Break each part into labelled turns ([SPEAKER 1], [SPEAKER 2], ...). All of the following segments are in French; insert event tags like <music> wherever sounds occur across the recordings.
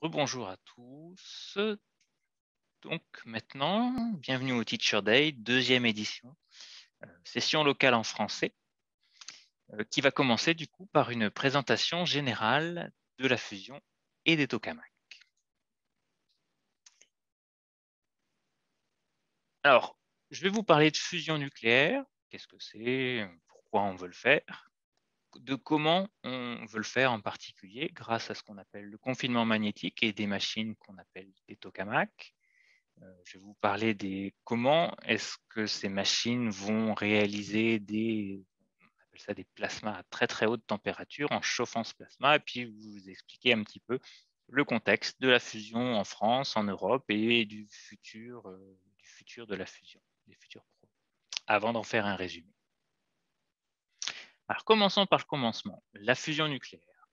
[SPEAKER 1] Rebonjour à tous. Donc maintenant, bienvenue au Teacher Day, deuxième édition, euh, session locale en français, euh, qui va commencer du coup par une présentation générale de la fusion et des tokamaks. Alors, je vais vous parler de fusion nucléaire. Qu'est-ce que c'est? Pourquoi on veut le faire? De comment on veut le faire en particulier grâce à ce qu'on appelle le confinement magnétique et des machines qu'on appelle des tokamaks. Euh, je vais vous parler des comment est-ce que ces machines vont réaliser des, on appelle ça des plasmas à très très haute température en chauffant ce plasma et puis vous expliquer un petit peu le contexte de la fusion en France, en Europe et du futur, euh, du futur de la fusion, des futurs pros, avant d'en faire un résumé. Alors commençons par le commencement, la fusion nucléaire.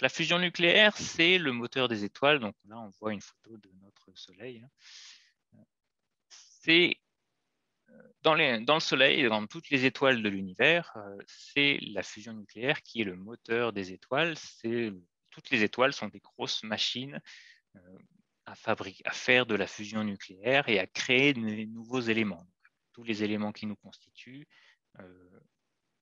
[SPEAKER 1] la fusion nucléaire, c'est le moteur des étoiles. Donc là, on voit une photo de notre Soleil. Hein. C'est euh, dans, le Soleil et dans toutes les étoiles de l'univers, euh, c'est la fusion nucléaire qui est le moteur des étoiles. Toutes les étoiles sont des grosses machines euh, à faire de la fusion nucléaire et à créer de nouveaux éléments. Tous les éléments qui nous constituent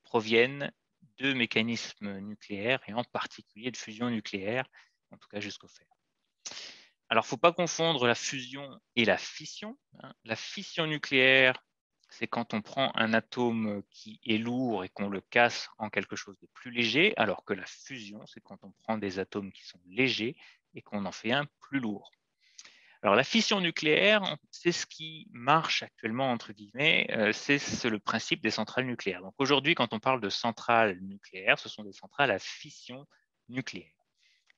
[SPEAKER 1] proviennent de mécanismes nucléaires et en particulier de fusion nucléaire, en tout cas jusqu'au fer. Alors, il ne faut pas confondre la fusion et la fission. Hein. La fission nucléaire, c'est quand on prend un atome qui est lourd et qu'on le casse en quelque chose de plus léger, alors que la fusion, c'est quand on prend des atomes qui sont légers et qu'on en fait un plus lourd. Alors la fission nucléaire, c'est ce qui marche actuellement, entre guillemets, euh, c'est le principe des centrales nucléaires. Donc aujourd'hui, quand on parle de centrales nucléaires, ce sont des centrales à fission nucléaire.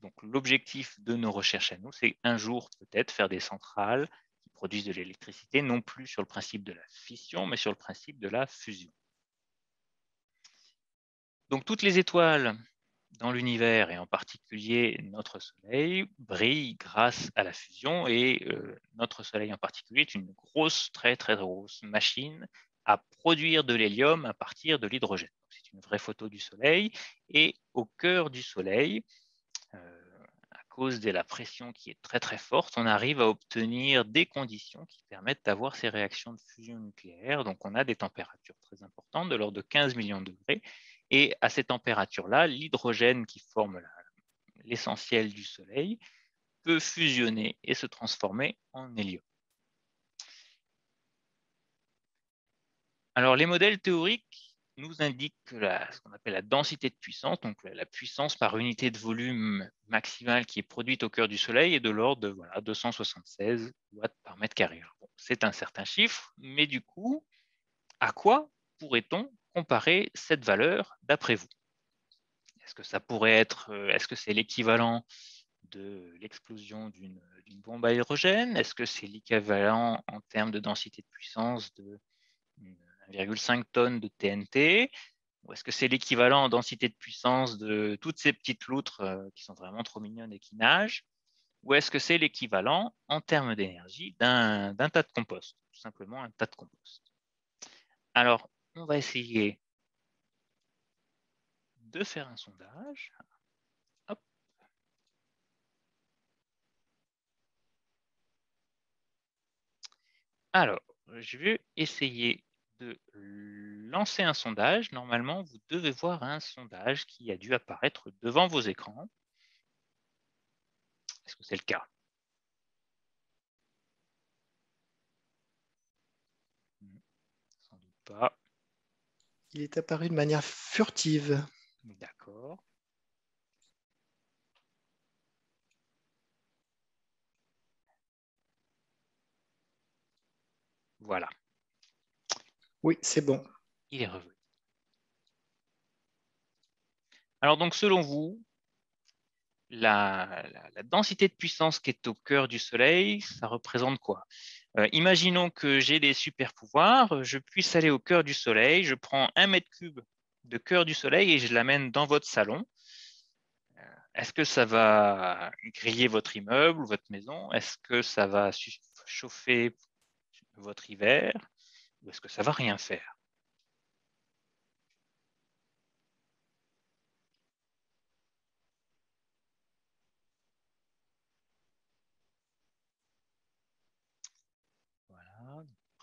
[SPEAKER 1] Donc l'objectif de nos recherches à nous, c'est un jour peut-être faire des centrales qui produisent de l'électricité, non plus sur le principe de la fission, mais sur le principe de la fusion. Donc toutes les étoiles dans l'univers et en particulier notre Soleil brille grâce à la fusion et euh, notre Soleil en particulier est une grosse, très très grosse machine à produire de l'hélium à partir de l'hydrogène. C'est une vraie photo du Soleil et au cœur du Soleil, euh, à cause de la pression qui est très très forte, on arrive à obtenir des conditions qui permettent d'avoir ces réactions de fusion nucléaire. Donc on a des températures très importantes de l'ordre de 15 millions de degrés et à ces températures-là, l'hydrogène qui forme l'essentiel du Soleil peut fusionner et se transformer en hélium. Alors, les modèles théoriques nous indiquent que ce qu'on appelle la densité de puissance, donc la puissance par unité de volume maximale qui est produite au cœur du Soleil, est de l'ordre de voilà, 276 watts par mètre carré. C'est un certain chiffre, mais du coup, à quoi pourrait-on comparer cette valeur d'après vous. Est-ce que ça pourrait être, euh, est-ce que c'est l'équivalent de l'explosion d'une bombe à hydrogène? Est-ce que c'est l'équivalent en termes de densité de puissance de 1,5 tonnes de TNT Ou est-ce que c'est l'équivalent en densité de puissance de toutes ces petites loutres euh, qui sont vraiment trop mignonnes et qui nagent? Ou est-ce que c'est l'équivalent en termes d'énergie d'un tas de compost Tout simplement un tas de compost? Alors, on va essayer de faire un sondage. Alors, je vais essayer de lancer un sondage. Normalement, vous devez voir un sondage qui a dû apparaître devant vos écrans. Est-ce que c'est le cas? Sans doute pas.
[SPEAKER 2] Il est apparu de manière furtive.
[SPEAKER 1] D'accord. Voilà.
[SPEAKER 2] Oui, c'est bon.
[SPEAKER 1] Il est revenu. Alors donc, selon vous, la, densité de puissance qui est au cœur du Soleil, ça représente quoi? Euh, Imaginons que j'ai des super pouvoirs, je puisse aller au cœur du Soleil, je prends un mètre cube de cœur du Soleil et je l'amène dans votre salon. Euh, est-ce que ça va griller votre immeuble, votre maison? Est-ce que ça va chauffer votre hiver? Ou est-ce que ça va rien faire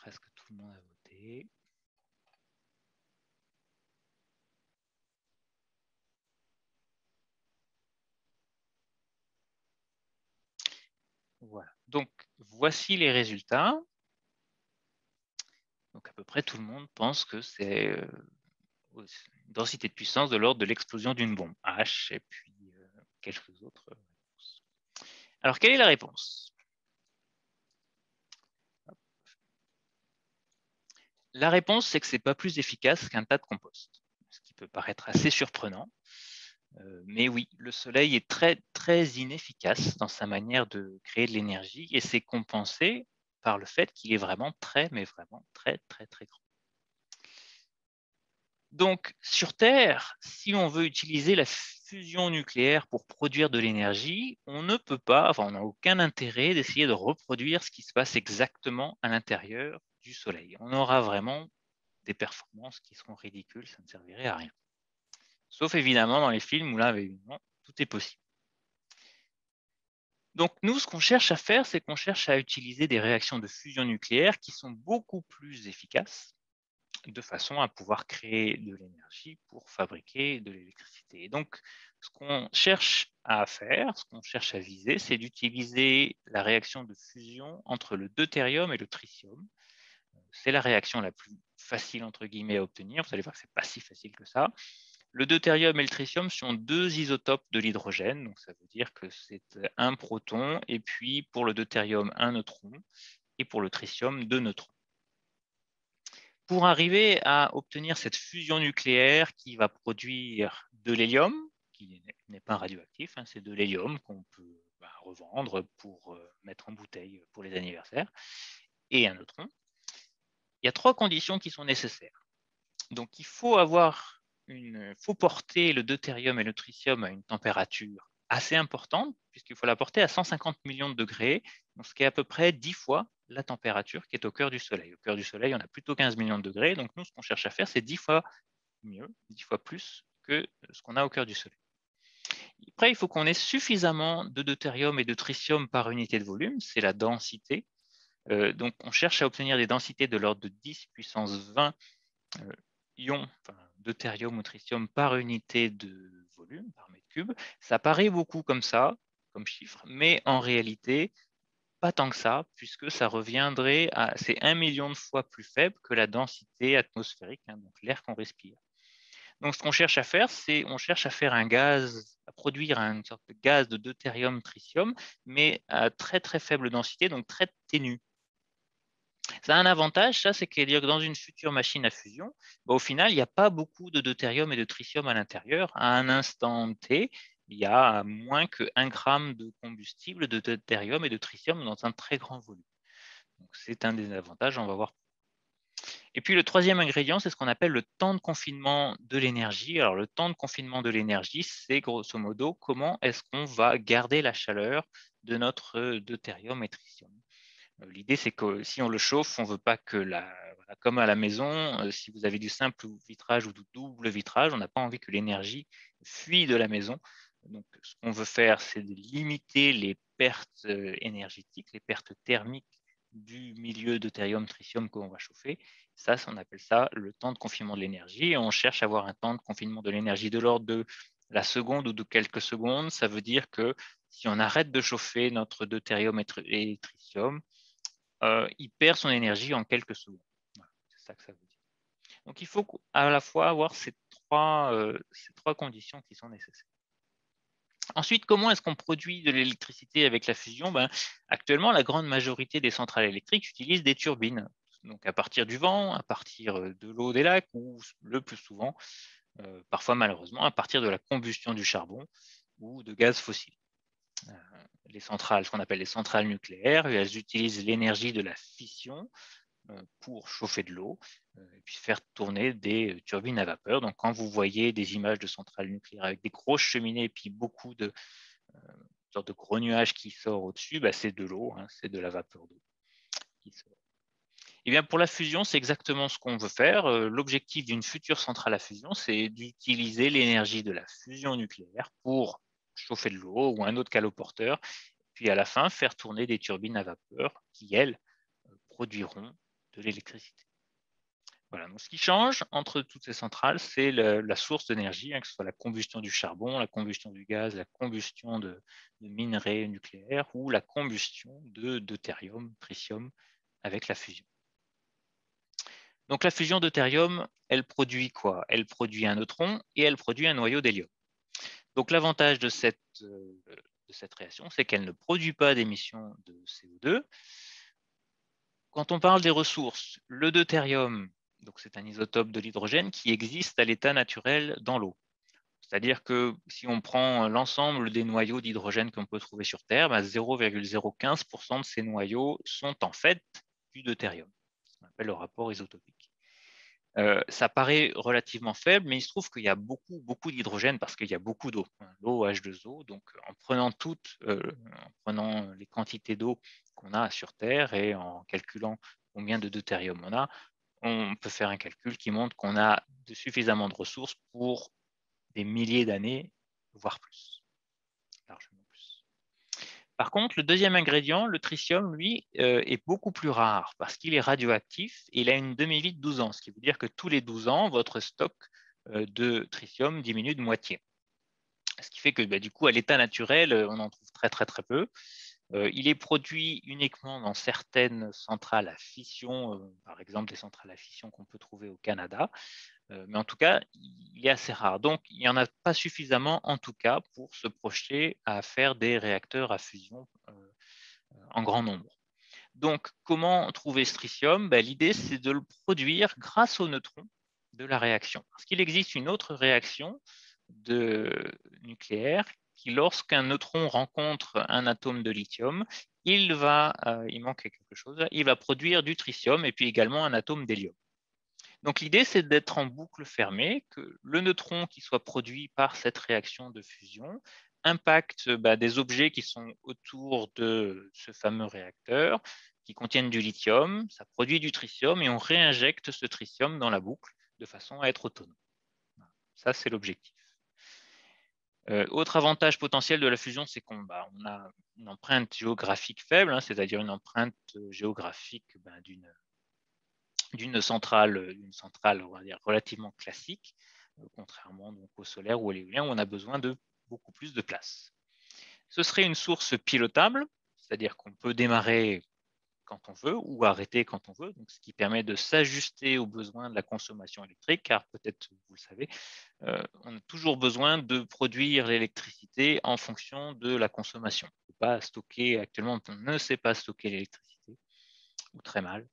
[SPEAKER 1] presque tout le monde a voté. Donc, voici les résultats. Donc, à peu près tout le monde pense que c'est euh, une densité de puissance de l'ordre de l'explosion d'une bombe. H et puis euh, quelques autres réponses. Alors, quelle est la réponse? La réponse, c'est que ce n'est pas plus efficace qu'un tas de compost, ce qui peut paraître assez surprenant. Euh, mais oui, le Soleil est très, très inefficace dans sa manière de créer de l'énergie et c'est compensé par le fait qu'il est vraiment très, mais vraiment très, très, très grand. Donc, sur Terre, si on veut utiliser la fusion nucléaire pour produire de l'énergie, on ne peut pas, enfin, on n'a aucun intérêt d'essayer de reproduire ce qui se passe exactement à l'intérieur Soleil. On aura vraiment des performances qui seront ridicules, ça ne servirait à rien. Sauf évidemment dans les films où là, évidemment, tout est possible. Donc nous, ce qu'on cherche à faire, c'est qu'on cherche à utiliser des réactions de fusion nucléaire qui sont beaucoup plus efficaces de façon à pouvoir créer de l'énergie pour fabriquer de l'électricité. Donc, ce qu'on cherche à faire, ce qu'on cherche à viser, c'est d'utiliser la réaction de fusion entre le deutérium et le tritium c'est la réaction la plus facile entre guillemets à obtenir. Vous allez voir que ce n'est pas si facile que ça. Le deutérium et le tritium sont deux isotopes de l'hydrogène, donc ça veut dire que c'est un proton, et puis pour le deutérium, un neutron, et pour le tritium, deux neutrons. Pour arriver à obtenir cette fusion nucléaire qui va produire de l'hélium, qui n'est pas radioactif, hein, c'est de l'hélium qu'on peut bah, revendre pour euh, mettre en bouteille pour les anniversaires, et un neutron, il y a trois conditions qui sont nécessaires. Donc, il faut avoir une, faut porter le deutérium et le tritium à une température assez importante, puisqu'il faut la porter à 150 millions de degrés, ce qui est à peu près 10 fois la température qui est au cœur du Soleil. Au cœur du Soleil, on a plutôt 15 millions de degrés, donc nous, ce qu'on cherche à faire, c'est 10 fois mieux, 10 fois plus que ce qu'on a au cœur du Soleil. Après, il faut qu'on ait suffisamment de deutérium et de tritium par unité de volume, c'est la densité, euh, donc, on cherche à obtenir des densités de l'ordre de 10 puissance 20 euh, ions deutérium ou tritium par unité de volume, par mètre cube. Ça paraît beaucoup comme ça, comme chiffre, mais en réalité, pas tant que ça, puisque ça reviendrait à, c'est un million de fois plus faible que la densité atmosphérique, hein, donc l'air qu'on respire. Donc, ce qu'on cherche à faire, c'est on cherche à faire un gaz, à produire une sorte de gaz de deutérium tritium, mais à très très faible densité, donc très ténue. Ça a un avantage, ça, c'est que dans une future machine à fusion, bah, au final, il n'y a pas beaucoup de deutérium et de tritium à l'intérieur. À un instant T, il y a moins que 1 gramme de combustible de deutérium et de tritium dans un très grand volume. C'est un des avantages, on va voir. Et puis le troisième ingrédient, c'est ce qu'on appelle le temps de confinement de l'énergie. Alors le temps de confinement de l'énergie, c'est grosso modo comment est-ce qu'on va garder la chaleur de notre deutérium et tritium? L'idée, c'est que si on le chauffe, on ne veut pas que, la, comme à la maison, euh, si vous avez du simple vitrage ou du double vitrage, on n'a pas envie que l'énergie fuit de la maison. Donc, ce qu'on veut faire, c'est de limiter les pertes euh, énergétiques, les pertes thermiques du milieu deutérium-tritium qu'on va chauffer. Ça, on appelle ça le temps de confinement de l'énergie. on cherche à avoir un temps de confinement de l'énergie de l'ordre de la seconde ou de quelques secondes. Ça veut dire que si on arrête de chauffer notre deutérium et tritium, euh, il perd son énergie en quelques secondes. c'est ça que ça veut dire. Donc il faut à la fois avoir ces trois, euh, ces trois conditions qui sont nécessaires. Ensuite, comment est-ce qu'on produit de l'électricité avec la fusion? Ben, Actuellement, la grande majorité des centrales électriques utilisent des turbines. Donc à partir du vent, à partir de l'eau des lacs, ou le plus souvent, euh, parfois malheureusement, à partir de la combustion du charbon ou de gaz fossile. Euh, les centrales, ce qu'on appelle les centrales nucléaires, elles utilisent l'énergie de la fission euh, pour chauffer de l'eau euh, et puis faire tourner des turbines à vapeur. Donc, quand vous voyez des images de centrales nucléaires avec des grosses cheminées et puis beaucoup de de gros nuages qui sortent au-dessus, bah, c'est de l'eau, hein, c'est de la vapeur d'eau eh bien, pour la fusion, c'est exactement ce qu'on veut faire. L'objectif d'une future centrale à fusion, c'est d'utiliser l'énergie de la fusion nucléaire pour chauffer de l'eau ou un autre caloporteur, puis à la fin faire tourner des turbines à vapeur qui, elles, produiront l'électricité. Voilà, donc ce qui change entre toutes ces centrales, c'est la source d'énergie, hein, que ce soit la combustion du charbon, la combustion du gaz, la combustion de, minerais nucléaires ou la combustion de deutérium, tritium avec la fusion. Donc la fusion deutérium, elle produit quoi? Elle produit un neutron et elle produit un noyau d'hélium. Donc l'avantage de cette, euh, de cette réaction, c'est qu'elle ne produit pas d'émissions de CO2. Quand on parle des ressources, le deutérium, c'est un isotope de l'hydrogène qui existe à l'état naturel dans l'eau. C'est-à-dire que si on prend l'ensemble des noyaux d'hydrogène qu'on peut trouver sur Terre, 0,015% bah, de ces noyaux sont en fait du deutérium, ce qu'on appelle le rapport isotopique. Euh, ça paraît relativement faible, mais il se trouve qu'il y a beaucoup, beaucoup d'hydrogène parce qu'il y a beaucoup d'eau, hein, l'eau H2O. Donc, en prenant toutes, euh, en prenant les quantités d'eau qu'on a sur Terre et en calculant combien de deutérium on a, on peut faire un calcul qui montre qu'on a suffisamment de ressources pour des milliers d'années, voire plus. Par contre, le deuxième ingrédient, le tritium, lui, euh, est beaucoup plus rare parce qu'il est radioactif et il a une demi-vie de 12 ans, ce qui veut dire que tous les 12 ans, votre stock euh, de tritium diminue de moitié. Ce qui fait que bah, du coup, à l'état naturel, euh, on en trouve très très très peu. Il est produit uniquement dans certaines centrales à fission, par exemple des centrales à fission qu'on peut trouver au Canada, mais en tout cas, il est assez rare. Donc, il n'y en a pas suffisamment, en tout cas, pour se projeter à faire des réacteurs à fusion en grand nombre. Donc, comment trouver ce tritium? Ben, L'idée, c'est de le produire grâce aux neutrons de la réaction. Parce qu'il existe une autre réaction de nucléaire qui, lorsqu'un neutron rencontre un atome de lithium, il va, euh, il manque quelque chose, il va produire du tritium et puis également un atome d'hélium. Donc l'idée, c'est d'être en boucle fermée, que le neutron qui soit produit par cette réaction de fusion impacte bah, des objets qui sont autour de ce fameux réacteur, qui contiennent du lithium, ça produit du tritium et on réinjecte ce tritium dans la boucle de façon à être autonome. Ça, c'est l'objectif. Euh, autre avantage potentiel de la fusion, c'est qu'on bah, a une empreinte géographique faible, hein, c'est-à-dire une empreinte euh, géographique ben, d'une centrale, une centrale relativement classique, euh, contrairement donc, au solaire ou à l'éolien où on a besoin de beaucoup plus de place. Ce serait une source pilotable, c'est-à-dire qu'on peut démarrer quand on veut ou arrêter quand on veut, ce qui permet de s'ajuster aux besoins de la consommation électrique, car peut-être vous le savez, euh, on a toujours besoin de produire l'électricité en fonction de la consommation. On ne peut pas stocker, actuellement on ne sait pas stocker l'électricité, ou très mal.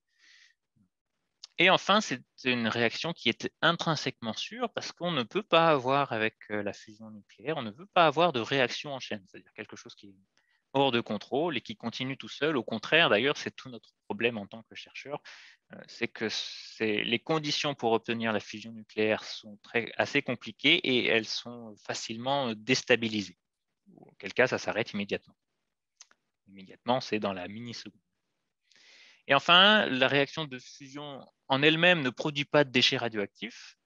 [SPEAKER 1] Et enfin, c'est une réaction qui est intrinsèquement sûre parce qu'on ne peut pas avoir avec euh, la fusion nucléaire, on ne veut pas avoir de réaction en chaîne, c'est-à-dire quelque chose qui est hors de contrôle et qui continue tout seul. Au contraire, d'ailleurs, c'est tout notre problème en tant que chercheur, euh, c'est que les conditions pour obtenir la fusion nucléaire sont très, assez compliquées et elles sont facilement déstabilisées. Auquel cas, ça s'arrête immédiatement. Immédiatement, c'est dans la mini-seconde. Et enfin, la réaction de fusion en elle-même ne produit pas de déchets radioactifs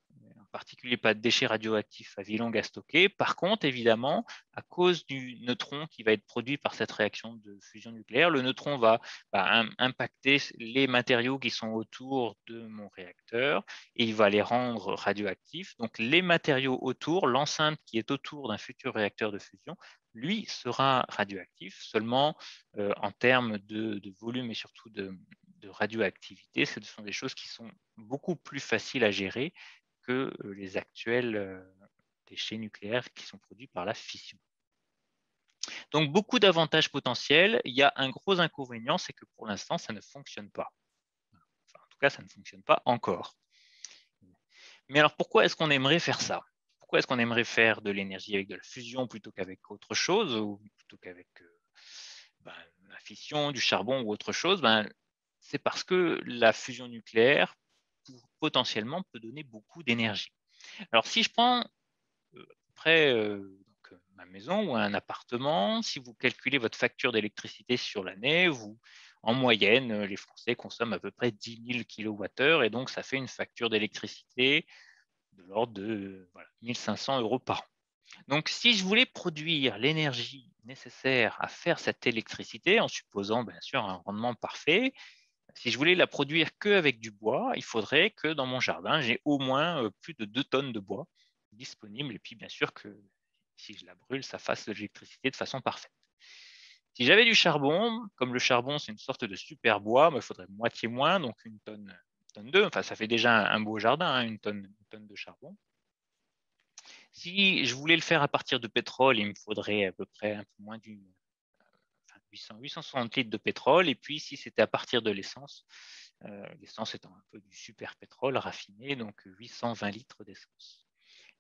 [SPEAKER 1] particulier pas de déchets radioactifs à vie longue à stocker. Par contre, évidemment, à cause du neutron qui va être produit par cette réaction de fusion nucléaire, le neutron va, impacter les matériaux qui sont autour de mon réacteur et il va les rendre radioactifs. Donc les matériaux autour, l'enceinte qui est autour d'un futur réacteur de fusion, lui sera radioactif seulement euh, en termes de, volume et surtout de, radioactivité. Ce sont des choses qui sont beaucoup plus faciles à gérer que euh, les actuels euh, déchets nucléaires qui sont produits par la fission. Donc beaucoup d'avantages potentiels. Il y a un gros inconvénient, c'est que pour l'instant, ça ne fonctionne pas. en tout cas, ça ne fonctionne pas encore. Mais alors pourquoi est-ce qu'on aimerait faire ça? Pourquoi est-ce qu'on aimerait faire de l'énergie avec de la fusion plutôt qu'avec autre chose, ou plutôt qu'avec euh, ben, la fission, du charbon ou autre chose? Ben, C'est parce que la fusion nucléaire potentiellement peut donner beaucoup d'énergie. Alors si je prends euh, près euh, ma maison ou un appartement, si vous calculez votre facture d'électricité sur l'année, vous en moyenne, euh, les Français consomment à peu près 10 000 kWh et donc ça fait une facture d'électricité de l'ordre de 1500 euros par an. Donc, si je voulais produire l'énergie nécessaire à faire cette électricité, en supposant bien sûr un rendement parfait, Si je voulais la produire qu'avec du bois, il faudrait que dans mon jardin, j'ai au moins plus de 2 tonnes de bois disponibles. Et puis, bien sûr, que si je la brûle, ça fasse l'électricité de façon parfaite. Si j'avais du charbon, comme le charbon, c'est une sorte de super bois, il faudrait moitié moins, donc une tonne, tonne 2. Enfin, ça fait déjà un beau jardin, hein, une, tonne, tonne de charbon. Si je voulais le faire à partir de pétrole, il me faudrait à peu près un peu moins d'une 860 litres de pétrole. Et puis, si c'était à partir de l'essence, euh, l'essence étant un peu du super pétrole raffiné, donc 820 litres d'essence.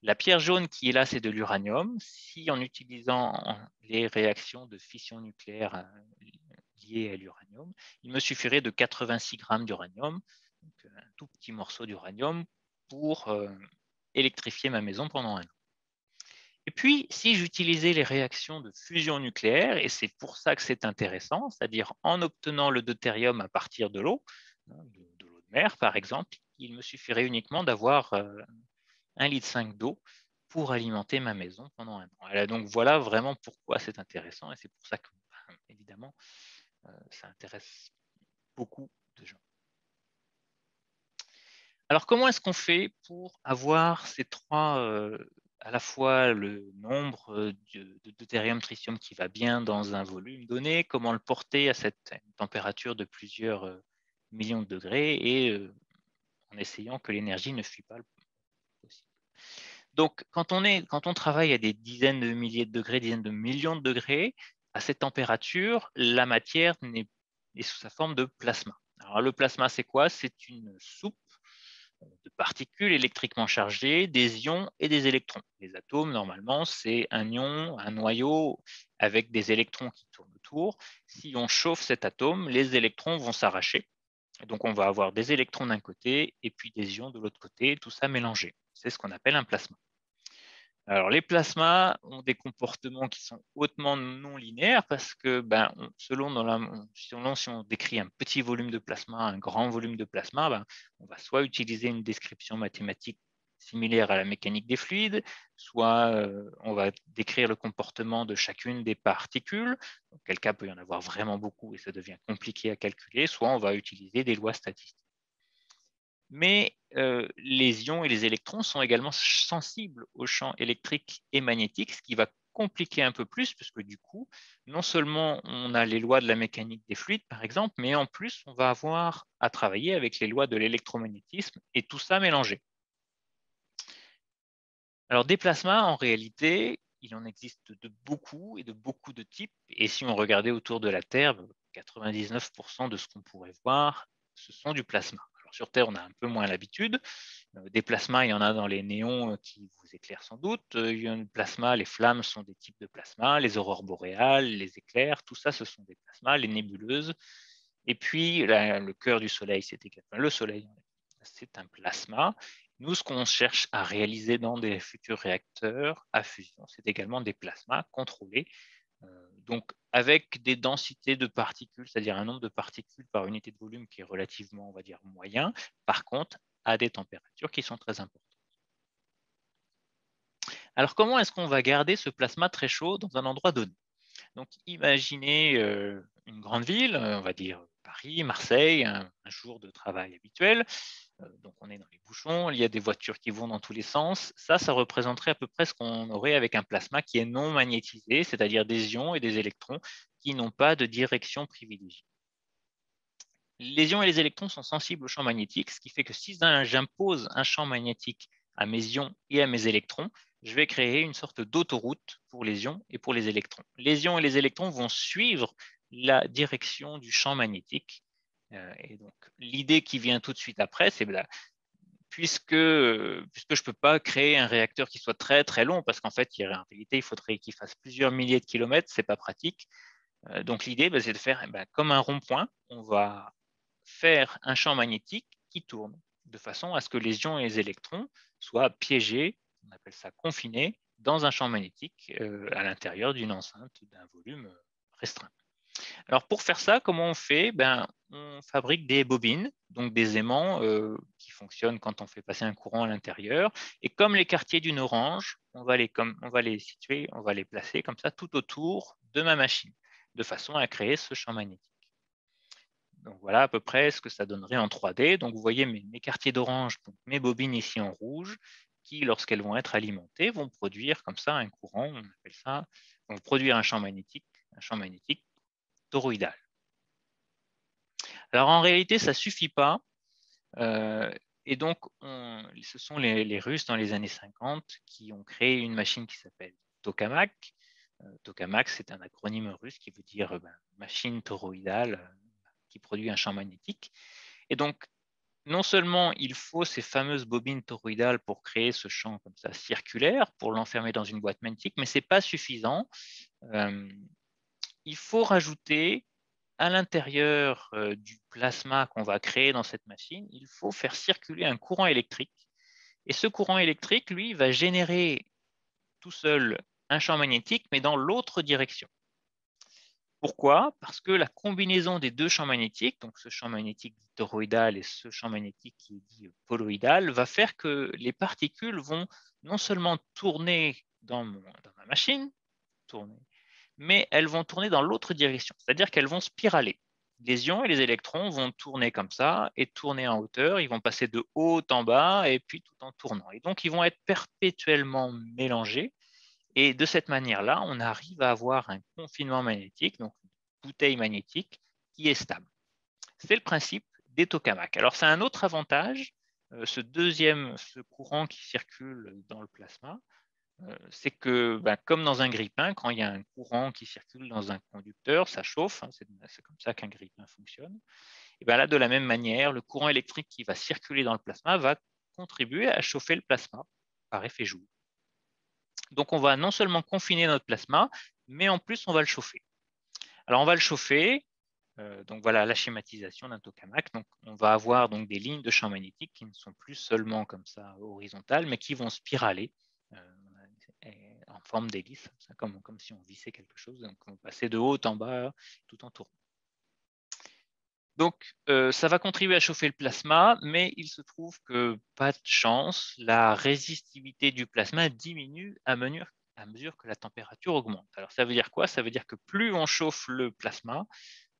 [SPEAKER 1] La pierre jaune qui est là, c'est de l'uranium. Si en utilisant les réactions de fission nucléaire euh, liées à l'uranium, il me suffirait de 86 grammes d'uranium, un tout petit morceau d'uranium, pour euh, électrifier ma maison pendant un an. Et puis, si j'utilisais les réactions de fusion nucléaire, et c'est pour ça que c'est intéressant, c'est-à-dire en obtenant le deutérium à partir de l'eau, hein, de, l'eau de mer par exemple, il me suffirait uniquement d'avoir euh, 1,5 litre d'eau pour alimenter ma maison pendant un an. donc voilà vraiment pourquoi c'est intéressant et c'est pour ça que, ben, évidemment, euh, ça intéresse beaucoup de gens. Alors comment est-ce qu'on fait pour avoir ces trois, euh, à la fois le nombre de, deutérium tritium qui va bien dans un volume donné, comment le porter à cette température de plusieurs euh, millions de degrés et en essayant que l'énergie ne fuit pas le donc, quand on, est, quand on travaille à des dizaines de milliers de degrés, dizaines de millions de degrés, à cette température, la matière est sous sa forme de plasma. Alors, le plasma, c'est quoi? C'est une soupe de particules électriquement chargées, des ions et des électrons. Les atomes, normalement, c'est un ion, un noyau avec des électrons qui tournent autour. Si on chauffe cet atome, les électrons vont s'arracher. Donc, on va avoir des électrons d'un côté et puis des ions de l'autre côté, tout ça mélangé. C'est ce qu'on appelle un plasma. Alors, les plasmas ont des comportements qui sont hautement non linéaires parce que, ben, selon, si on décrit un petit volume de plasma, un grand volume de plasma, ben, on va soit utiliser une description mathématique similaire à la mécanique des fluides, soit euh, on va décrire le comportement de chacune des particules, dans quel cas peut y en avoir vraiment beaucoup et ça devient compliqué à calculer, soit on va utiliser des lois statistiques mais euh, les ions et les électrons sont également sensibles aux champs électriques et magnétiques, ce qui va compliquer un peu plus, puisque du coup, non seulement on a les lois de la mécanique des fluides, par exemple, mais en plus, on va avoir à travailler avec les lois de l'électromagnétisme et tout ça mélangé. Alors, des plasmas, en réalité, il en existe de beaucoup et de beaucoup de types. Et si on regardait autour de la Terre, 99% de ce qu'on pourrait voir, ce sont du plasma sur Terre, on a un peu moins l'habitude. Euh, des plasmas, il y en a dans les néons euh, qui vous éclairent sans doute. Euh, il y a plasma, les flammes sont des types de plasmas, les aurores boréales, les éclairs, tout ça, ce sont des plasmas, les nébuleuses. Et puis, le cœur du Soleil, c'est également le Soleil, c'est un plasma. Nous, ce qu'on cherche à réaliser dans des futurs réacteurs à fusion, c'est également des plasmas contrôlés donc, avec des densités de particules, c'est-à-dire un nombre de particules par unité de volume qui est relativement, on va dire, moyen, par contre, à des températures qui sont très importantes. Alors, comment est-ce qu'on va garder ce plasma très chaud dans un endroit donné? Donc, imaginez euh, une grande ville, on va dire Paris, Marseille, un jour de travail habituel. Euh, donc on est dans les bouchons, il y a des voitures qui vont dans tous les sens. Ça, ça représenterait à peu près ce qu'on aurait avec un plasma qui est non magnétisé, c'est-à-dire des ions et des électrons qui n'ont pas de direction privilégiée. Les ions et les électrons sont sensibles au champ magnétique, ce qui fait que si j'impose un champ magnétique à mes ions et à mes électrons, je vais créer une sorte d'autoroute pour les ions et pour les électrons. Les ions et les électrons vont suivre la direction du champ magnétique et donc, l'idée qui vient tout de suite après, c'est bah, puisque, puisque je ne peux pas créer un réacteur qui soit très très long, parce qu'en fait, en réalité, il faudrait qu'il fasse plusieurs milliers de kilomètres, ce n'est pas pratique. Euh, donc l'idée, bah, c'est de faire ben, comme un rond-point, on va faire un champ magnétique qui tourne, de façon à ce que les ions et les électrons soient piégés, on appelle ça confinés, dans un champ magnétique euh, à l'intérieur d'une enceinte d'un volume restreint. Alors pour faire ça, comment on fait? Ben, On fabrique des bobines, donc des aimants euh, qui fonctionnent quand on fait passer un courant à l'intérieur. Et comme les quartiers d'une orange, on va, les, situer, on va les placer comme ça tout autour de ma machine, de façon à créer ce champ magnétique. Donc voilà à peu près ce que ça donnerait en 3D. Donc vous voyez mes, quartiers d'orange, mes bobines ici en rouge, qui, lorsqu'elles vont être alimentées, vont produire comme ça un courant, on appelle ça, vont produire un champ magnétique toroïdal. Alors en réalité, ça ne suffit pas. Euh, et donc, ce sont les, Russes dans les années 50 qui ont créé une machine qui s'appelle Tokamak. Euh, Tokamak, c'est un acronyme russe qui veut dire euh, ben, machine toroïdale qui produit un champ magnétique. Et donc, non seulement il faut ces fameuses bobines toroïdales pour créer ce champ comme ça circulaire, pour l'enfermer dans une boîte magnétique, mais ce n'est pas suffisant. Il faut rajouter à l'intérieur euh, du plasma qu'on va créer dans cette machine, il faut faire circuler un courant électrique. Et ce courant électrique, lui, va générer tout seul un champ magnétique, mais dans l'autre direction. Pourquoi? Parce que la combinaison des deux champs magnétiques, donc ce champ magnétique dit et ce champ magnétique qui est dit poloïdal, va faire que les particules vont non seulement tourner dans, dans ma machine, tourner mais elles vont tourner dans l'autre direction, c'est-à-dire qu'elles vont spiraler. Les ions et les électrons vont tourner comme ça et tourner en hauteur, ils vont passer de haut en bas et puis tout en tournant. Et donc, ils vont être perpétuellement mélangés. Et de cette manière-là, on arrive à avoir un confinement magnétique, donc une bouteille magnétique qui est stable. C'est le principe des tokamaks. Alors, c'est un autre avantage, euh, ce deuxième, ce courant qui circule dans le plasma, c'est que, ben, comme dans un grippin, quand il y a un courant qui circule dans un conducteur, ça chauffe, hein, c'est comme ça qu'un grippin fonctionne. Et ben là, de la même manière, le courant électrique qui va circuler dans le plasma va contribuer à chauffer le plasma par effet Joule. Donc, on va non seulement confiner notre plasma, mais en plus, on va le chauffer. Alors, on va le chauffer. Euh, donc, voilà la schématisation d'un tokamak. Donc, on va avoir donc, des lignes de champ magnétique qui ne sont plus seulement comme ça horizontales, mais qui vont spiraler. Euh, en forme d'hélice, comme, si on vissait quelque chose. Donc, on passait de haut en bas tout en tournant. Donc, euh, ça va contribuer à chauffer le plasma, mais il se trouve que, pas de chance, la résistivité du plasma diminue à mesure, à mesure que la température augmente. Alors, ça veut dire quoi? Ça veut dire que plus on chauffe le plasma,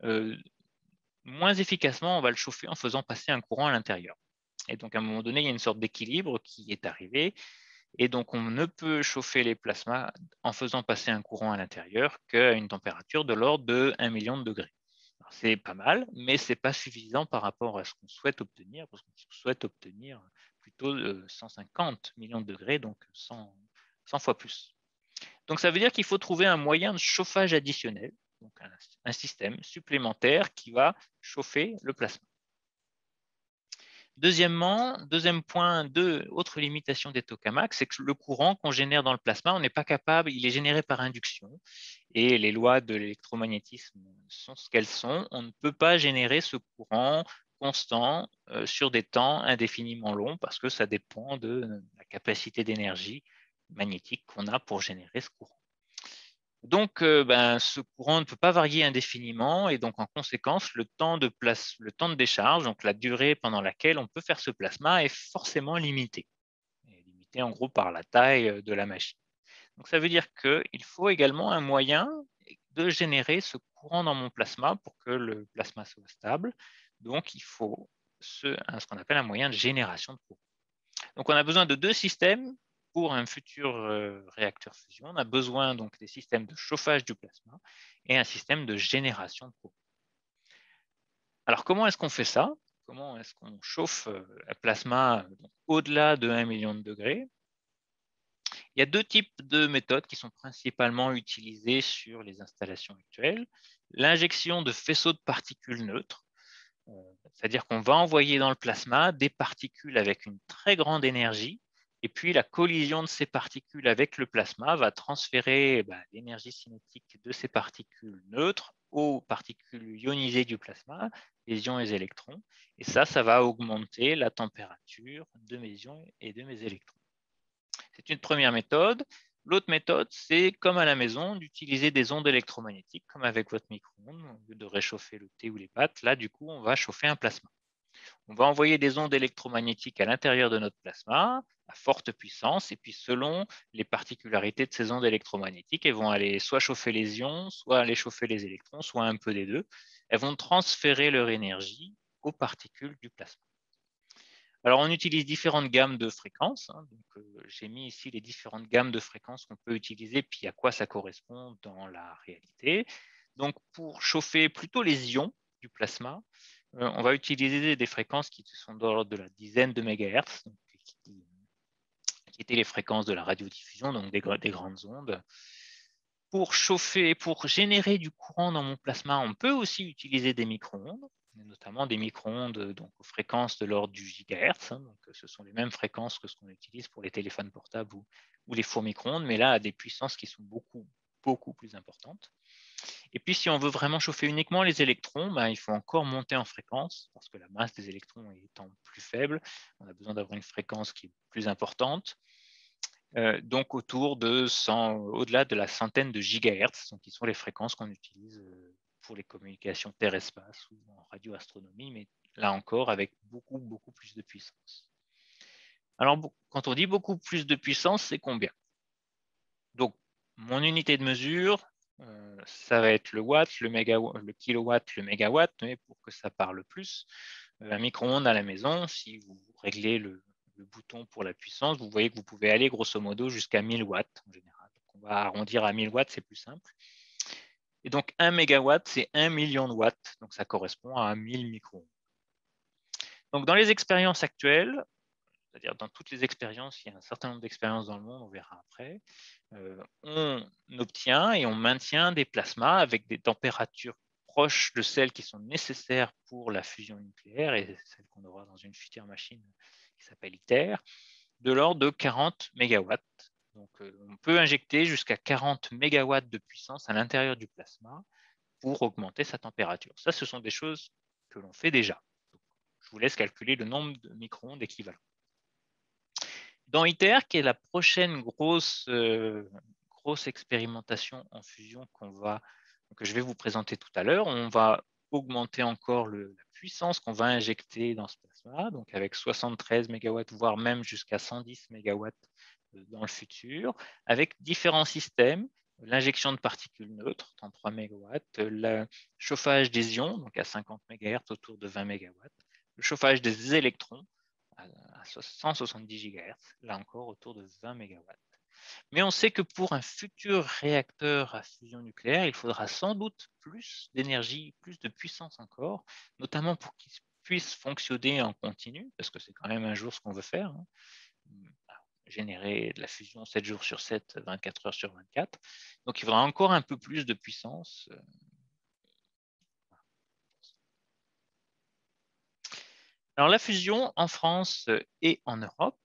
[SPEAKER 1] euh, moins efficacement on va le chauffer en faisant passer un courant à l'intérieur. Et donc, à un moment donné, il y a une sorte d'équilibre qui est arrivé et donc, on ne peut chauffer les plasmas en faisant passer un courant à l'intérieur qu'à une température de l'ordre de 1 million de degrés. C'est pas mal, mais ce n'est pas suffisant par rapport à ce qu'on souhaite obtenir, parce qu'on souhaite obtenir plutôt 150 millions de degrés, donc 100, 100 fois plus. Donc, ça veut dire qu'il faut trouver un moyen de chauffage additionnel, donc un système supplémentaire qui va chauffer le plasma. Deuxièmement, deuxième point, deux autres limitations des tokamaks, c'est que le courant qu'on génère dans le plasma, on n'est pas capable, il est généré par induction, et les lois de l'électromagnétisme sont ce qu'elles sont. On ne peut pas générer ce courant constant euh, sur des temps indéfiniment longs parce que ça dépend de la capacité d'énergie magnétique qu'on a pour générer ce courant. Donc, euh, ben, ce courant ne peut pas varier indéfiniment et donc en conséquence, le temps, de le temps de décharge, donc la durée pendant laquelle on peut faire ce plasma, est forcément limité. limité en gros par la taille euh, de la machine. Donc, ça veut dire qu'il faut également un moyen de générer ce courant dans mon plasma pour que le plasma soit stable. Donc, il faut ce, ce qu'on appelle un moyen de génération de courant. Donc, on a besoin de deux systèmes pour un futur euh, réacteur fusion, on a besoin donc des systèmes de chauffage du plasma et un système de génération de. Alors, comment est-ce qu'on fait ça? Comment est-ce qu'on chauffe euh, le plasma au-delà de 1 million de degrés? Il y a deux types de méthodes qui sont principalement utilisées sur les installations actuelles. L'injection de faisceaux de particules neutres, euh, c'est-à-dire qu'on va envoyer dans le plasma des particules avec une très grande énergie et puis, la collision de ces particules avec le plasma va transférer bah, l'énergie cinétique de ces particules neutres aux particules ionisées du plasma, les ions et les électrons. Et ça, ça va augmenter la température de mes ions et de mes électrons. C'est une première méthode. L'autre méthode, c'est comme à la maison, d'utiliser des ondes électromagnétiques, comme avec votre micro-ondes, au lieu de réchauffer le thé ou les pâtes. Là, du coup, on va chauffer un plasma. On va envoyer des ondes électromagnétiques à l'intérieur de notre plasma à forte puissance, et puis selon les particularités de ces ondes électromagnétiques, elles vont aller soit chauffer les ions, soit aller chauffer les électrons, soit un peu des deux. elles vont transférer leur énergie aux particules du plasma. Alors, on utilise différentes gammes de fréquences. Hein. Euh, j'ai mis ici les différentes gammes de fréquences qu'on peut utiliser, puis à quoi ça correspond dans la réalité. Donc, pour chauffer plutôt les ions du plasma, on va utiliser des fréquences qui sont dans l'ordre de la dizaine de mégahertz, qui, étaient les fréquences de la radiodiffusion, donc des, des grandes ondes. Pour chauffer, pour générer du courant dans mon plasma, on peut aussi utiliser des micro-ondes notamment des micro-ondes aux fréquences de l'ordre du gigahertz. Hein, ce sont les mêmes fréquences que ce qu'on utilise pour les téléphones portables ou, les fours micro-ondes, mais là à des puissances qui sont beaucoup, beaucoup plus importantes. Et puis, si on veut vraiment chauffer uniquement les électrons, ben, il faut encore monter en fréquence, parce que la masse des électrons étant plus faible, on a besoin d'avoir une fréquence qui est plus importante. Euh, donc autour de 100, au-delà de la centaine de gigahertz, donc qui sont les fréquences qu'on utilise euh, pour les communications terre-espace ou en radioastronomie, mais là encore avec beaucoup, beaucoup plus de puissance. Alors, quand on dit beaucoup plus de puissance, c'est combien? Donc, mon unité de mesure, ça va être le watt, le, mégawatt, le kilowatt, le mégawatt, mais pour que ça parle plus, euh, un micro-ondes à la maison, si vous réglez le, bouton pour la puissance, vous voyez que vous pouvez aller grosso modo jusqu'à 1000 watts en général. On va arrondir à 1000 watts, c'est plus simple. Et donc, 1 mégawatt, c'est 1 million de watts. Donc, ça correspond à 1000 micro Donc, dans les expériences actuelles, c'est-à-dire dans toutes les expériences, il y a un certain nombre d'expériences dans le monde, on verra après, euh, on obtient et on maintient des plasmas avec des températures proches de celles qui sont nécessaires pour la fusion nucléaire et celles qu'on aura dans une future machine qui s'appelle ITER, de l'ordre de 40 mégawatts donc, euh, on peut injecter jusqu'à 40 MW de puissance à l'intérieur du plasma pour augmenter sa température. Ça, ce sont des choses que l'on fait déjà. je vous laisse calculer le nombre de micro-ondes équivalents. Dans ITER, qui est la prochaine grosse, euh, expérimentation en fusion que je vais vous présenter tout à l'heure, on va augmenter encore la puissance qu'on va injecter dans ce plasma, donc avec 73 MW, voire même jusqu'à 110 MW dans le futur, avec différents systèmes, l'injection de particules neutres, 33 MW, le chauffage des ions, donc à 50 MHz autour de 20 MW, le chauffage des électrons à 170 GHz, là encore autour de 20 MW. Mais on sait que pour un futur réacteur à fusion nucléaire, il faudra sans doute plus d'énergie, plus de puissance encore, notamment pour qu'il puisse fonctionner en continu, parce que c'est quand même un jour ce qu'on veut faire. Hein générer de la fusion 7 jours sur 7, 24 heures sur 24. Donc il faudra encore un peu plus de puissance. Alors la fusion en France et en Europe.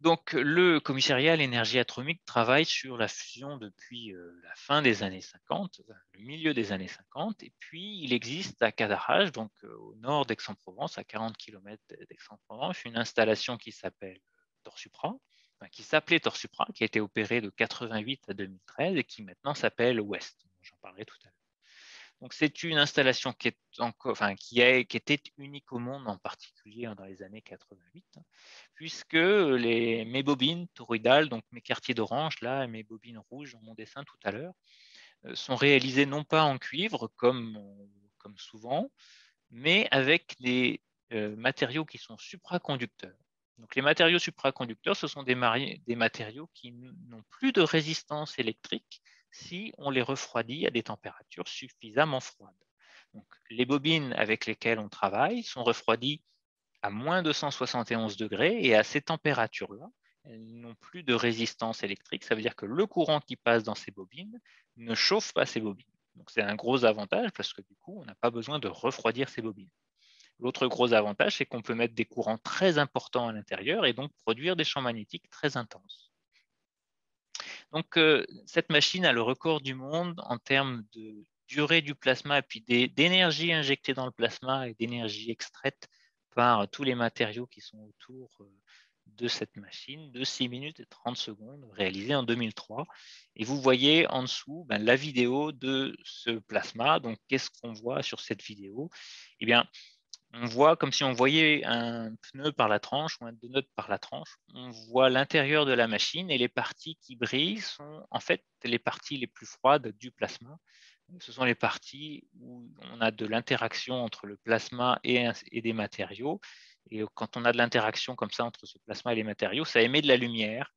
[SPEAKER 1] Donc le commissariat à l'énergie atomique travaille sur la fusion depuis euh, la fin des années 50, le milieu des années 50, et puis il existe à Cadarache, donc euh, au nord d'Aix-en-Provence, à 40 km d'Aix-en-Provence, une installation qui s'appelle Torsupra, qui s'appelait Torsupra, qui a été opéré de 88 à 2013 et qui maintenant s'appelle West. J'en parlerai tout à l'heure. Donc c'est une installation qui, est enfin, qui, qui, était unique au monde, en particulier dans les années 88, puisque les, mes bobines toroïdales, donc mes quartiers d'orange, là, mes bobines rouges dans mon dessin tout à l'heure, euh, sont réalisées non pas en cuivre, comme, comme souvent, mais avec des euh, matériaux qui sont supraconducteurs. Donc, les matériaux supraconducteurs, ce sont des, matériaux qui n'ont plus de résistance électrique si on les refroidit à des températures suffisamment froides. Les bobines avec lesquelles on travaille sont refroidies à moins de 171 degrés et à ces températures-là, elles n'ont plus de résistance électrique. Ça veut dire que le courant qui passe dans ces bobines ne chauffe pas ces bobines. C'est un gros avantage parce que du coup, on n'a pas besoin de refroidir ces bobines. L'autre gros avantage, c'est qu'on peut mettre des courants très importants à l'intérieur et donc produire des champs magnétiques très intenses. Donc, euh, cette machine a le record du monde en termes de durée du plasma et puis d'énergie injectée dans le plasma et d'énergie extraite par tous les matériaux qui sont autour euh, de cette machine de 6 minutes et 30 secondes, réalisée en 2003. Et vous voyez en dessous ben, la vidéo de ce plasma. Donc, qu'est-ce qu'on voit sur cette vidéo? Eh bien, on voit comme si on voyait un pneu par la tranche ou un donut par la tranche. On voit l'intérieur de la machine et les parties qui brillent sont en fait les parties les plus froides du plasma. ce sont les parties où on a de l'interaction entre le plasma et, des matériaux. Et quand on a de l'interaction comme ça entre ce plasma et les matériaux, ça émet de la lumière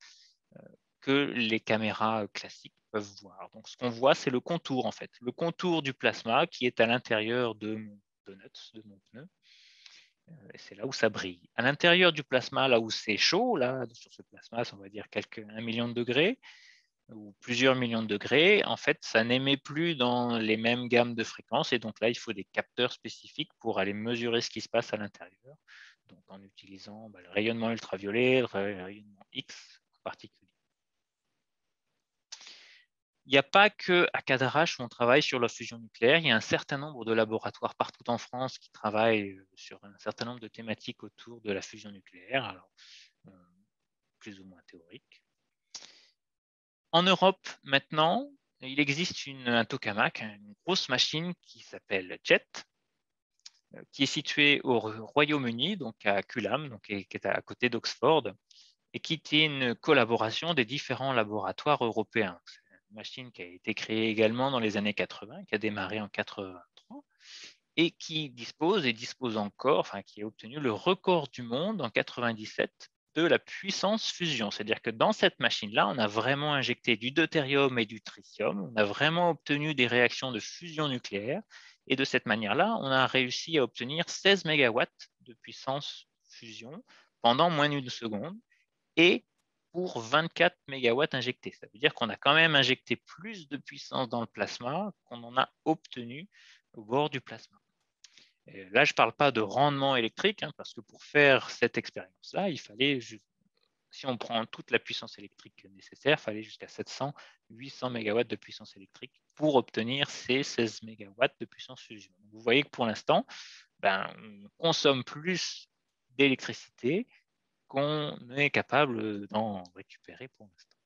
[SPEAKER 1] euh, que les caméras classiques peuvent voir. Donc ce qu'on voit, c'est le contour en fait. Le contour du plasma qui est à l'intérieur de mon donut, de mon pneu. Euh, c'est là où ça brille. À l'intérieur du plasma, là où c'est chaud, là, sur ce plasma, on va dire quelques un million de degrés, ou plusieurs millions de degrés, en fait, ça n'émet plus dans les mêmes gammes de fréquences. Et donc là, il faut des capteurs spécifiques pour aller mesurer ce qui se passe à l'intérieur. Donc en utilisant bah, le rayonnement ultraviolet, le rayonnement X en particulier. Il n'y a pas qu'à Cadarache où on travaille sur la fusion nucléaire. Il y a un certain nombre de laboratoires partout en France qui travaillent euh, sur un certain nombre de thématiques autour de la fusion nucléaire, alors, euh, plus ou moins théoriques. En Europe, maintenant, il existe un tokamak, une grosse machine qui s'appelle JET, euh, qui est située au Royaume-Uni, donc à Culham, donc, qui est à côté d'Oxford, et qui est une collaboration des différents laboratoires européens. Machine qui a été créée également dans les années 80, qui a démarré en 83, et qui dispose et dispose encore, enfin qui a obtenu le record du monde en 97 de la puissance fusion. C'est-à-dire que dans cette machine-là, on a vraiment injecté du deutérium et du tritium, on a vraiment obtenu des réactions de fusion nucléaire, et de cette manière-là, on a réussi à obtenir 16 MW de puissance fusion pendant moins d'une seconde, et pour 24 MW injectés. Ça veut dire qu'on a quand même injecté plus de puissance dans le plasma qu'on en a obtenu au bord du plasma là, je ne parle pas de rendement électrique, hein, parce que pour faire cette expérience-là, il fallait, si on prend toute la puissance électrique nécessaire, il fallait jusqu'à 700, 800 MW de puissance électrique pour obtenir ces 16 MW de puissance fusion. Vous voyez que pour l'instant, ben, on consomme plus d'électricité qu'on est capable d'en récupérer pour l'instant.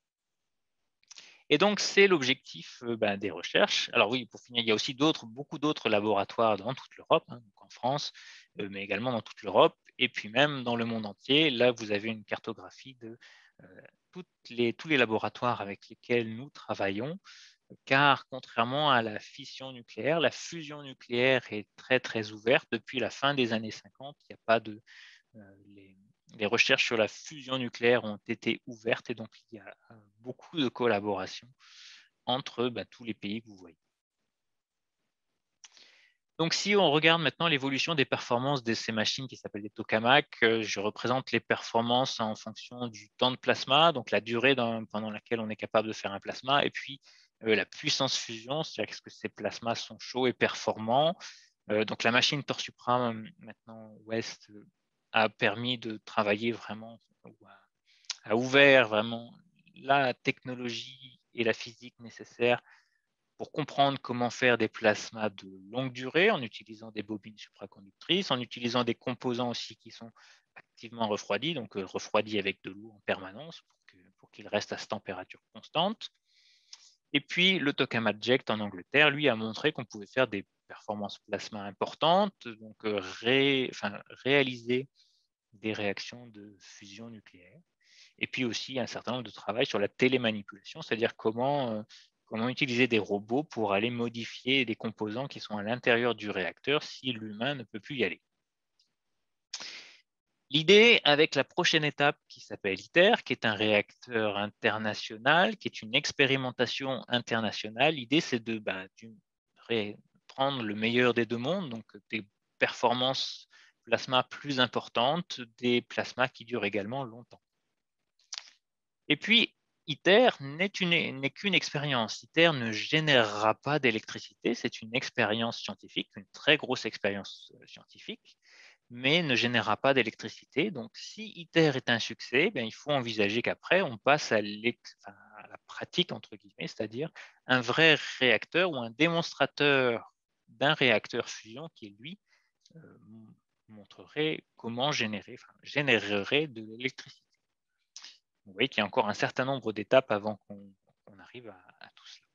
[SPEAKER 1] Et donc, c'est l'objectif euh, ben, des recherches. Alors oui, pour finir, il y a aussi beaucoup d'autres laboratoires dans toute l'Europe, hein, en France, euh, mais également dans toute l'Europe, et puis même dans le monde entier. Là, vous avez une cartographie de euh, tous les laboratoires avec lesquels nous travaillons, car contrairement à la fission nucléaire, la fusion nucléaire est très, très ouverte. Depuis la fin des années 50, il n'y a pas de... les recherches sur la fusion nucléaire ont été ouvertes et donc il y a euh, beaucoup de collaboration entre bah, tous les pays que vous voyez. Donc, si on regarde maintenant l'évolution des performances de ces machines qui s'appellent des tokamaks, euh, je représente les performances en fonction du temps de plasma, donc la durée pendant laquelle on est capable de faire un plasma, et puis euh, la puissance fusion, c'est-à-dire que ces plasmas sont chauds et performants. donc, la machine Torsupra, maintenant West, a permis de travailler vraiment, a ouvert vraiment la technologie et la physique nécessaires pour comprendre comment faire des plasmas de longue durée en utilisant des bobines supraconductrices, en utilisant des composants aussi qui sont activement refroidis, donc euh, refroidis avec de l'eau en permanence pour qu'ils restent à cette température constante. Et puis, le Tokamak Jet en Angleterre, lui, a montré qu'on pouvait faire des performances plasma importantes, donc euh, réaliser des réactions de fusion nucléaire. Et puis aussi un certain nombre de travail sur la télémanipulation, c'est-à-dire comment, euh, comment utiliser des robots pour aller modifier des composants qui sont à l'intérieur du réacteur si l'humain ne peut plus y aller. L'idée avec la prochaine étape qui s'appelle ITER, qui est un réacteur international, qui est une expérimentation internationale, l'idée c'est de ben, prendre le meilleur des deux mondes, donc des performances plasma plus importantes, des plasmas qui durent également longtemps. Et puis, ITER n'est qu'une expérience. ITER ne générera pas d'électricité, c'est une expérience scientifique, une très grosse expérience euh, scientifique, mais ne générera pas d'électricité. Donc, si ITER est un succès, bien, il faut envisager qu'après, on passe à, à, la pratique, entre guillemets, c'est-à-dire un vrai réacteur ou un démonstrateur d'un réacteur fusion qui est, lui, euh, montrerait comment générer, enfin, générerait de l'électricité. Vous voyez qu'il y a encore un certain nombre d'étapes avant qu'on arrive à, tout cela.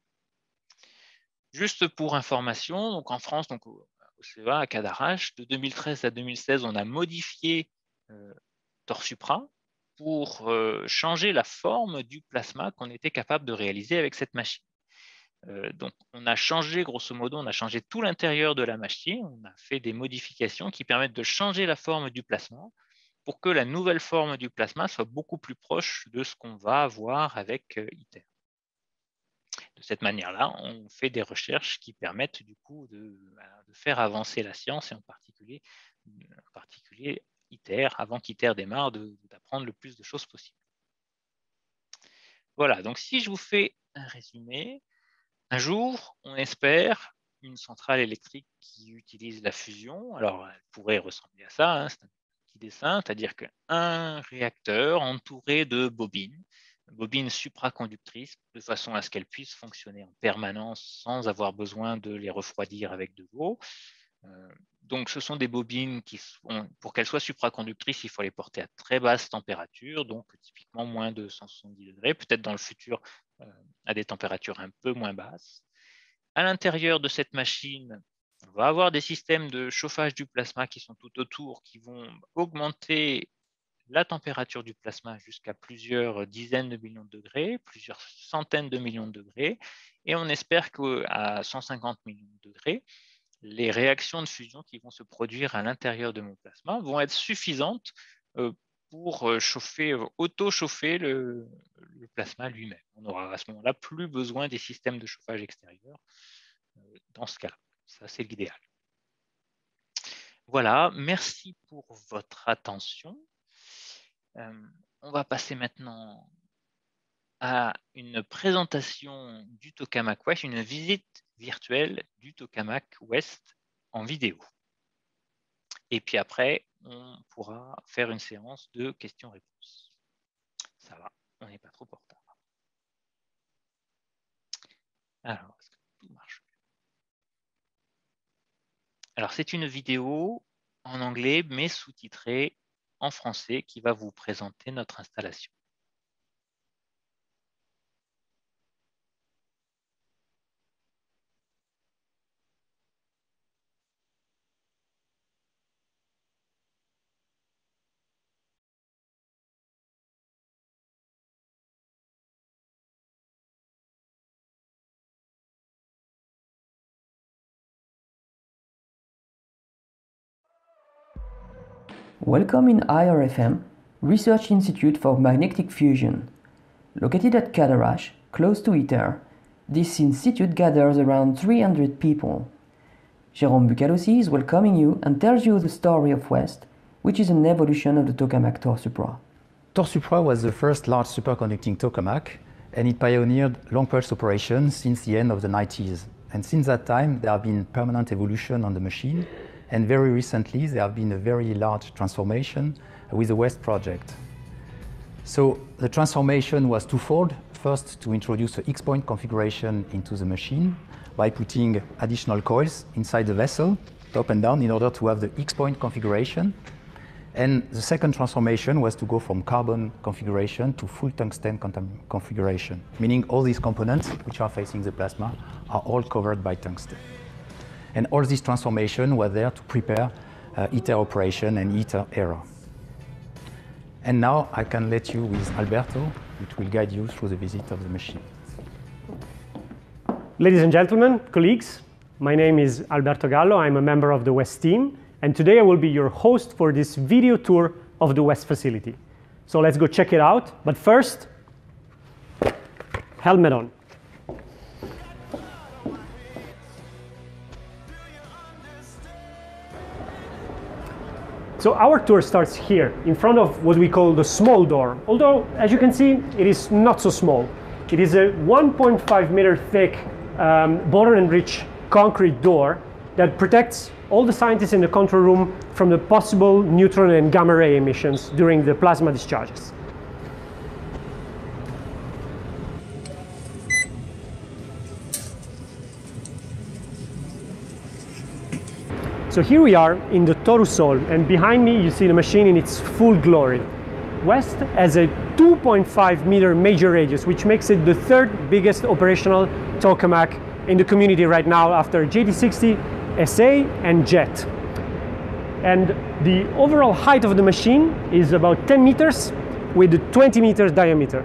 [SPEAKER 1] Juste pour information, donc en France, donc au, CEA, à Cadarache, de 2013 à 2016, on a modifié euh, Torsupra pour euh, changer la forme du plasma qu'on était capable de réaliser avec cette machine. Euh, donc, on a changé, grosso modo, on a changé tout l'intérieur de la machine, on a fait des modifications qui permettent de changer la forme du plasma pour que la nouvelle forme du plasma soit beaucoup plus proche de ce qu'on va avoir avec ITER. De cette manière-là, on fait des recherches qui permettent du coup de, faire avancer la science et en particulier, en particulier ITER, avant qu'ITER démarre, d'apprendre le plus de choses possible. Voilà, donc si je vous fais un résumé, un jour, on espère une centrale électrique qui utilise la fusion. Alors, elle pourrait ressembler à ça, hein, c'est un petit dessin, c'est-à-dire qu'un réacteur entouré de bobines, bobines supraconductrices, de façon à ce qu'elles puissent fonctionner en permanence sans avoir besoin de les refroidir avec de l'eau. Euh, donc, ce sont des bobines qui, pour qu'elles soient supraconductrices, il faut les porter à très basse température, donc typiquement moins de 170 degrés, peut-être dans le futur euh, à des températures un peu moins basses. À l'intérieur de cette machine, on va avoir des systèmes de chauffage du plasma qui sont tout autour, qui vont augmenter la température du plasma jusqu'à plusieurs dizaines de millions de degrés, plusieurs centaines de millions de degrés, et on espère qu'à 150 millions de degrés, les réactions de fusion qui vont se produire à l'intérieur de mon plasma vont être suffisantes euh, pour euh, chauffer, euh, auto-chauffer le, plasma lui-même. On n'aura à ce moment-là plus besoin des systèmes de chauffage extérieurs dans ce cas-là. Ça, c'est l'idéal. Voilà, merci pour votre attention. on va passer maintenant à une présentation du Tokamak West, une visite virtuelle du Tokamak West en vidéo. Et puis après, on pourra faire une séance de questions-réponses. Ça va, on n'est pas trop en retard. Alors, est-ce que tout marche Alors, c'est une vidéo en anglais, mais sous-titrée en français qui va vous présenter notre installation.
[SPEAKER 3] Welcome in IRFM, Research Institute for Magnetic Fusion. Located at Cadarache, close to ITER, this institute gathers around 300 people. Jérôme Bucalossi is welcoming you and tells you the story of WEST, which is an evolution of the tokamak Torsupra.
[SPEAKER 4] Torsupra was the first large superconducting tokamak, and it pioneered long pulse operation since the end of the 90s. And since that time, there have been permanent evolution on the machine, and very recently, there have been a very large transformation with the WEST project. So the transformation was twofold. First, to introduce the X-point configuration into the machine by putting additional coils inside the vessel, top and down, in order to have the X-point configuration. And the second transformation was to go from carbon configuration to full tungsten configuration, meaning all these components which are facing the plasma are all covered by tungsten. And all these transformations were there to prepare uh, ITER operation and ITER era. And now I can let you with Alberto, which will guide you through the visit of the machine.
[SPEAKER 5] Ladies and gentlemen, colleagues, my name is Alberto Gallo. I'm a member of the WEST team, and today I will be your host for this video tour of the WEST facility. So let's go check it out. But first, helmet on. So our tour starts here, in front of what we call the small door. Although, as you can see, it is not so small. It is a 1.5 meter thick um, boron-enriched concrete door that protects all the scientists in the control room from the possible neutron and gamma ray emissions during the plasma discharges. So here we are in the Torusol, and behind me you see the machine in its full glory. West has a 2.5 meter major radius, which makes it the third biggest operational tokamak in the community right now after JT60, SA, and JET. And the overall height of the machine is about 10 meters with a 20 meters diameter.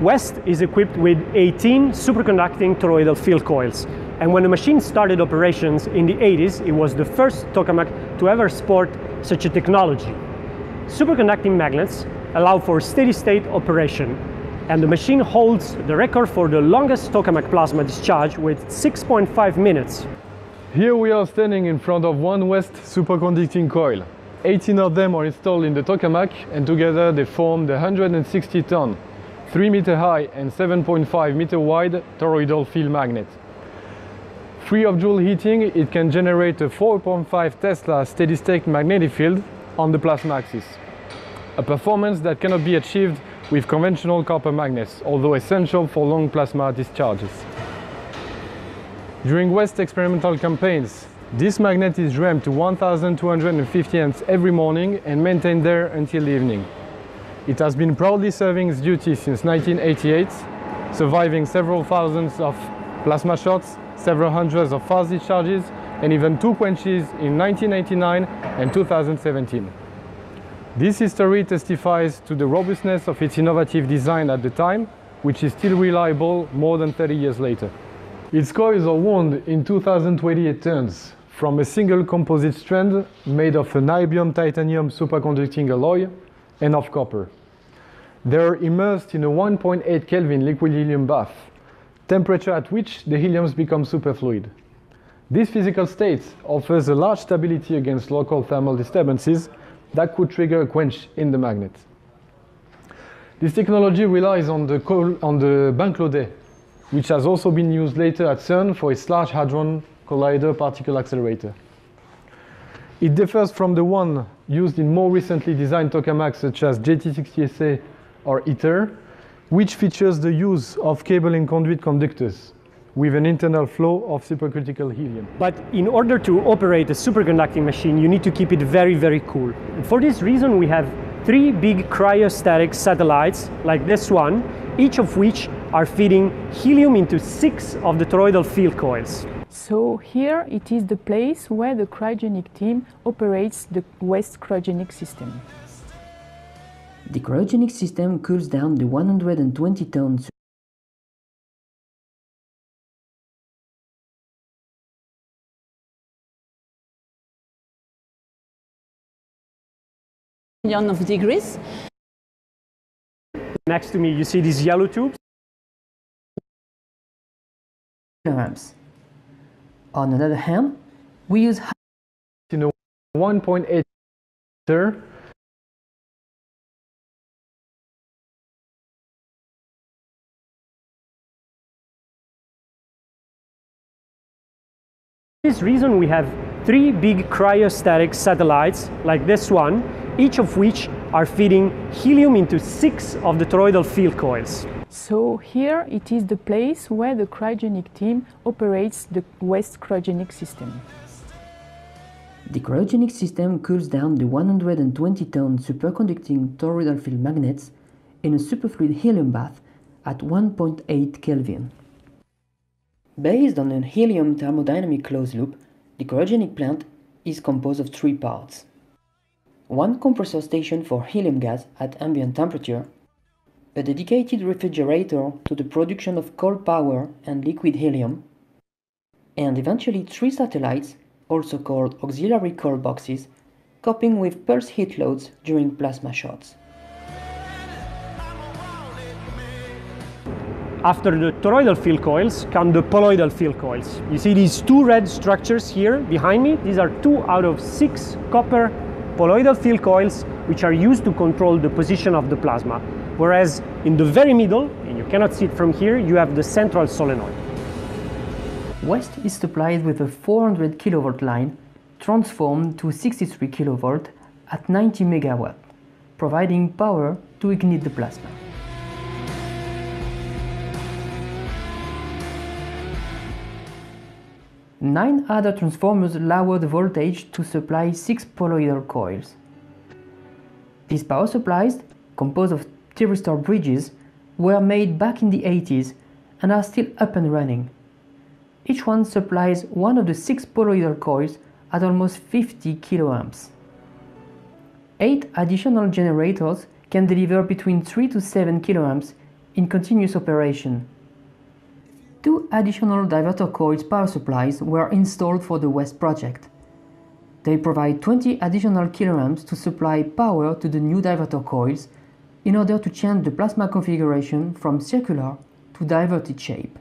[SPEAKER 5] West is equipped with 18 superconducting toroidal field coils. And when the machine started operations in the 80s, it was the first tokamak to ever sport such a technology. Superconducting magnets allow for steady state operation, and the machine holds the record for the longest tokamak plasma discharge with 6.5 minutes.
[SPEAKER 6] Here we are standing in front of one West superconducting coil. 18 of them are installed in the tokamak and together they form the 160 ton, 3 meter high and 7.5 meter wide toroidal field magnet. Free of Joule heating, it can generate a 4.5 Tesla steady state magnetic field on the plasma axis. A performance that cannot be achieved with conventional copper magnets, although essential for long plasma discharges. During West experimental campaigns, this magnet is ramped to 1250 amps every morning and maintained there until evening. It has been proudly serving its duty since 1988, surviving several thousands of plasma shots, several hundreds of fast discharges, and even two quenches in 1989 and 2017. This history testifies to the robustness of its innovative design at the time, which is still reliable more than 30 years later. Its coils are wound in 2028 turns from a single composite strand made of an niobium titanium superconducting alloy and of copper. They are immersed in a 1.8 Kelvin liquid helium bath, temperature at which the heliums become superfluid. This physical state offers a large stability against local thermal disturbances that could trigger a quench in the magnet. This technology relies on the, on the which has also been used later at CERN for its Large Hadron Collider particle accelerator. It differs from the one used in more recently designed tokamaks such as JT60SA or ITER, which features the use of cable and conduit conductors with an internal flow of supercritical helium.
[SPEAKER 5] But in order to operate a superconducting machine, you need to keep it very, very cool. And for this reason, we have three big cryostatic satellites like this one, each of which are feeding helium into six of the toroidal field coils.
[SPEAKER 7] So here it is the place where the cryogenic team operates the West cryogenic system.
[SPEAKER 3] The cryogenic system cools down the 120 tons
[SPEAKER 7] million of degrees.
[SPEAKER 5] Next to me, you see these yellow tubes.
[SPEAKER 3] kilograms. On the other hand, we use
[SPEAKER 6] In a 1.8 liter
[SPEAKER 5] this reason, we have three big cryostatic satellites like this one, each of which are feeding helium into six of the toroidal field coils.
[SPEAKER 7] So here it is the place where the cryogenic team operates the West cryogenic system.
[SPEAKER 3] The cryogenic system cools down the 120 ton superconducting toroidal field magnets in a superfluid helium bath at 1.8 Kelvin. Based on a helium thermodynamic closed loop, the cryogenic plant is composed of three parts. One compressor station for helium gas at ambient temperature, a dedicated refrigerator to the production of cold power and liquid helium, and eventually three satellites, also called auxiliary cold boxes, coping with pulse heat loads during plasma shots.
[SPEAKER 5] After the toroidal field coils come the poloidal field coils. You see these two red structures here behind me? These are two out of six copper poloidal field coils which are used to control the position of the plasma. Whereas in the very middle, and you cannot see it from here, you have the central solenoid.
[SPEAKER 3] West is supplied with a 400 kV line transformed to 63 kV at 90 MW, providing power to ignite the plasma. Nine other transformers lower the voltage to supply six poloidal coils. These power supplies, composed of thyristor bridges, were made back in the 80s and are still up and running. Each one supplies one of the six poloidal coils at almost 50 kiloamps. Eight additional generators can deliver between 3 to 7 kiloamps in continuous operation. Two additional divertor coils power supplies were installed for the WEST project. They provide 20 additional kilograms to supply power to the new divertor coils in order to change the plasma configuration from circular to diverted shape.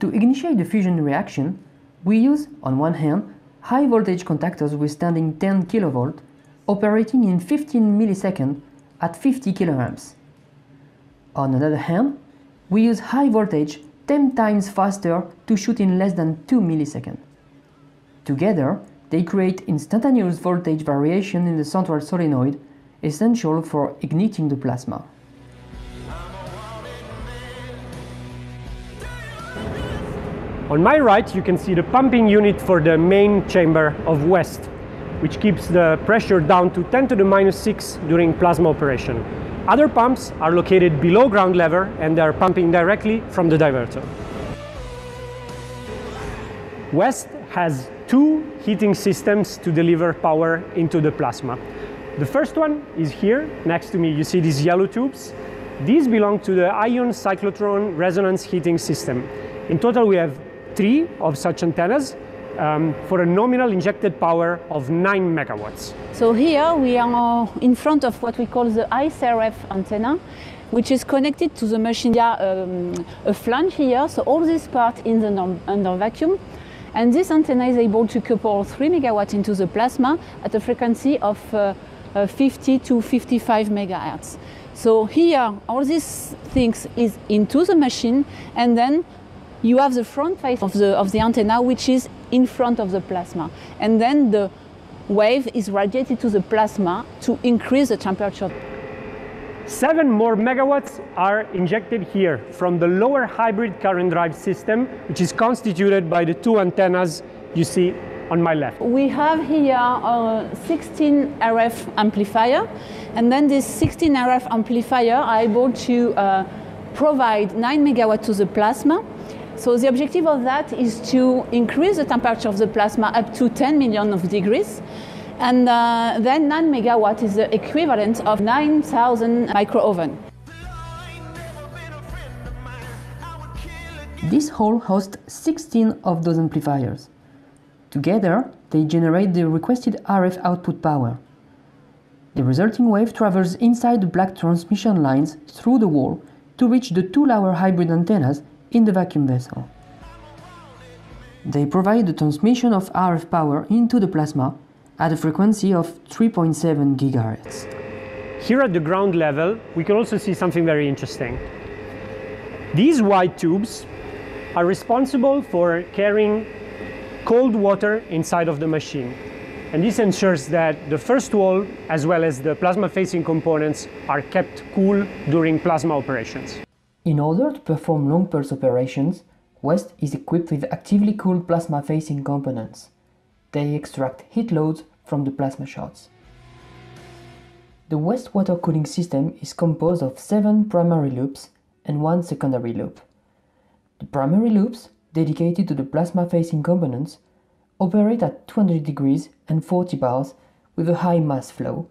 [SPEAKER 3] To initiate the fusion reaction, we use, on one hand, high voltage contactors withstanding 10 kV, operating in 15 milliseconds at 50 kilograms. On another hand, we use high voltage 10 times faster to shoot in less than 2 milliseconds. Together, they create instantaneous voltage variation in the central solenoid, essential for igniting the plasma.
[SPEAKER 5] On my right, you can see the pumping unit for the main chamber of West, which keeps the pressure down to 10 to the minus 6 during plasma operation. Other pumps are located below ground level and they are pumping directly from the diverter. West has two heating systems to deliver power into the plasma. The first one is here next to me. You see these yellow tubes. These belong to the ion cyclotron resonance heating system. In total, we have three of such antennas um, for a nominal injected power of 9 megawatts.
[SPEAKER 8] So here we are in front of what we call the ICRF antenna, which is connected to the machine via um, a flange here. So all this part is under, under vacuum. And this antenna is able to couple 3 megawatts into the plasma at a frequency of uh, uh, 50 to 55 megahertz. So here, all these things is into the machine, and then you have the front face of the, of the antenna, which is in front of the plasma. And then the wave is radiated to the plasma to increase the temperature.
[SPEAKER 5] Seven more megawatts are injected here from the lower hybrid current drive system, which is constituted by the two antennas you see on my left.
[SPEAKER 8] We have here a 16 RF amplifier, and then this 16 RF amplifier are able to uh, provide 9 megawatt to the plasma. So the objective of that is to increase the temperature of the plasma up to 10 million of degrees. And uh, then 9 megawatt is the equivalent of 9,000 micro oven.
[SPEAKER 3] This hall hosts 16 of those amplifiers. Together, they generate the requested RF output power. The resulting wave travels inside the black transmission lines through the wall to reach the two lower hybrid antennas in the vacuum vessel. They provide the transmission of RF power into the plasma at a frequency of 3.7 GHz.
[SPEAKER 5] Here at the ground level, we can also see something very interesting. These white tubes are responsible for carrying cold water inside of the machine. And this ensures that the first wall, as well as the plasma-facing components, are kept cool during plasma operations.
[SPEAKER 3] In order to perform long pulse operations, West is equipped with actively cooled plasma-facing components. They extract heat loads from the plasma shots. The West water cooling system is composed of seven primary loops and one secondary loop. The primary loops, dedicated to the plasma-facing components, operate at 200 degrees and 40 bars with a high mass flow,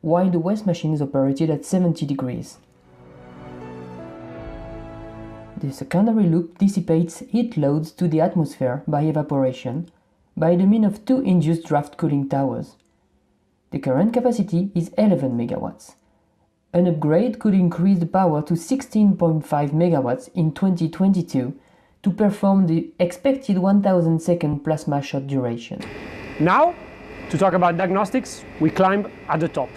[SPEAKER 3] while the West machine is operated at 70 degrees. The secondary loop dissipates heat loads to the atmosphere by evaporation by the means of two induced draft cooling towers. The current capacity is 11 megawatts. An upgrade could increase the power to 16.5 megawatts in 2022 to perform the expected 1000 second plasma shot duration.
[SPEAKER 5] Now, to talk about diagnostics, we climb at the top.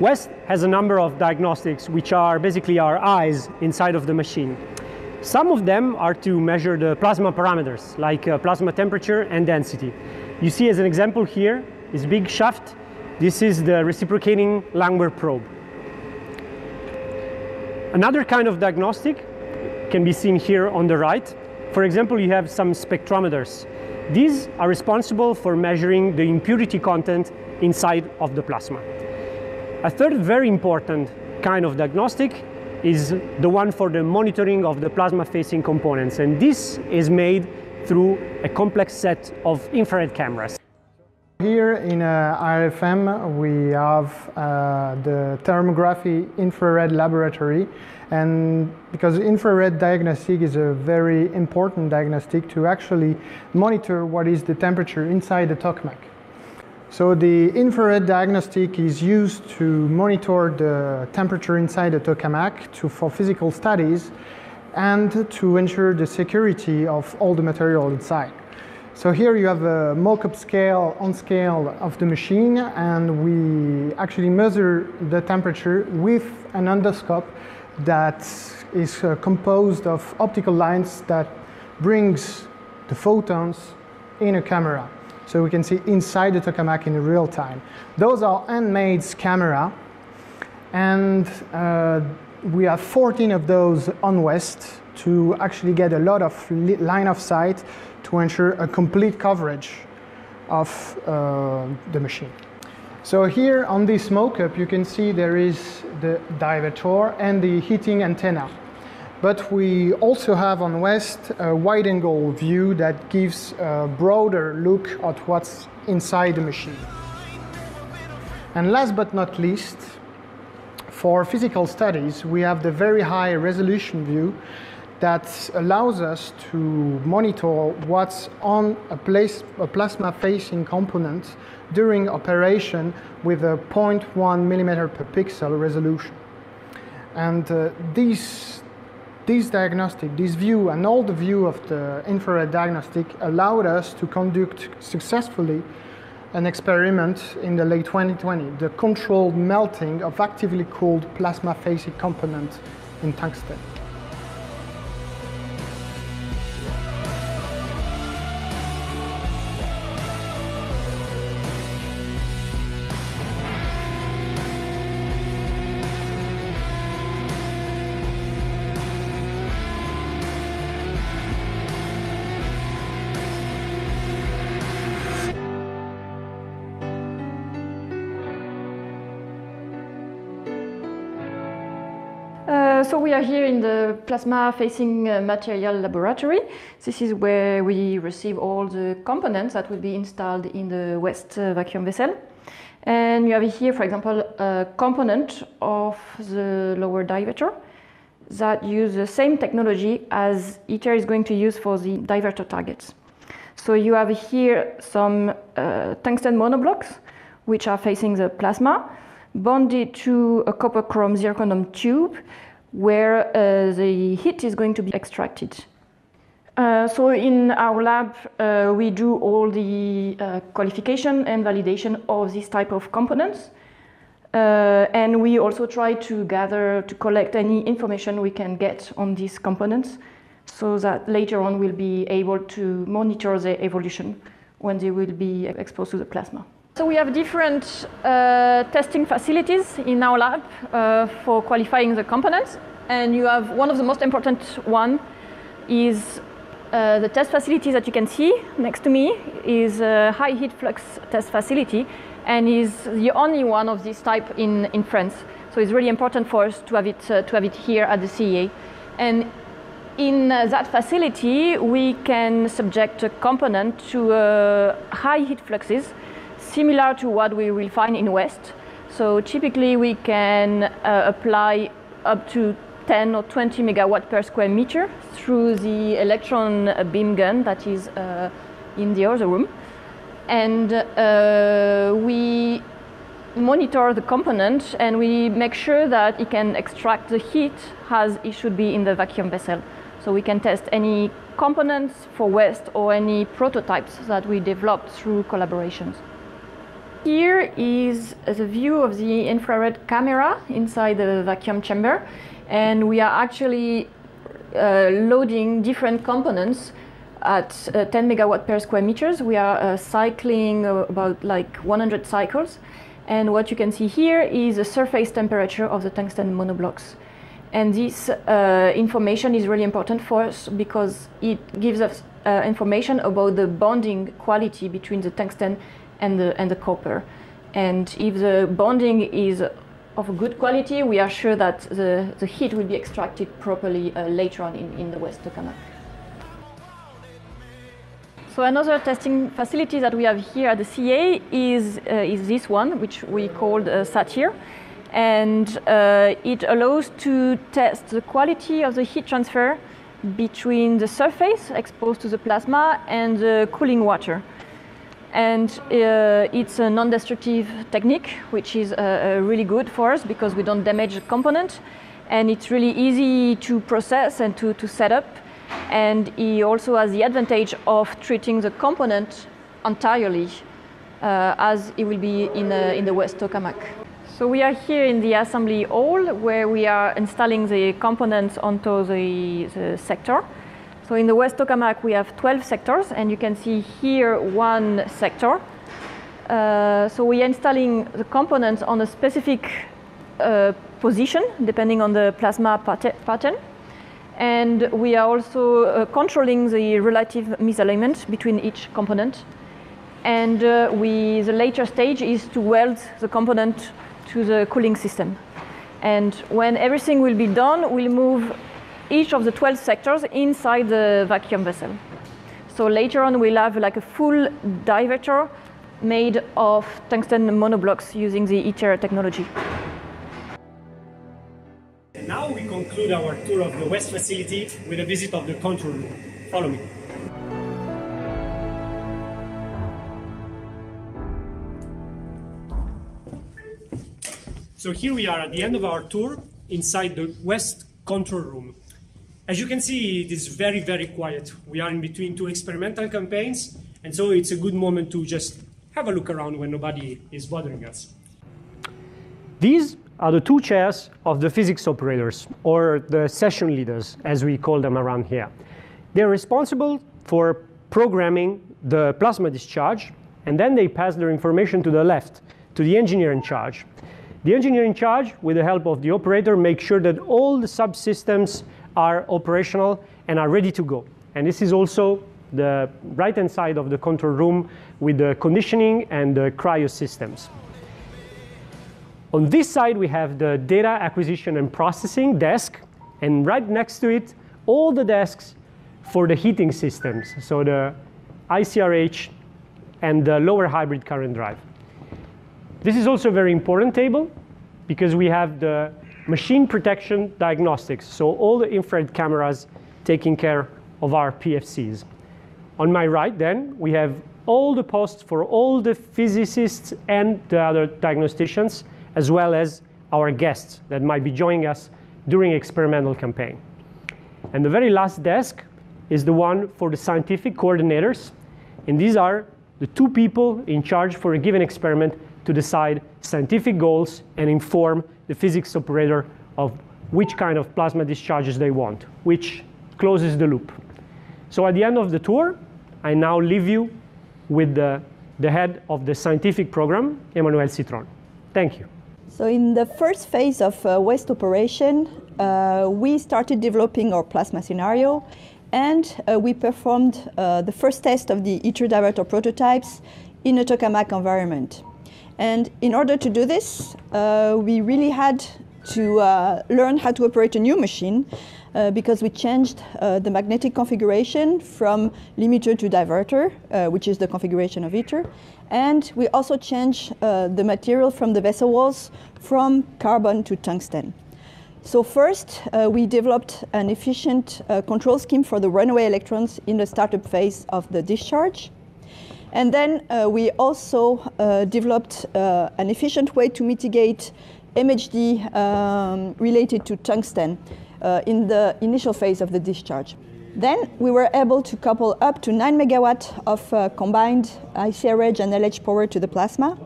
[SPEAKER 5] West has a number of diagnostics which are basically our eyes inside of the machine. Some of them are to measure the plasma parameters like uh, plasma temperature and density. You see as an example here this big shaft. This is the reciprocating Langmuir probe. Another kind of diagnostic can be seen here on the right. For example, you have some spectrometers. These are responsible for measuring the impurity content inside of the plasma. A third very important kind of diagnostic is the one for the monitoring of the plasma facing components. And this is made through a complex set of infrared cameras.
[SPEAKER 9] Here in uh, RFM we have uh, the thermography infrared laboratory and because infrared diagnostic is a very important diagnostic to actually monitor what is the temperature inside the tokamak. So the infrared diagnostic is used to monitor the temperature inside the tokamak to, for physical studies and to ensure the security of all the material inside. So here you have a mock-up scale on scale of the machine and we actually measure the temperature with an endoscope that is uh, composed of optical lines that brings the photons in a camera. So we can see inside the tokamak in real time. Those are handmade camera and uh, we have 14 of those on West to actually get a lot of line of sight to ensure a complete coverage of uh, the machine. So here on this mock-up you can see there is the divertor and the heating antenna. But we also have on West a wide angle view that gives a broader look at what's inside the machine. And last but not least, for physical studies, we have the very high resolution view that allows us to monitor what's on a, place, a plasma facing component during operation with a 0.1 millimeter per pixel resolution. And uh, these, this diagnostic, this view, and all the view of the infrared diagnostic allowed us to conduct successfully an experiment in the late 2020, the controlled melting of actively cooled plasma facing component in tungsten.
[SPEAKER 10] So we are here in the plasma facing uh, material laboratory. This is where we receive all the components that will be installed in the West uh, vacuum vessel. And you have here, for example, a component of the lower divertor that use the same technology as ITER is going to use for the divertor targets. So you have here some uh, tungsten monoblocks which are facing the plasma bonded to a copper chrome zirconium tube where uh, the heat is going to be extracted. Uh, so in our lab, uh, we do all the uh, qualification and validation of this type of components. Uh, and we also try to gather, to collect any information we can get on these components so that later on we'll be able to monitor their evolution when they will be exposed to the plasma. So we have different uh, testing facilities in our lab uh, for qualifying the components. And you have one of the most important one is uh, the test facility that you can see next to me is a high heat flux test facility and is the only one of this type in, in France. So it's really important for us to have it, uh, to have it here at the CEA. And in uh, that facility, we can subject a component to uh, high heat fluxes similar to what we will find in West. So typically we can uh, apply up to 10 or 20 megawatt per square meter through the electron beam gun that is uh, in the other room. And uh, we monitor the component and we make sure that it can extract the heat as it should be in the vacuum vessel. So we can test any components for West or any prototypes that we developed through collaborations. Here is the view of the infrared camera inside the vacuum chamber and we are actually uh, loading different components at uh, 10 megawatt per square meters. We are uh, cycling about like 100 cycles and what you can see here is the surface temperature of the tungsten monoblocks. And this uh, information is really important for us because it gives us uh, information about the bonding quality between the tungsten and the, and the copper. And if the bonding is of good quality, we are sure that the, the heat will be extracted properly uh, later on in, in the West Tokamak. So another testing facility that we have here at the CA is, uh, is this one, which we called uh, SATIR. And uh, it allows to test the quality of the heat transfer between the surface exposed to the plasma and the cooling water. And uh, it's a non-destructive technique, which is uh, uh, really good for us because we don't damage the component. And it's really easy to process and to, to set up. And it also has the advantage of treating the component entirely uh, as it will be in, uh, in the West Tokamak. So we are here in the assembly hall where we are installing the components onto the, the sector. So in the West Tokamak we have 12 sectors and you can see here one sector. Uh, so we are installing the components on a specific uh, position depending on the plasma pat pattern. And we are also uh, controlling the relative misalignment between each component. And uh, we, the later stage is to weld the component to the cooling system. And when everything will be done, we'll move each of the 12 sectors inside the vacuum vessel. So later on, we'll have like a full divertor made of tungsten monoblocks using the ITER technology.
[SPEAKER 5] And now we conclude our tour of the West facility with a visit of the control room. Follow me. So here we are at the end of our tour inside the West control room. As you can see, it is very, very quiet. We are in between two experimental campaigns, and so it's a good moment to just have a look around when nobody is bothering us. These are the two chairs of the physics operators, or the session leaders, as we call them around here. They're responsible for programming the plasma discharge, and then they pass their information to the left, to the engineer in charge. The engineer in charge, with the help of the operator, makes sure that all the subsystems are operational and are ready to go. And this is also the right-hand side of the control room with the conditioning and the cryo systems. On this side, we have the data acquisition and processing desk, and right next to it, all the desks for the heating systems, so the ICRH and the lower hybrid current drive. This is also a very important table because we have the machine protection diagnostics, so all the infrared cameras taking care of our PFCs. On my right then, we have all the posts for all the physicists and the other diagnosticians, as well as our guests that might be joining us during experimental campaign. And the very last desk is the one for the scientific coordinators. And these are the two people in charge for a given experiment to decide scientific goals and inform the physics operator of which kind of plasma discharges they want, which closes the loop. So at the end of the tour, I now leave you with the, the head of the scientific program, Emmanuel Citron. Thank you.
[SPEAKER 11] So in the first phase of uh, waste operation, uh, we started developing our plasma scenario and uh, we performed uh, the first test of the ITER prototypes in a tokamak environment. And in order to do this, uh, we really had to uh, learn how to operate a new machine uh, because we changed uh, the magnetic configuration from limiter to diverter, uh, which is the configuration of ITER. And we also changed uh, the material from the vessel walls from carbon to tungsten. So first, we developed an efficient control scheme for the runaway electrons in the startup phase of the discharge. And then uh, we also uh, developed uh, an efficient way to mitigate MHD um, related to tungsten uh, in the initial phase of the discharge. Then we were able to couple up to 9 megawatt of uh, combined ICRH and LH power to the plasma.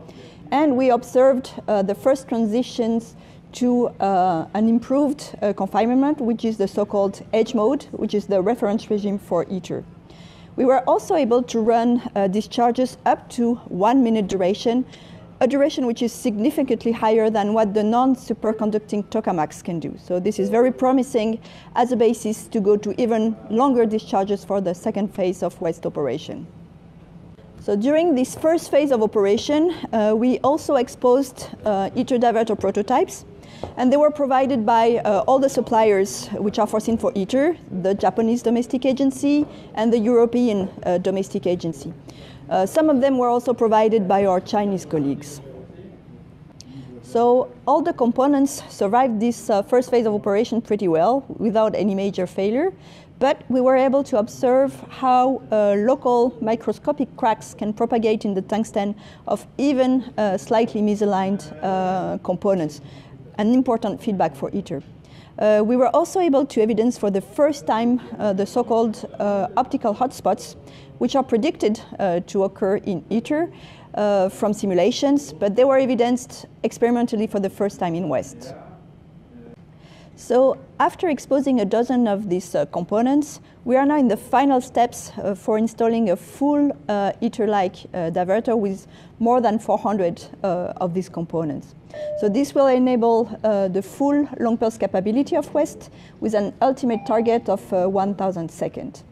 [SPEAKER 11] And we observed uh, the first transitions to an improved confinement, which is the so-called edge mode, which is the reference regime for ITER. We were also able to run uh, discharges up to one minute duration, a duration which is significantly higher than what the non-superconducting tokamaks can do. So this is very promising as a basis to go to even longer discharges for the second phase of waste operation. So during this first phase of operation, uh, we also exposed uh, ITER diverter prototypes, and they were provided by uh, all the suppliers which are foreseen for ITER, the Japanese domestic agency and the European uh, domestic agency. Uh, some of them were also provided by our Chinese colleagues. So all the components survived this uh, first phase of operation pretty well without any major failure, but we were able to observe how uh, local microscopic cracks can propagate in the tungsten of even uh, slightly misaligned components, an important feedback for ITER. Uh, we were also able to evidence for the first time uh, the so-called uh, optical hotspots, which are predicted to occur in ITER from simulations, but they were evidenced experimentally for the first time in WEST. So after exposing a dozen of these uh, components, we are now in the final steps uh, for installing a full uh, ITER-like diverter with more than 400 of these components. So this will enable the full long pulse capability of WEST with an ultimate target of 1,000 seconds.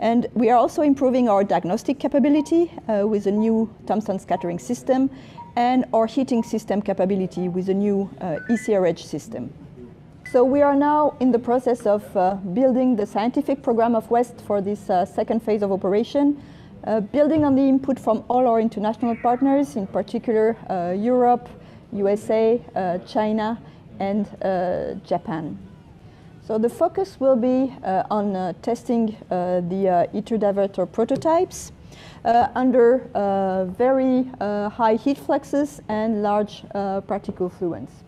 [SPEAKER 11] And we are also improving our diagnostic capability uh, with a new Thomson scattering system and our heating system capability with a new uh, ECRH system. So we are now in the process of uh, building the scientific program of WEST for this uh, second phase of operation, uh, building on the input from all our international partners, in particular uh, Europe, USA, uh, China, and uh, Japan. So the focus will be on testing the ITER diverter prototypes under very high heat fluxes and large particle fluence.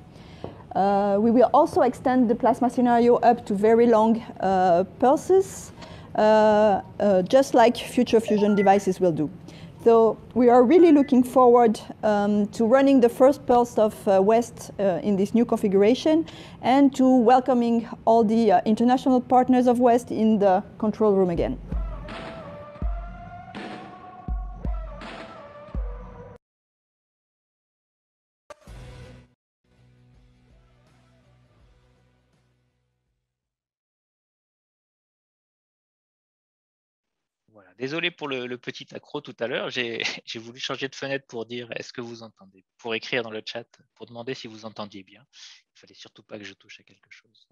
[SPEAKER 11] Uh, we will also extend the plasma scenario up to very long uh, pulses, uh, uh, just like future fusion devices will do. So we are really looking forward um, to running the first pulse of uh, West uh, in this new configuration and to welcoming all the international partners of West in the control room again.
[SPEAKER 1] Désolé pour le, petit accro tout à l'heure. <laughs> J'ai voulu changer de fenêtre pour dire est-ce que vous entendez? Pour écrire dans le chat, pour demander si vous entendiez bien. Il fallait surtout pas que je touche à quelque chose.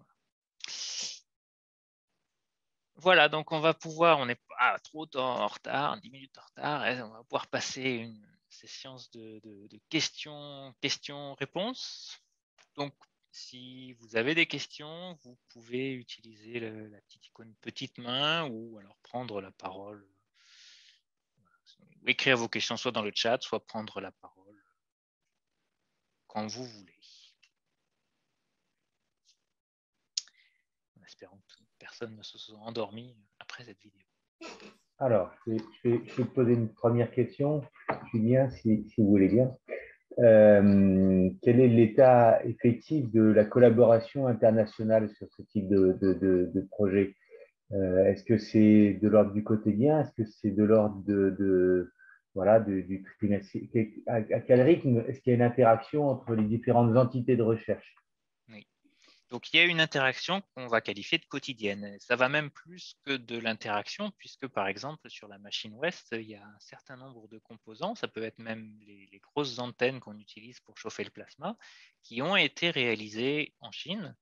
[SPEAKER 1] Voilà. donc on va pouvoir, on n'est pas trop en retard, 10 minutes en retard, on va pouvoir passer une de, de questions, questions-réponses. Donc si vous avez des questions, vous pouvez utiliser la petite icône petite main ou alors prendre la parole écrire vos questions soit dans le chat, soit prendre la parole quand vous voulez. En espérant que personne ne se soit endormi après cette vidéo.
[SPEAKER 12] Alors, je vais, poser une première question, Julien, si, si vous voulez bien. Euh, quel est l'état effectif de la collaboration internationale sur ce type de projet? Euh, est-ce que c'est de l'ordre du quotidien? Est-ce que c'est de l'ordre de, voilà, du trimestre à, quel rythme est-ce qu'il y a une interaction entre les différentes entités de recherche?
[SPEAKER 1] Donc il y a une interaction qu'on va qualifier de quotidienne. Ça va même plus que de l'interaction, puisque par exemple sur la machine West, il y a un certain nombre de composants, ça peut être même les, grosses antennes qu'on utilise pour chauffer le plasma, qui ont été réalisés en Chine,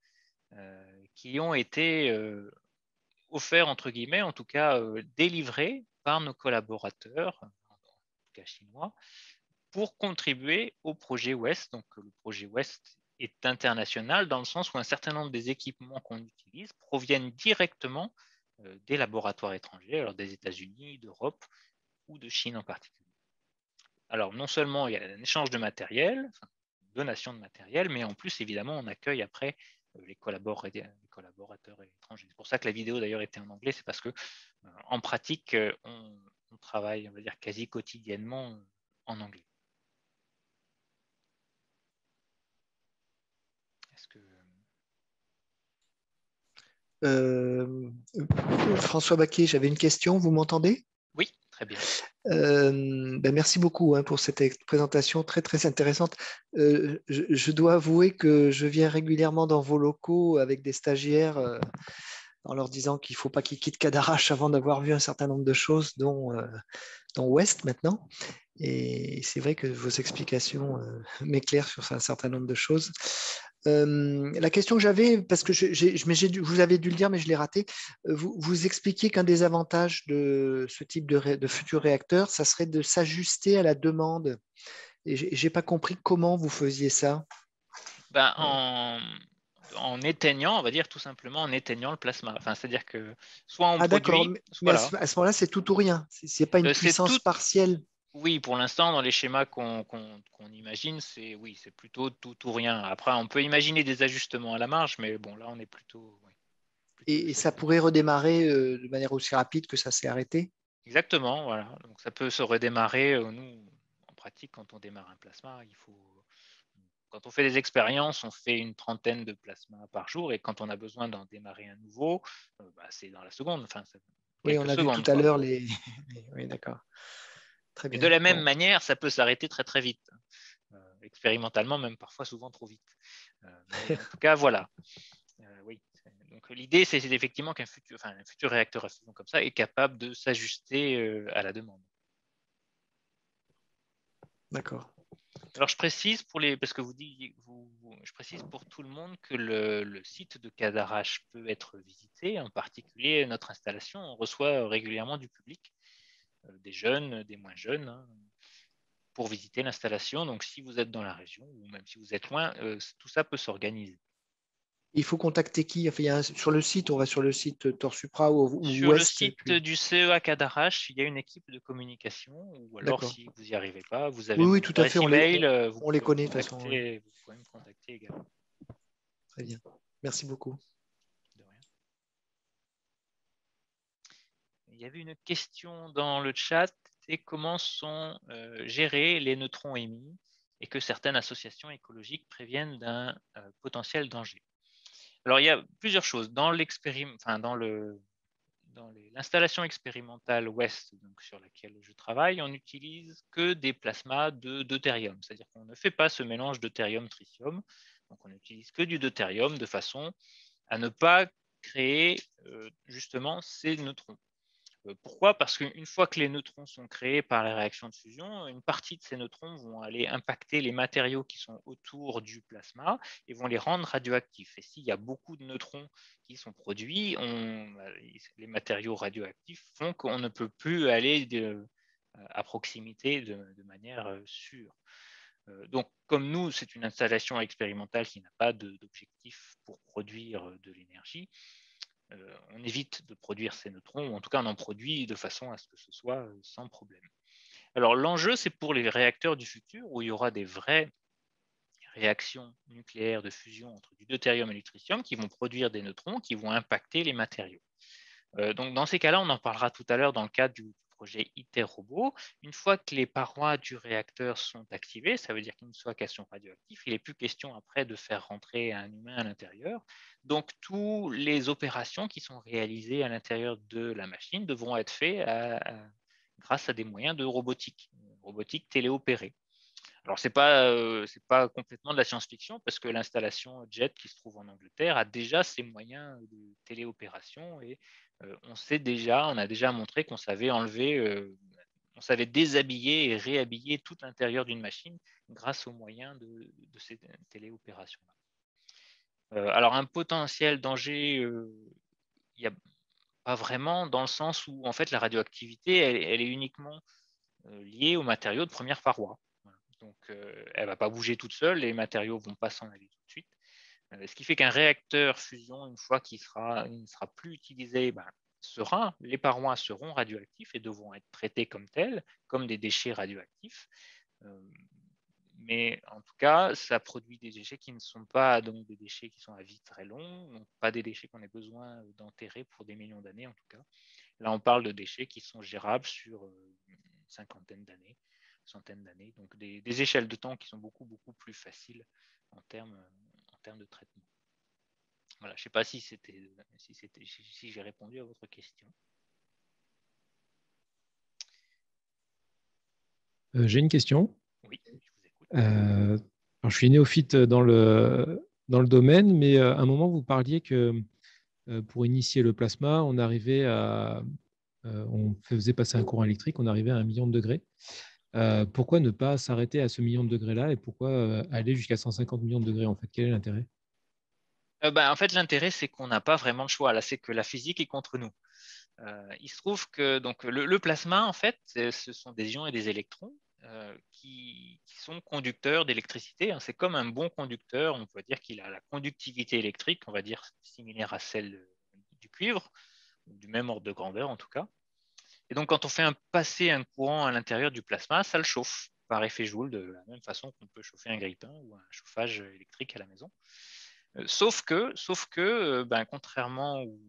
[SPEAKER 1] euh, qui ont été euh, offert, entre guillemets, en tout cas euh, délivré par nos collaborateurs, chinois, pour contribuer au projet West. Donc le projet West est international dans le sens où un certain nombre des équipements qu'on utilise proviennent directement euh, des laboratoires étrangers, alors des États-Unis, d'Europe ou de Chine en particulier. Alors non seulement il y a un échange de matériel, donation de matériel, mais en plus évidemment on accueille après euh, les, collaborateurs étrangers. C'est pour ça que la vidéo d'ailleurs était en anglais, c'est parce que euh, en pratique, euh, on, travaille, on va dire, quasi quotidiennement en anglais.
[SPEAKER 2] François Baquet, j'avais une question, vous m'entendez?
[SPEAKER 1] Oui, très bien.
[SPEAKER 2] Euh, ben merci beaucoup hein, pour cette présentation très très intéressante. Euh, je, dois avouer que je viens régulièrement dans vos locaux avec des stagiaires euh, en leur disant qu'il ne faut pas qu'ils quittent Cadarache avant d'avoir vu un certain nombre de choses, dont, euh, dont West maintenant. Et c'est vrai que vos explications euh, <laughs> m'éclairent sur un certain nombre de choses. Euh, la question que j'avais, parce que je, dû- vous avez dû le dire, mais je l'ai raté, euh, vous, vous expliquiez qu'un des avantages de ce type de, ré- de futur réacteur, ça serait de s'ajuster à la demande. Et j'ai j'ai pas compris comment vous faisiez ça.
[SPEAKER 1] Ben, en, en éteignant, on va dire tout simplement en éteignant le plasma. Enfin, c'est-à-dire que soit on
[SPEAKER 2] Ah d'accord,
[SPEAKER 1] produit,
[SPEAKER 2] mais,
[SPEAKER 1] voilà.
[SPEAKER 2] ce, à ce moment-là, c'est tout ou rien. C'est pas une
[SPEAKER 1] Euh,
[SPEAKER 2] puissance
[SPEAKER 1] tout-
[SPEAKER 2] partielle.
[SPEAKER 1] Oui, pour l'instant, dans les schémas qu'on qu'on- qu'on imagine, c'est oui, c'est plutôt tout ou rien. Après, on peut imaginer des ajustements à la marge, mais bon, là, on est plutôt. oui.
[SPEAKER 2] Et, et ça pourrait redémarrer euh, de manière aussi rapide que ça s'est arrêté?
[SPEAKER 1] Exactement, voilà. Donc, ça peut se redémarrer. euh, Nous, en pratique, quand on démarre un plasma, il faut. Quand on fait des expériences, on fait une trentaine de plasmas par jour, et quand on a besoin d'en démarrer un nouveau, euh, bah, c'est dans la seconde. Enfin,
[SPEAKER 2] Oui, on a vu tout à l'heure <laughs> les. Oui, d'accord. Très
[SPEAKER 1] Et
[SPEAKER 2] bien.
[SPEAKER 1] de la même manière, ça peut s'arrêter très très vite. Euh, expérimentalement, même parfois souvent trop vite. Euh, mais en tout <laughs> cas, voilà. Oui. Donc l'idée, c'est effectivement qu'un futur, enfin, un futur réacteur à fusion comme ça est capable de s'ajuster à la demande.
[SPEAKER 2] D'accord.
[SPEAKER 1] Alors je précise pour les, parce que vous dites, vous, je précise pour tout le monde que le, site de Cadarache peut être visité. En particulier, notre installation, on reçoit régulièrement du public, euh, des jeunes, des moins jeunes, hein, pour visiter l'installation. Donc si vous êtes dans la région ou même si vous êtes loin, euh, tout ça peut s'organiser.
[SPEAKER 2] Il faut contacter qui? Enfin, il y a un- Sur le site, on va sur le site Torsupra ou, ou
[SPEAKER 1] Sur le site
[SPEAKER 2] puis-
[SPEAKER 1] du CEA Cadarache, il y a une équipe de communication, ou alors si vous n'y arrivez pas, vous avez
[SPEAKER 2] Oui, oui, tout à fait, on les-
[SPEAKER 1] email,
[SPEAKER 2] on-
[SPEAKER 1] euh, vous
[SPEAKER 2] on les connaît, de toute façon,
[SPEAKER 1] Vous pouvez me contacter également.
[SPEAKER 2] Très bien. Merci beaucoup.
[SPEAKER 1] Il y avait une question dans le chat, comment sont euh, gérés les neutrons émis et que certaines associations écologiques préviennent d'un euh, potentiel danger? Alors il y a plusieurs choses. Dans l'installation expérimentale West donc, sur laquelle je travaille, on n'utilise que des plasmas de deutérium, c'est-à-dire qu'on ne fait pas ce mélange deutérium-tritium, donc on n'utilise que du deutérium de façon à ne pas créer euh, justement ces neutrons. Euh, Pourquoi? Parce qu'une fois que les neutrons sont créés par la réaction de fusion, une partie de ces neutrons vont aller impacter les matériaux qui sont autour du plasma et vont les rendre radioactifs. Et s'il y a beaucoup de neutrons qui sont produits, on- les matériaux radioactifs font qu'on ne peut plus aller de- à proximité de, manière euh, sûre. Euh, Donc, comme nous, c'est une installation expérimentale qui n'a pas d'objectif pour produire euh, de l'énergie, euh, on évite de produire ces neutrons, ou en tout cas on en produit de façon à ce que ce soit euh, sans problème. Alors l'enjeu, c'est pour les réacteurs du futur, où il y aura des vraies réactions nucléaires de fusion entre du deutérium et du tritium qui vont produire des neutrons qui vont impacter les matériaux. Euh, donc dans ces cas-là, on en parlera tout à l'heure dans le cadre du projet ITER Robot. Une fois que les parois du réacteur sont activées, ça veut dire qu'une fois qu'elles sont radioactives, il n'est plus question après de faire rentrer un humain à l'intérieur. Donc toutes les opérations qui sont réalisées à l'intérieur de la machine devront être faites grâce à des moyens de robotique, robotique téléopérée. Alors, ce n'est pas, euh, c'est pas complètement de la science-fiction parce que l'installation JET qui se trouve en Angleterre a déjà ses moyens de téléopération et euh, on sait déjà, on a déjà montré qu'on savait enlever, euh, on savait déshabiller et réhabiller tout l'intérieur d'une machine grâce aux moyens de, ces téléopérations-là. Alors, un potentiel danger, il n'y a pas vraiment dans le sens où en fait la radioactivité, elle, est uniquement liée aux matériaux de première paroi. Donc, euh, elle ne va pas bouger toute seule, les matériaux ne vont pas s'en aller tout de suite. Euh, ce qui fait qu'un réacteur fusion, une fois qu'il ne sera plus utilisé, ben, les parois seront radioactifs et devront être traités comme tels, comme des déchets radioactifs. Euh, mais en tout cas, ça produit des déchets qui ne sont pas des déchets qui sont à vie très long, pas des déchets qu'on ait besoin d'enterrer pour des millions d'années en tout cas. Là, on parle de déchets qui sont gérables sur une cinquantaine d'années, centaine d'années, donc des, des, échelles de temps qui sont beaucoup beaucoup plus faciles en termes en termes de traitement. Voilà, je ne sais pas si c'était si c'était si j'ai répondu à votre question.
[SPEAKER 13] Euh, j'ai une question.
[SPEAKER 1] Oui.
[SPEAKER 13] Euh, alors, je suis néophyte dans le, dans le domaine, mais euh, à un moment, vous parliez que euh, pour initier le plasma, on arrivait à, euh, on faisait passer un courant électrique, on arrivait à un million de degrés. Euh, pourquoi ne pas s'arrêter à ce million de degrés-là et pourquoi euh, aller jusqu'à 150 millions de degrés en fait? Quel est l'intérêt?
[SPEAKER 1] Euh, ben, en fait, l'intérêt, c'est qu'on n'a pas vraiment le choix. Là, c'est que la physique est contre nous. Il se trouve que donc, le, plasma, en fait, ce sont des ions et des électrons qui, sont conducteurs d'électricité. hein. C'est comme un bon conducteur. On peut dire qu'il a la conductivité électrique, on va dire similaire à celle du cuivre, du même ordre de grandeur en tout cas. Et donc, quand on fait passer un courant à l'intérieur du plasma, ça le chauffe par effet Joule, de la même façon qu'on peut chauffer un grille-pain ou un chauffage électrique à la maison. Euh, sauf que, sauf euh, ben, contrairement ou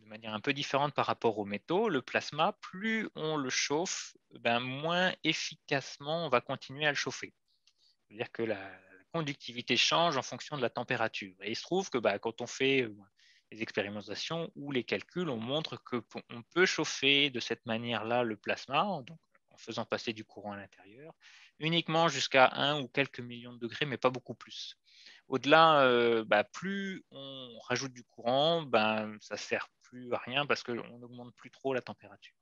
[SPEAKER 1] de manière un peu différente par rapport aux métaux, le plasma, plus on le chauffe, ben, moins efficacement on va continuer à le chauffer. C'est-à-dire que la, la conductivité change en fonction de la température. Et il se trouve que ben, quand on fait euh, les expérimentations ou les calculs, on montre qu'on peut chauffer de cette manière-là le plasma, donc en faisant passer du courant à l'intérieur, uniquement jusqu'à 1 ou quelques millions de degrés, mais pas beaucoup plus. Au-delà, euh, bah, plus on rajoute du courant, ben, ça ne sert plus à rien parce qu'on n'augmente plus trop la température.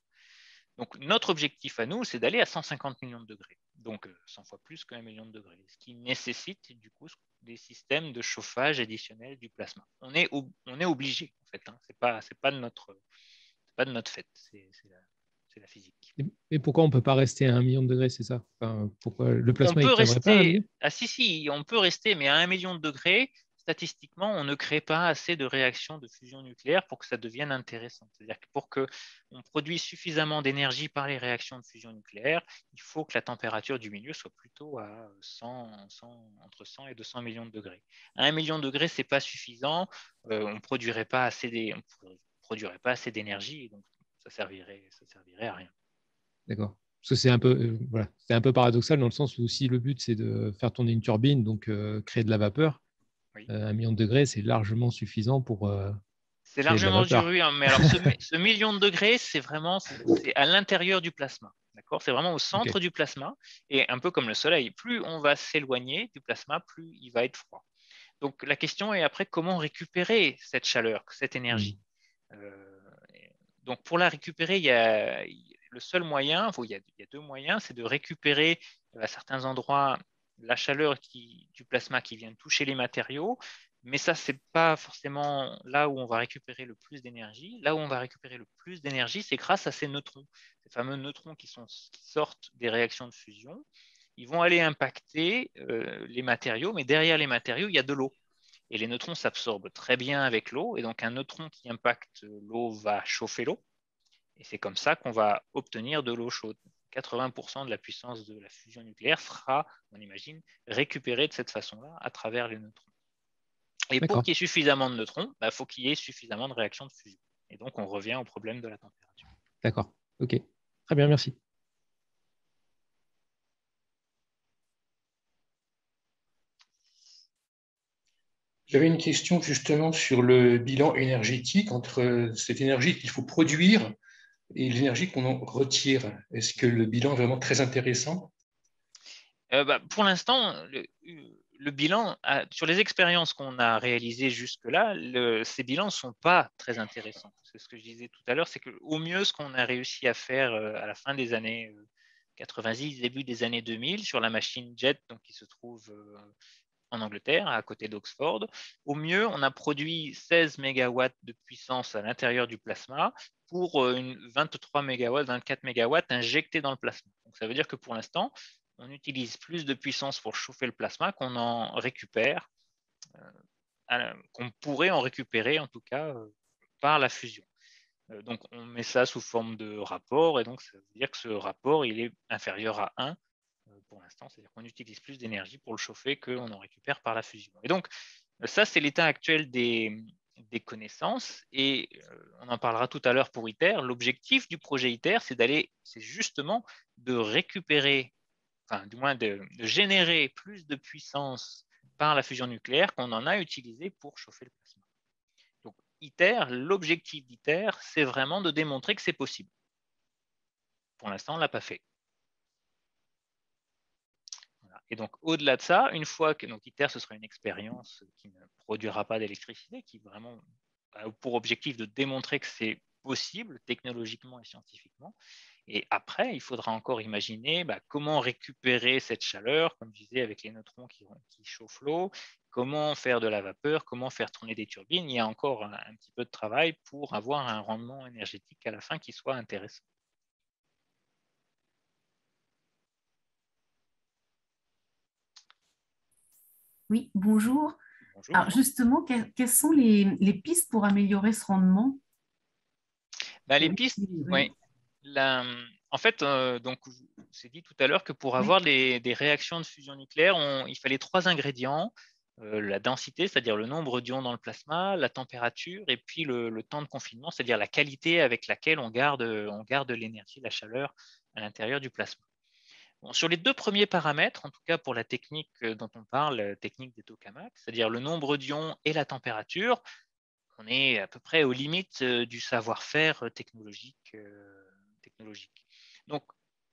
[SPEAKER 1] Donc notre objectif à nous, c'est d'aller à 150 millions de degrés, donc euh, 100 fois plus qu'un million de degrés, ce qui nécessite du coup des systèmes de chauffage additionnels du plasma. On est, ob- on est obligé en fait, hein. c'est pas, c'est pas de notre, pas de notre fait, c'est la, physique.
[SPEAKER 13] Et- pourquoi on ne peut pas rester à un million de degrés, c'est ça? Enfin, pourquoi Le
[SPEAKER 1] on
[SPEAKER 13] plasma, il
[SPEAKER 1] peut
[SPEAKER 13] tiendrait pas à un
[SPEAKER 1] rester, ah si si, on peut rester, mais à un million de degrés, statistiquement, on ne crée pas assez de réactions de fusion nucléaire pour que ça devienne intéressant. C'est-à-dire que pour que on produise suffisamment d'énergie par les réactions de fusion nucléaire, il faut que la température du milieu soit plutôt à 100, 100 entre 100 et 200 millions de degrés. À un million de degrés, c'est pas suffisant. Euh, on on produirait pas assez d'énergie, donc ça servirait, servirait à rien.
[SPEAKER 13] D'accord. Parce que c'est un peu, euh, c'est un peu paradoxal dans le sens où si le but c'est de faire tourner une turbine, donc euh, créer de la vapeur, euh, un million de degrés, c'est largement suffisant pour. euh,
[SPEAKER 1] C'est largement du hein, mais alors ce, mi- ce million de degrés, c'est vraiment c'est à l'intérieur du plasma. D'accord? C'est vraiment au centre du plasma. Et un peu comme le Soleil, plus on va s'éloigner du plasma, plus il va être froid. Donc la question est après comment récupérer cette chaleur, cette énergie? Euh, et donc pour la récupérer, il y a, le seul moyen, il y a, il y a deux moyens, c'est de récupérer euh, à certains endroits la chaleur du plasma qui vient toucher les matériaux, mais ça, c'est pas forcément là où on va récupérer le plus d'énergie. Là où on va récupérer le plus d'énergie, c'est grâce à ces neutrons, ces fameux neutrons qui sortent des réactions de fusion. Ils vont aller impacter euh, les matériaux, mais derrière les matériaux, il y a de l'eau. Et les neutrons s'absorbent très bien avec l'eau, et donc un neutron qui impacte l'eau va chauffer l'eau. Et c'est comme ça qu'on va obtenir de l'eau chaude. 80% de la puissance de la fusion nucléaire sera, on imagine, récupérée de cette façon-là à travers les neutrons. Et pour qu'il y ait suffisamment de neutrons, il faut qu'il y ait suffisamment de réactions de fusion. Et donc, on revient au problème de la température.
[SPEAKER 13] D'accord. Ok. Très bien, merci.
[SPEAKER 14] J'avais une question justement sur le bilan énergétique entre cette énergie qu'il faut produire et l'énergie qu'on en retire. Est-ce que le bilan est vraiment très intéressant?
[SPEAKER 1] Euh, bah, pour l'instant, le, bilan, sur les expériences qu'on a réalisées jusque-là, ces bilans ne sont pas très intéressants. C'est ce que je disais tout à l'heure, c'est qu'au mieux, ce qu'on a réussi à faire euh, à la fin des années euh, 90, début des années 2000, sur la machine JET, donc, qui se trouve euh, en Angleterre, à côté d'Oxford, au mieux, on a produit 16 MW de puissance à l'intérieur du plasma pour euh, une 23 MW, 24 MW injectés dans le plasma. Donc, ça veut dire que pour l'instant, on utilise plus de puissance pour chauffer le plasma qu'on en récupère, euh, qu'on pourrait en récupérer en tout cas euh, par la fusion. Donc on met ça sous forme de rapport et donc ça veut dire que ce rapport il est inférieur à 1 euh, pour l'instant, c'est-à-dire qu'on utilise plus d'énergie pour le chauffer qu'on en récupère par la fusion. Et donc euh, ça c'est l'état actuel des, connaissances et euh, on en parlera tout à l'heure pour ITER. L'objectif du projet ITER c'est d'aller, c'est justement de récupérer enfin, du moins de, de générer plus de puissance par la fusion nucléaire qu'on en a utilisé pour chauffer le plasma. Donc, ITER, l'objectif d'ITER, c'est vraiment de démontrer que c'est possible. Pour l'instant, on ne l'a pas fait. Et donc, au-delà de ça, une fois que donc, ITER, ce sera une expérience qui ne produira pas d'électricité, qui vraiment a pour objectif de démontrer que c'est possible technologiquement et scientifiquement. Et après, il faudra encore imaginer bah, comment récupérer cette chaleur, comme je disais, avec les neutrons qui, chauffent l'eau, comment faire de la vapeur, comment faire tourner des turbines. Il y a encore un, petit peu de travail pour avoir un rendement énergétique à la fin qui soit intéressant.
[SPEAKER 15] Oui, bonjour.
[SPEAKER 1] Bonjour.
[SPEAKER 15] Alors justement, que- quelles sont les, les pistes pour améliorer ce rendement?
[SPEAKER 1] Bah, les pistes, oui. La- en fait, euh, donc, s'est dit tout à l'heure que pour avoir des, des réactions de fusion nucléaire, on- il fallait trois ingrédients. euh, la densité, c'est-à-dire le nombre d'ions dans le plasma, la température et puis le, le temps de confinement, c'est-à-dire la qualité avec laquelle on garde, on garde l'énergie, la chaleur à l'intérieur du plasma. Sur les deux premiers paramètres, en tout cas pour la technique euh, dont on parle, la technique des tokamaks, c'est-à-dire le nombre d'ions et la température, on est à peu près aux limites euh, du savoir-faire euh, technologique, euh. Donc,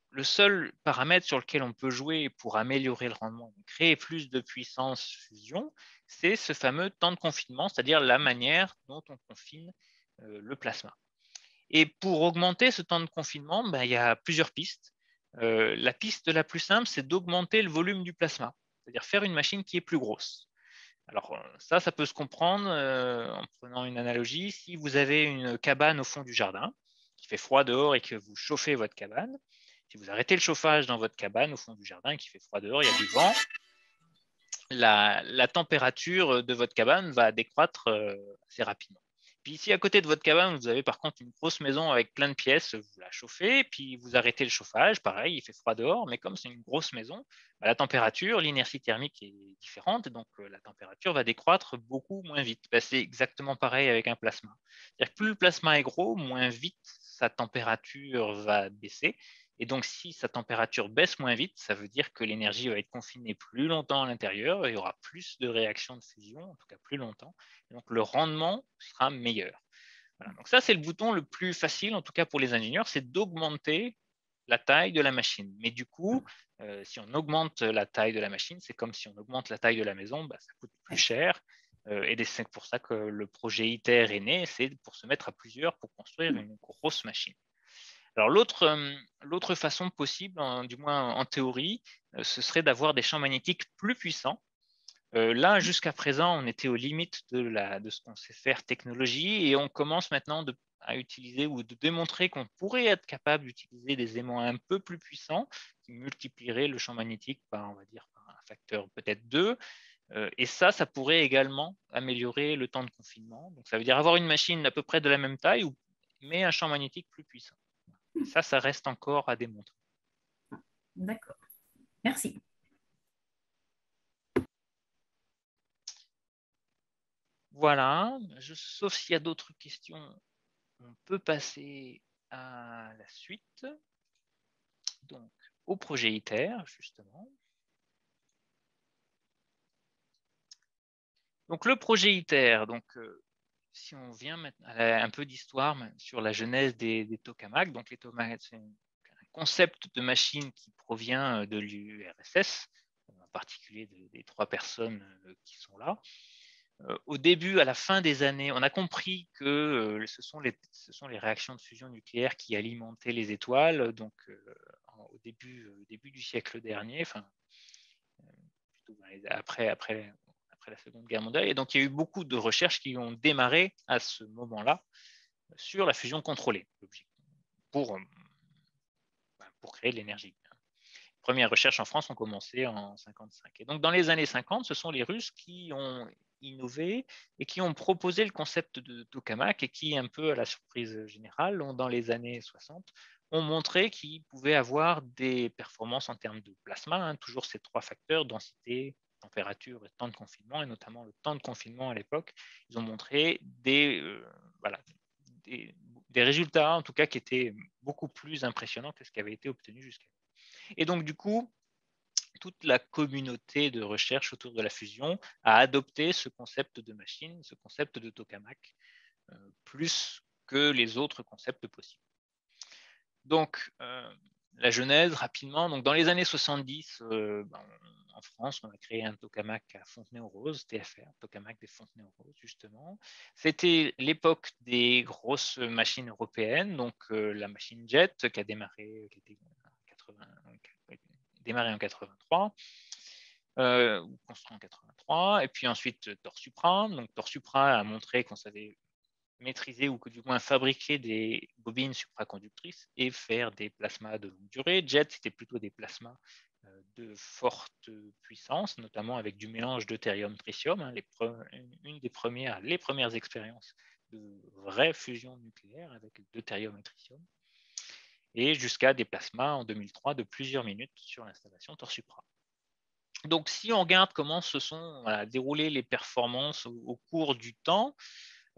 [SPEAKER 1] le seul paramètre sur lequel on peut jouer pour améliorer le rendement, créer plus de puissance fusion, c'est ce fameux temps de confinement, c'est-à-dire la manière dont on confine euh, le plasma. Et pour augmenter ce temps de confinement, ben, il y a plusieurs pistes. Euh, la piste la plus simple, c'est d'augmenter le volume du plasma, c'est-à-dire faire une machine qui est plus grosse. Alors euh, ça, ça peut se comprendre euh, en prenant une analogie. Si vous avez une cabane au fond du jardin, qui fait froid dehors et que vous chauffez votre cabane, si vous arrêtez le chauffage dans votre cabane au fond du jardin, qui fait froid dehors, il y a du vent, la, température de votre cabane va décroître assez rapidement. Puis si à côté de votre cabane, vous avez par contre une grosse maison avec plein de pièces, vous la chauffez, puis vous arrêtez le chauffage, pareil, il fait froid dehors, mais comme c'est une grosse maison, bah, la température, l'inertie thermique est différente, donc euh, la température va décroître beaucoup moins vite. Bah, c'est exactement pareil avec un plasma. Que plus le plasma est gros, moins vite sa température va baisser. Et donc, si sa température baisse moins vite, ça veut dire que l'énergie va être confinée plus longtemps à l'intérieur, il y aura plus de réactions de fusion, en tout cas plus longtemps. Et donc, le rendement sera meilleur. Voilà. Donc, ça, c'est le bouton le plus facile, en tout cas pour les ingénieurs, c'est d'augmenter la taille de la machine. Mais du coup, euh, si on augmente la taille de la machine, c'est comme si on augmente la taille de la maison, bah, ça coûte plus cher. Euh, et c'est pour ça que le projet ITER est né, c'est pour se mettre à plusieurs pour construire une grosse machine. Alors l'autre, euh, l'autre façon possible, du moins en théorie, euh, ce serait d'avoir des champs magnétiques plus puissants. Euh, là, jusqu'à présent, on était aux limites de, ce qu'on sait faire technologie et on commence maintenant à utiliser ou de démontrer qu'on pourrait être capable d'utiliser des aimants un peu plus puissants qui multiplieraient le champ magnétique par, on va dire, un facteur peut-être 2. Euh, et ça, ça pourrait également améliorer le temps de confinement. Donc, ça veut dire avoir une machine à peu près de la même taille, mais un champ magnétique plus puissant. Ça, ça reste encore à démontrer.
[SPEAKER 15] D'accord. Merci.
[SPEAKER 1] Voilà, Je- sauf s'il y a d'autres questions, on peut passer à la suite. Donc, au projet ITER, justement. Donc, le projet ITER, donc, euh, si on vient à un peu d'histoire sur la genèse des, des tokamaks, donc les tokamaks, c'est un concept de machine qui provient euh, de l'URSS, en particulier de- des trois personnes euh, qui sont là. Euh, au début, à la fin des années, on a compris que ce, sont les, réactions de fusion nucléaire qui alimentaient les étoiles. Donc, au début, du siècle dernier, enfin, après, après, après la Seconde Guerre mondiale. Et donc, il y a eu beaucoup de recherches qui ont démarré à ce moment-là sur la fusion contrôlée pour, ben, pour créer de l'énergie. Les premières recherches en France ont commencé en 55. Et donc, dans les années 50, ce sont les Russes qui ont innové et qui ont proposé le concept de tokamak et qui, un peu à la surprise générale, ont, dans les années 60, ont montré qu'ils pouvaient avoir des performances en termes de plasma, hein, toujours ces trois facteurs, densité, température et temps de confinement, et notamment le temps de confinement à l'époque, ils ont montré des, euh, voilà, des, résultats, en tout cas, qui étaient beaucoup plus impressionnants que ce qui avait été obtenu jusqu'à Et donc, du coup, toute la communauté de recherche autour de la fusion a adopté ce concept de machine, ce concept de tokamak, euh, plus que les autres concepts possibles. Donc, euh, la genèse, rapidement, donc dans les années 70, euh, ben, en France, on a créé un tokamak à Fontenay-aux-Roses, TFR, tokamak des Fontenay-aux-Roses, justement. C'était l'époque des grosses machines européennes, donc euh, la machine Jet qui a démarré, en 83, euh, construit en 83, et puis ensuite Torsupra. Donc Torsupra a montré qu'on savait maîtriser ou que du moins fabriquer des bobines supraconductrices et faire des plasmas de longue durée. Jet, c'était plutôt des plasmas euh, de forte puissance, notamment avec du mélange deutérium-tritium, hein, une des premières, les premières expériences de vraie fusion nucléaire avec deutérium et tritium, et jusqu'à des plasmas en 2003 de plusieurs minutes sur l'installation Torsupra. Donc, si on regarde comment se sont déroulées les performances au cours du temps,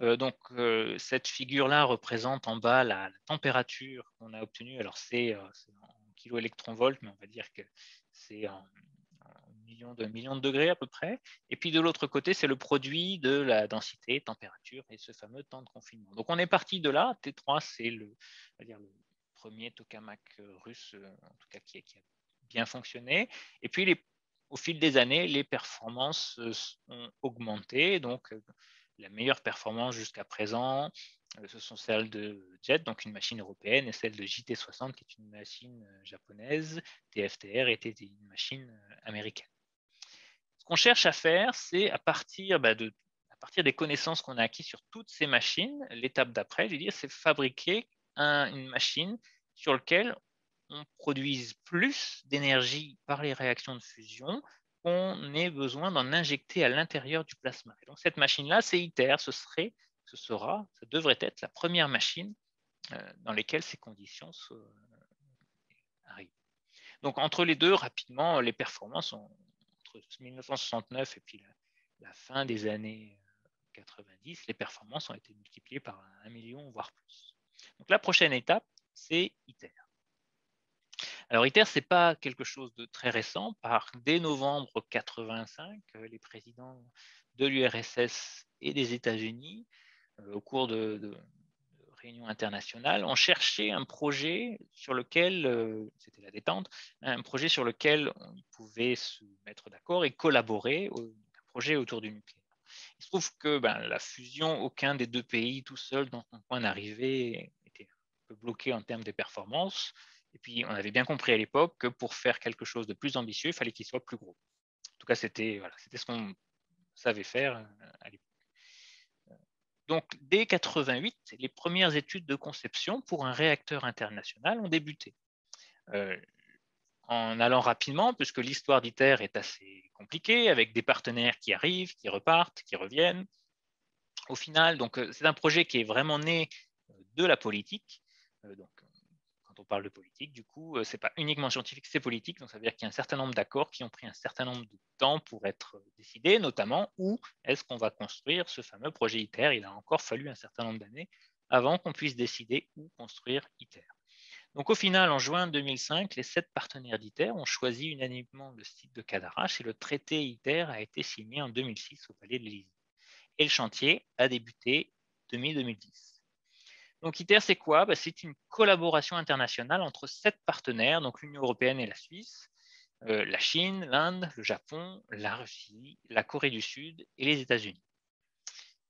[SPEAKER 1] euh, donc, euh, cette figure-là représente en bas la, température qu'on a obtenue. Alors, c'est euh, kiloélectronvolts, mais on va dire que c'est en, millions de, millions de degrés à peu près. Et puis, de l'autre côté, c'est le produit de la densité, température et ce fameux temps de confinement. Donc, on est parti de là. T3, c'est le, le premier tokamak russe, en tout cas, qui, a bien fonctionné. Et puis, au fil des années, les performances ont augmenté. Donc, la meilleure performance jusqu'à présent, euh, ce sont celles de Jet, donc une machine européenne, et celle de JT60, qui est une machine euh, japonaise. TFTR était une machine euh, américaine. Ce qu'on cherche à faire, c'est à partir bah, de à partir des connaissances qu'on a acquises sur toutes ces machines, l'étape d'après, c'est fabriquer une machine sur laquelle on produise plus d'énergie par les réactions de fusion on ait besoin d'en injecter à l'intérieur du plasma. donc cette machine-là, c'est ITER, ce serait, ce sera, ça devrait être la première machine euh, dans laquelle ces conditions arrivent. Donc entre les deux, rapidement, les performances entre 1969 et puis la, fin des années 90, euh, les performances ont été multipliées par un million, voire plus. Donc la prochaine étape, c'est ITER. Alors ITER, ce n'est pas quelque chose de très récent. Par, dès novembre 1985, euh, les présidents de l'URSS et des États-Unis, euh, au cours de, réunions internationales, ont cherché un projet sur lequel, euh, c'était la détente, un projet sur lequel on pouvait se mettre d'accord et collaborer, un projet autour du nucléaire. Il se trouve que ben, la fusion, aucun des deux pays tout seul dans son point d'arrivée était un peu bloqué en termes de performance. Et puis, on avait bien compris à l'époque que pour faire quelque chose de plus ambitieux, il fallait qu'il soit plus gros. En tout cas, c'était ce qu'on savait faire euh. Donc, dès 88, les premières études de conception pour un réacteur international ont débuté. Euh, en allant rapidement, puisque l'histoire d'ITER est assez compliquée, avec des partenaires qui arrivent, qui repartent, qui reviennent. Au final, donc, euh, c'est un projet qui est vraiment né de la politique. On parle de politique, du coup, euh, ce n'est pas uniquement scientifique, c'est politique. Donc, ça veut dire qu'il y a un certain nombre d'accords qui ont pris un certain nombre de temps pour être décidés, notamment où est-ce qu'on va construire ce fameux projet ITER. Il a encore fallu un certain nombre d'années avant qu'on puisse décider où construire ITER. Donc, au final, en juin 2005, les sept partenaires d'ITER ont choisi unanimement le site de Cadarache et le traité ITER a été signé en 2006 au Palais de l'Élysée. Et le chantier a débuté mi-2010. Donc ITER, c'est quoi? Bah, C'est une collaboration internationale entre sept partenaires, donc l'Union européenne et la Suisse, euh, la Chine, l'Inde, le Japon, la Russie, la Corée du Sud et les États-Unis.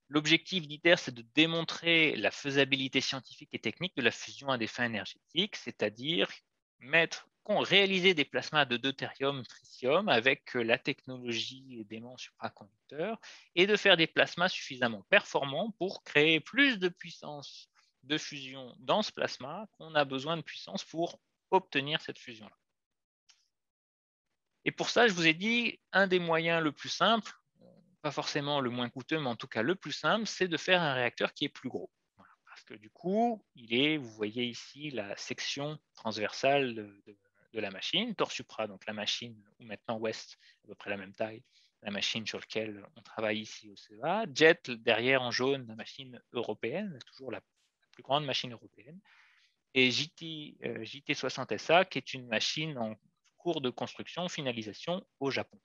[SPEAKER 1] L'objectif d'ITER, c'est de démontrer la faisabilité scientifique et technique de la fusion à des fins énergétiques, c'est-à-dire mettre, réaliser des plasmas de deutérium, tritium avec la technologie d'aimants supraconducteurs et de faire des plasmas suffisamment performants pour créer plus de puissance de fusion dans ce plasma qu'on a besoin de puissance pour obtenir cette fusion-là. Et pour ça, je vous ai dit, un des moyens le plus simple, pas forcément le moins coûteux, mais en tout cas le plus simple, c'est de faire un réacteur qui est plus gros. Parce que du coup, il est, vous voyez ici la section transversale de, la machine, Torsupra, donc la machine, ou maintenant West, à peu près la même taille, la machine sur laquelle on travaille ici au CEA. Jet, derrière en jaune, la machine européenne, toujours la plus grande machine européenne, et JT, euh, JT60SA, qui est une machine en cours de construction, finalisation au Japon,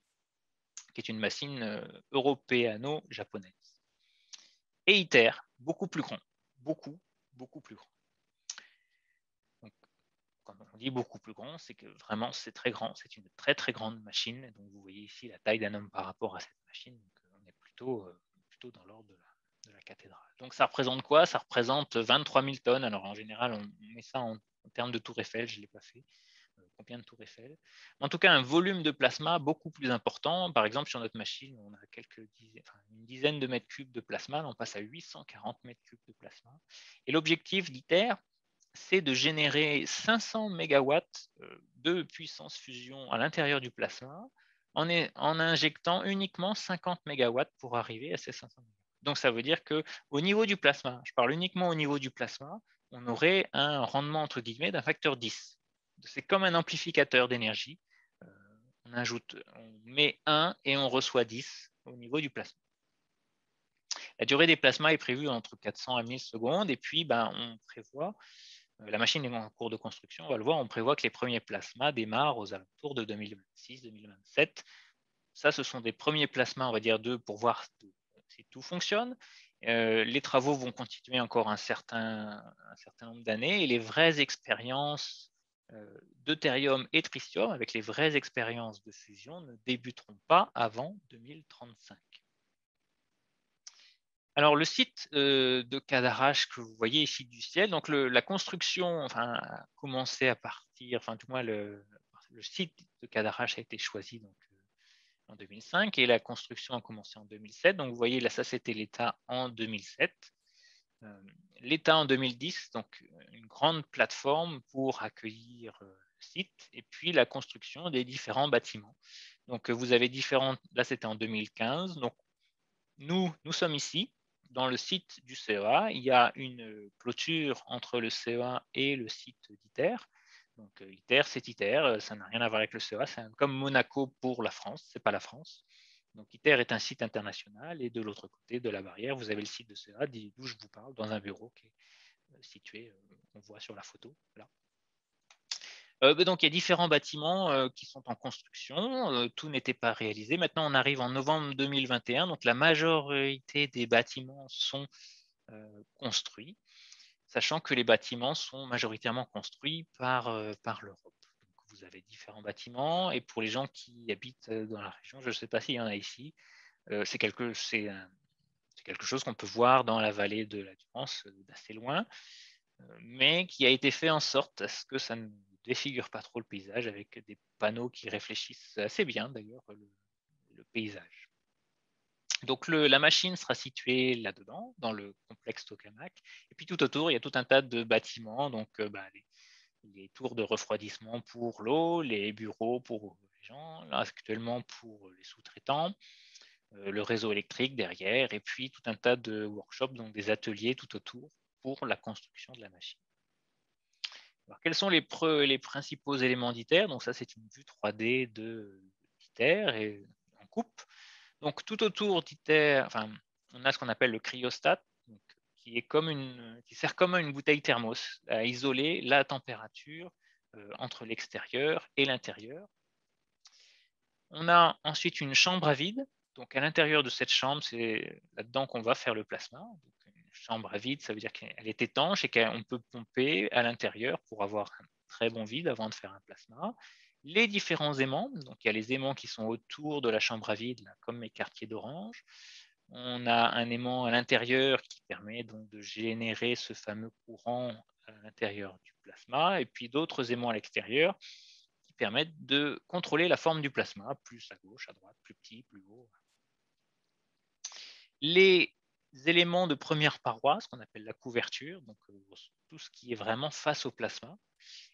[SPEAKER 1] qui est une machine euh, européano-japonaise. Et ITER, beaucoup plus grand, beaucoup, beaucoup plus grand. quand on dit beaucoup plus grand, c'est que vraiment c'est très grand, c'est une très très grande machine. Donc vous voyez ici la taille d'un homme par rapport à cette machine. Donc, on est plutôt, euh, plutôt dans l'ordre de la, la cathédrale. Donc ça représente quoi? Ça représente 23 000 tonnes. Alors en général, on met ça en, termes de tour Eiffel, je ne l'ai pas fait. Euh, combien de tours Eiffel? En tout cas, un volume de plasma beaucoup plus important. Par exemple, sur notre machine, on a une dizaine de mètres cubes de plasma. Là, on passe à 840 mètres cubes de plasma. Et l'objectif d'ITER, c'est de générer 500 mégawatts euh, de puissance fusion à l'intérieur du plasma en, en injectant uniquement 50 mégawatts pour arriver à ces 500 mégawatts. Donc ça veut dire que au niveau du plasma, je parle uniquement au niveau du plasma, on aurait un rendement entre guillemets d'un facteur 10. C'est comme un amplificateur d'énergie. Euh, on ajoute, on met 1 et on reçoit 10 au niveau du plasma. La durée des plasmas est prévue entre 400 à 1000 secondes et puis ben, on prévoit euh, la machine est en cours de construction, on va le voir, on prévoit que les premiers plasmas démarrent aux alentours de 2026-2027. Ça, ce sont des premiers plasmas, on va dire, deux, pour voir tout fonctionne. Euh, les travaux vont continuer encore un certain, nombre d'années et les vraies expériences euh, et tritium, avec les vraies expériences de fusion, ne débuteront pas avant 2035. Alors, le site euh, de Cadarache que vous voyez ici du ciel, donc le- la construction a commencé à partir, enfin, tout moins le, le site de Cadarache a été choisi donc, en 2005 et la construction a commencé en 2007. Donc, vous voyez là, ça c'était l'État en 2007. Euh, L'État en 2010, donc une grande plateforme pour accueillir euh, le site et puis la construction des différents bâtiments. Donc, euh, vous avez différentes, là c'était en 2015. Donc, nous, nous sommes ici dans le site du CEA, il y a une clôture entre le CEA et le site d'ITER. Donc euh, ITER, c'est ITER, euh, ça n'a rien à voir avec le CEA, c'est comme Monaco pour la France, c'est pas la France. Donc ITER est un site international et de l'autre côté de la barrière, vous avez le site de CEA d'où je vous parle, dans un bureau qui est euh, situé, on voit sur la photo, là. Ben donc, il y a différents bâtiments qui sont en construction. Tout n'était pas réalisé. Maintenant, on arrive en novembre 2021. Donc, la majorité des bâtiments sont construits, sachant que les bâtiments sont majoritairement construits par, euh, l'Europe. Vous avez différents bâtiments. Et pour les gens qui habitent euh, dans la région, je ne sais pas s'il y en a ici, euh, c'est quelque, chose qu'on peut voir dans la vallée de la Durance, d'assez loin mais qui a été fait en sorte à ce que ça ne défigure pas trop le paysage avec des panneaux qui réfléchissent assez bien d'ailleurs le, le paysage. Donc le- la machine sera située là-dedans, dans le complexe Tokamak. Et puis tout autour, il y a tout un tas de bâtiments, donc euh, bah, les, tours de refroidissement pour l'eau, les bureaux pour les gens, actuellement pour les sous-traitants, euh, le réseau électrique derrière, et puis tout un tas de workshops, donc des ateliers tout autour pour la construction de la machine. Quels sont les, les principaux éléments d'ITER? Donc ça, c'est une vue 3D de d'ITER en coupe. Donc tout autour d'ITER, enfin, on a ce qu'on appelle le cryostat, qui, est comme une, qui sert comme une bouteille thermos à isoler la température euh, entre l'extérieur et l'intérieur. On a ensuite une chambre à vide. Donc à l'intérieur de cette chambre, c'est là-dedans qu'on va faire le plasma. Une chambre à vide, ça veut dire qu'elle est étanche et qu'on peut pomper à l'intérieur pour avoir un très bon vide avant de faire un plasma. Les différents aimants, donc il y a les aimants qui sont autour de la chambre à vide, comme mes quartiers d'orange. On a un aimant à l'intérieur qui permet donc de générer ce fameux courant à l'intérieur du plasma, et puis d'autres aimants à l'extérieur qui permettent de contrôler la forme du plasma, plus à gauche, à droite, plus petit, plus haut. Les éléments de première paroi, ce qu'on appelle la couverture, donc euh, tout ce qui est vraiment face au plasma.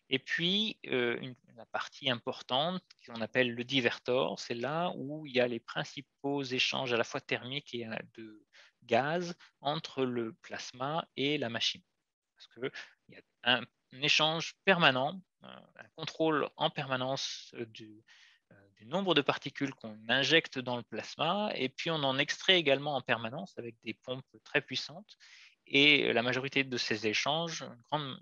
[SPEAKER 1] Et puis, euh, une, la partie importante qu'on appelle le divertor, c'est là où il y a les principaux échanges à la fois thermiques et euh, de gaz entre le plasma et la machine. Parce qu'il y a un, échange permanent, euh, un contrôle en permanence du nombre de particules qu'on injecte dans le plasma, et puis on en extrait également en permanence avec des pompes très puissantes. Et la majorité de ces échanges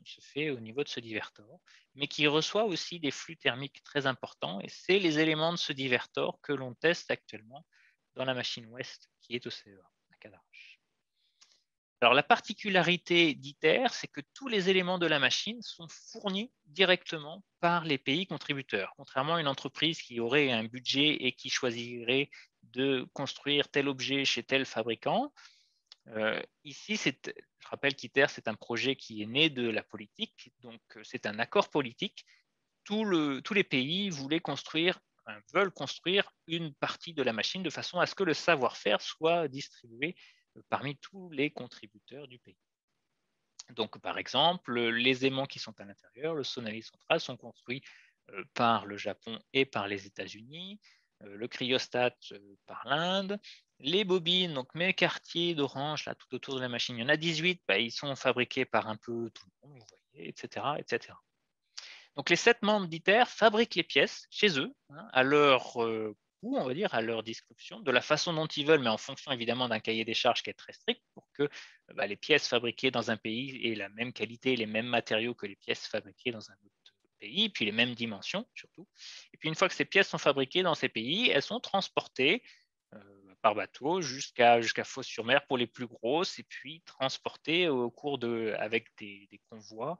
[SPEAKER 1] se fait au niveau de ce divertor, mais qui reçoit aussi des flux thermiques très importants. Et c'est les éléments de ce divertor que l'on teste actuellement dans la machine West qui est au CEA à Cadarache. Alors la particularité d'ITER, c'est que tous les éléments de la machine sont fournis directement par les pays contributeurs, contrairement à une entreprise qui aurait un budget et qui choisirait de construire tel objet chez tel fabricant. Euh, ici, je rappelle qu'ITER, c'est un projet qui est né de la politique, donc euh, c'est un accord politique. tous les pays voulaient construire, veulent construire une partie de la machine de façon à ce que le savoir-faire soit distribué euh, parmi tous les contributeurs du pays. Donc, par exemple, les aimants qui sont à l'intérieur, le sonalis central, sont construits par le Japon et par les États-Unis. Euh, le cryostat euh, par l'Inde. Les bobines, donc mes quartiers d'orange là tout autour de la machine, il y en a 18, bah, ils sont fabriqués par un peu tout le monde, vous voyez, etc. etc. Donc les sept membres d'ITER fabriquent les pièces chez eux, hein, à leur euh, coût, on va dire, à leur description, de la façon dont ils veulent, mais en fonction évidemment d'un cahier des charges qui est très strict pour que bah, les pièces fabriquées dans un pays aient la même qualité, les mêmes matériaux que les pièces fabriquées dans un autre puis les mêmes dimensions surtout. Et puis une fois que ces pièces sont fabriquées dans ces pays, elles sont transportées euh, par bateau jusqu'à jusqu'à Fos-sur-Mer pour les plus grosses, et puis transportées au cours de, avec des, convois,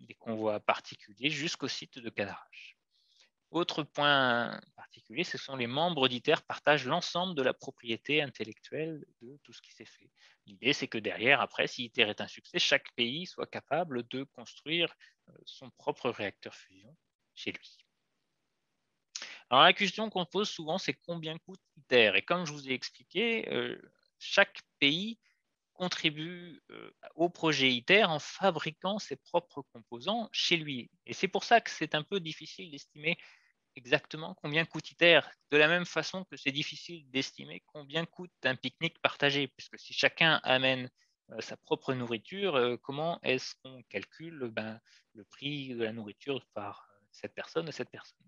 [SPEAKER 1] des convois particuliers jusqu'au site de cadrage. Autre point particulier, ce sont les membres d'ITER partagent l'ensemble de la propriété intellectuelle de tout ce qui s'est fait. L'idée, c'est que derrière, après, si ITER est un succès, chaque pays soit capable de construire son propre réacteur fusion chez lui. Alors la question qu'on pose souvent, c'est combien coûte ITER? Et comme je vous ai expliqué, euh, chaque pays contribue euh, au projet ITER en fabriquant ses propres composants chez lui. Et c'est pour ça que c'est un peu difficile d'estimer exactement combien coûte ITER, de la même façon que c'est difficile d'estimer combien coûte un pique-nique partagé, puisque si chacun amène sa propre nourriture, euh, comment est-ce qu'on calcule ben, le prix de la nourriture par cette personne et cette personne?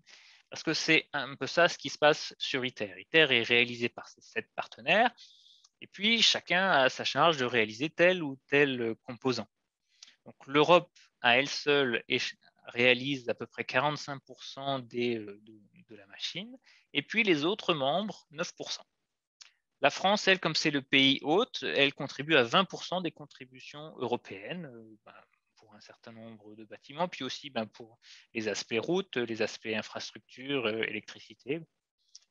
[SPEAKER 1] Parce que c'est un peu ça ce qui se passe sur ITER. ITER est réalisé par ces sept partenaires, et puis chacun a sa charge de réaliser tel ou tel composant. Donc l'Europe à elle seule réalise à peu près 45% des, euh, de, la machine, et puis les autres membres, 9%. La France, elle, comme c'est le pays hôte, elle contribue à 20% des contributions européennes euh, ben, pour un certain nombre de bâtiments, puis aussi ben, pour les aspects routes, les aspects infrastructures, euh, électricité,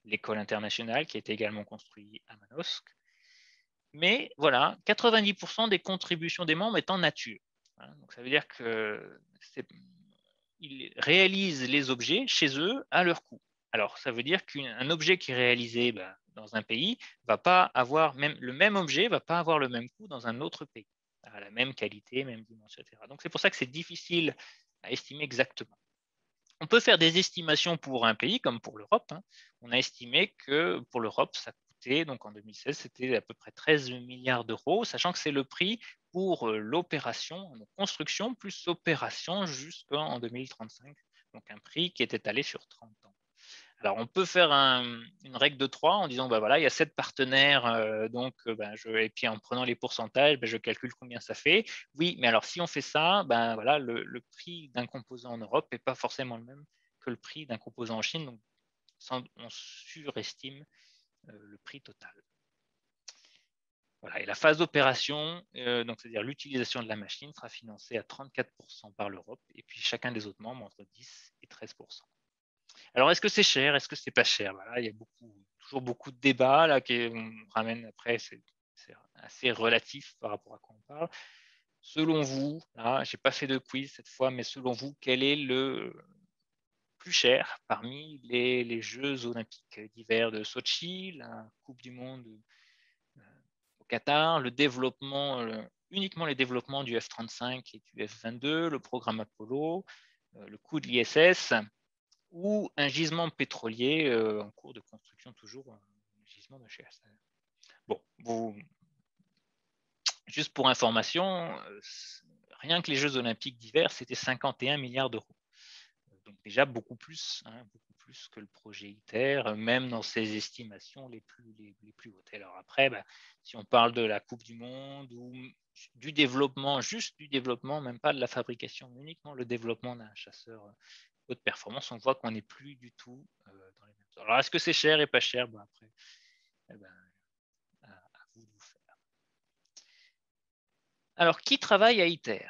[SPEAKER 1] l'école internationale qui a été également construite à Manosque. Mais voilà, 90% des contributions des membres est en nature. Hein. donc ça veut dire que ils réalisent les objets chez eux à leur coût. Alors, ça veut dire qu'un objet qui est réalisé ben, dans un pays va pas avoir même le même objet va pas avoir le même coût dans un autre pays, à la même qualité, même dimension, etc. Donc c'est pour ça que c'est difficile à estimer exactement. On peut faire des estimations pour un pays comme pour l'Europe. Hein. On a estimé que pour l'Europe, ça coûtait, donc en 2016, c'était à peu près 13 milliards d'euros, sachant que c'est le prix pour euh, l'opération, construction plus opération jusqu'en 2035. Donc un prix qui est étalé sur 30 ans. Alors on peut faire une règle de 3 en disant bah voilà, il y a sept partenaires, euh, donc euh, ben, et puis en prenant les pourcentages, ben, je calcule combien ça fait. Oui, mais alors si on fait ça, ben, voilà, le, prix d'un composant en Europe n'est pas forcément le même que le prix d'un composant en Chine. Donc on surestime le prix total et la phase d'opération, euh, donc c'est-à-dire l'utilisation de la machine, sera financée à 34% par l'Europe et puis chacun des autres membres entre 10 et 13%. Alors, est-ce que c'est cher? Est-ce que c'est pas cher? Voilà, Il y a beaucoup, toujours beaucoup de débats là, qui on ramène après, c'est assez relatif par rapport à quoi on parle. Selon vous, je n'ai pas fait de quiz cette fois, mais selon vous, quel est le plus cher parmi les, Jeux olympiques d'hiver de Sochi, la Coupe du Monde Qatar, le développement, euh, uniquement les développements du F-35 et du F-22, le programme Apollo, euh, le coût de l'ISS ou un gisement pétrolier euh, en cours de construction toujours, un gisement de Bon, juste pour information, rien que les Jeux olympiques d'hiver, c'était 51 milliards d'euros. Donc déjà beaucoup plus, hein, plus que le projet ITER, même dans ses estimations les plus, les, plus hautes. Alors après, bah, si on parle de la Coupe du Monde ou du développement, juste du développement, même pas de la fabrication, uniquement le développement d'un chasseur euh, haute performance, on voit qu'on n'est plus du tout euh, dans les mêmes. Alors est-ce que c'est cher et pas cher? Bon, Après, eh ben, Alors, qui travaille à ITER?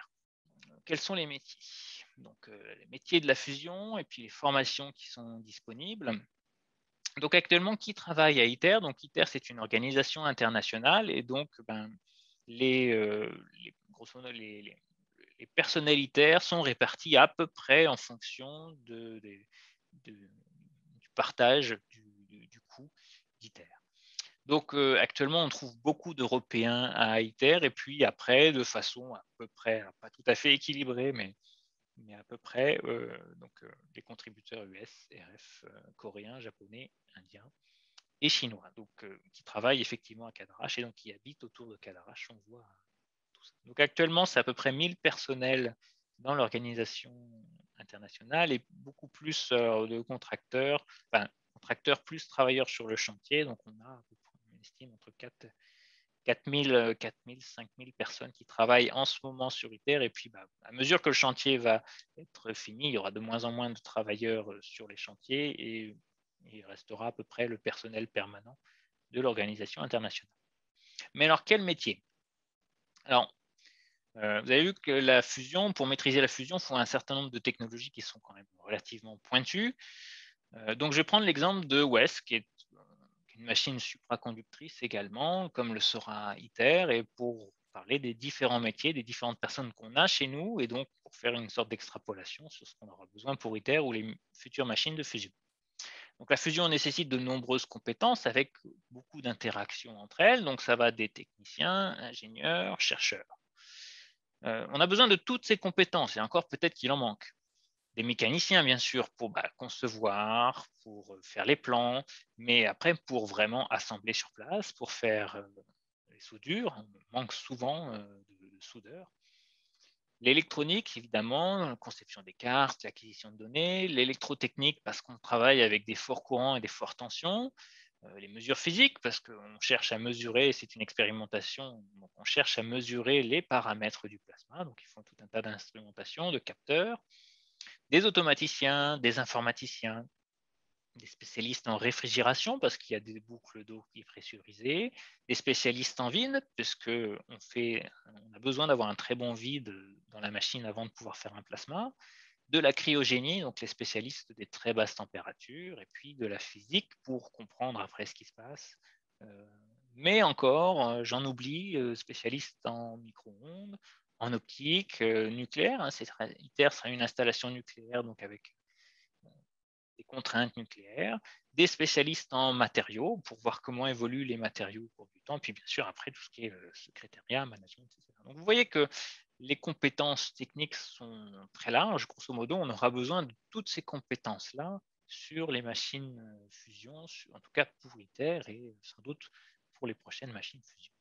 [SPEAKER 1] Quels sont les métiers? Donc, euh, les métiers de la fusion et puis les formations qui sont disponibles. Donc, actuellement, qui travaille à ITER? Donc, ITER, c'est une organisation internationale et donc, ben, les, euh, grosso modo, les, les personnels ITER sont répartis à peu près en fonction du partage du, coût d'ITER. Donc euh, actuellement, on trouve beaucoup d'Européens à ITER et puis après, de façon à peu près, pas tout à fait équilibrée, mais, à peu près, euh, donc, euh, contributeurs US, RF, euh, coréens, japonais, indiens et chinois, donc, euh, qui travaillent effectivement à Cadarache et donc qui habitent autour de Cadarache. On voit. Donc actuellement, c'est à peu près 1000 personnels dans l'organisation internationale et beaucoup plus euh, de contracteurs, enfin, contracteurs plus travailleurs sur le chantier. Donc on a on estime entre 4, 4000, 4000, 5000 personnes qui travaillent en ce moment sur ITER. Et puis, bah, à mesure que le chantier va être fini, il y aura de moins en moins de travailleurs euh, sur les chantiers et il restera à peu près le personnel permanent de l'organisation internationale. Mais alors, quel métier? Alors, euh, vous avez vu que la fusion, pour maîtriser la fusion, il faut un certain nombre de technologies qui sont quand même relativement pointues. Euh, donc, je vais prendre l'exemple de WES, qui est une machine supraconductrice également, comme le sera ITER, et pour parler des différents métiers, des différentes personnes qu'on a chez nous, et donc pour faire une sorte d'extrapolation sur ce qu'on aura besoin pour ITER ou les futures machines de fusion. Donc la fusion nécessite de nombreuses compétences avec beaucoup d'interactions entre elles, donc ça va des techniciens, ingénieurs, chercheurs. Euh, on a besoin de toutes ces compétences, et encore peut-être qu'il en manque des mécaniciens, bien sûr, pour bah, concevoir, pour euh, faire les plans, mais après, pour vraiment assembler sur place, pour faire euh, les soudures. On manque souvent de, de soudeurs. L'électronique, évidemment, la conception des cartes, l'acquisition de données. L'électrotechnique, parce qu'on travaille avec des forts courants et des fortes tensions. Euh, les mesures physiques, parce qu'on cherche à mesurer, c'est une expérimentation, on cherche à mesurer les paramètres du plasma. Donc, ils font tout un tas d'instrumentations, de capteurs des automaticiens, des informaticiens, des spécialistes en réfrigération parce qu'il y a des boucles d'eau qui est pressurisée, des spécialistes en vide puisque on a besoin d'avoir un très bon vide dans la machine avant de pouvoir faire un plasma, de la cryogénie, donc les spécialistes des très basses températures, et puis de la physique pour comprendre après ce qui se passe. Euh, mais encore, euh, j'en oublie, euh, spécialistes en micro-ondes, en optique nucléaire. Hein, ITER sera une installation nucléaire, donc avec des contraintes nucléaires, des spécialistes en matériaux pour voir comment évoluent les matériaux au cours du temps, puis bien sûr après tout ce qui est euh, secrétariat, management, etc. Donc vous voyez que les compétences techniques sont très larges. Grosso modo, on aura besoin de toutes ces compétences-là sur les machines fusion, en tout cas pour ITER et sans doute pour les prochaines machines fusion.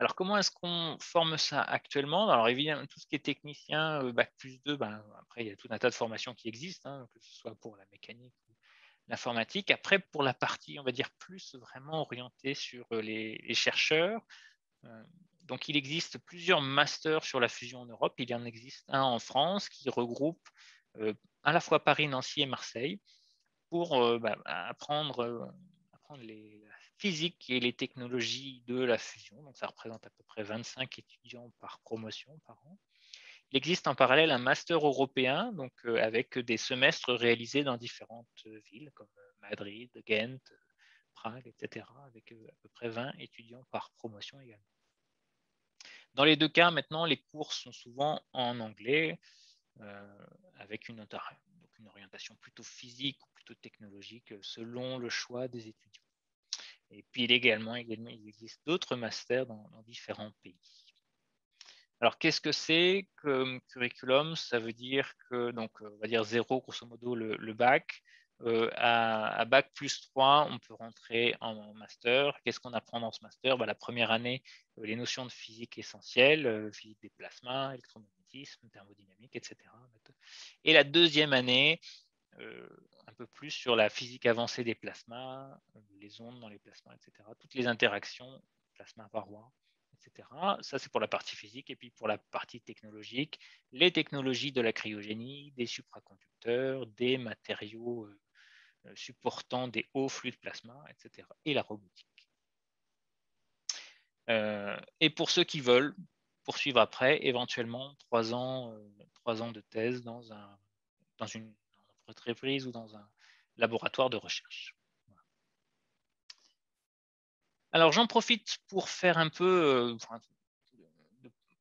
[SPEAKER 1] Alors, comment est-ce qu'on forme ça actuellement? Alors, évidemment, tout ce qui est technicien, euh, Bac plus 2, ben, après, il y a tout un tas de formations qui existent, hein, que ce soit pour la mécanique ou l'informatique. Après, pour la partie, on va dire, plus vraiment orientée sur euh, les, chercheurs, euh, donc il existe plusieurs masters sur la fusion en Europe. Il y en existe un en France qui regroupe euh, à la fois Paris, Nancy et Marseille pour euh, bah, apprendre, apprendre les, physique et les technologies de la fusion. Donc, ça représente à peu près 25 étudiants par promotion par an. Il existe en parallèle un master européen, donc euh, avec des semestres réalisés dans différentes villes comme Madrid, Ghent, Prague, etc., avec euh, à peu près 20 étudiants par promotion également. Dans les deux cas, maintenant, les cours sont souvent en anglais, euh, avec une, orientation plutôt physique ou plutôt technologique selon le choix des étudiants. Et puis également, également il existe d'autres masters dans, différents pays. Alors, qu'est-ce que c'est comme curriculum? Ça veut dire que, donc, on va dire zéro, grosso modo, le bac. Euh, à, bac plus 3, on peut rentrer en master. Qu'est-ce qu'on apprend dans ce master? Bah, La première année, euh, les notions de physique essentielles, euh, physique des plasmas, électromagnétisme, thermodynamique, etc. Et la deuxième année, euh, un peu plus sur la physique avancée des plasmas, les ondes dans les plasmas, etc. Toutes les interactions plasma-paroi, etc. Ça, c'est pour la partie physique. Et puis pour la partie technologique, les technologies de la cryogénie, des supraconducteurs, des matériaux euh, supportant des hauts flux de plasma, etc. Et la robotique. Euh, et pour ceux qui veulent, poursuivre après, éventuellement, trois ans, euh, ans de thèse dans, un, dans une entreprise ou dans un laboratoire de recherche. Alors j'en profite pour faire un peu, euh,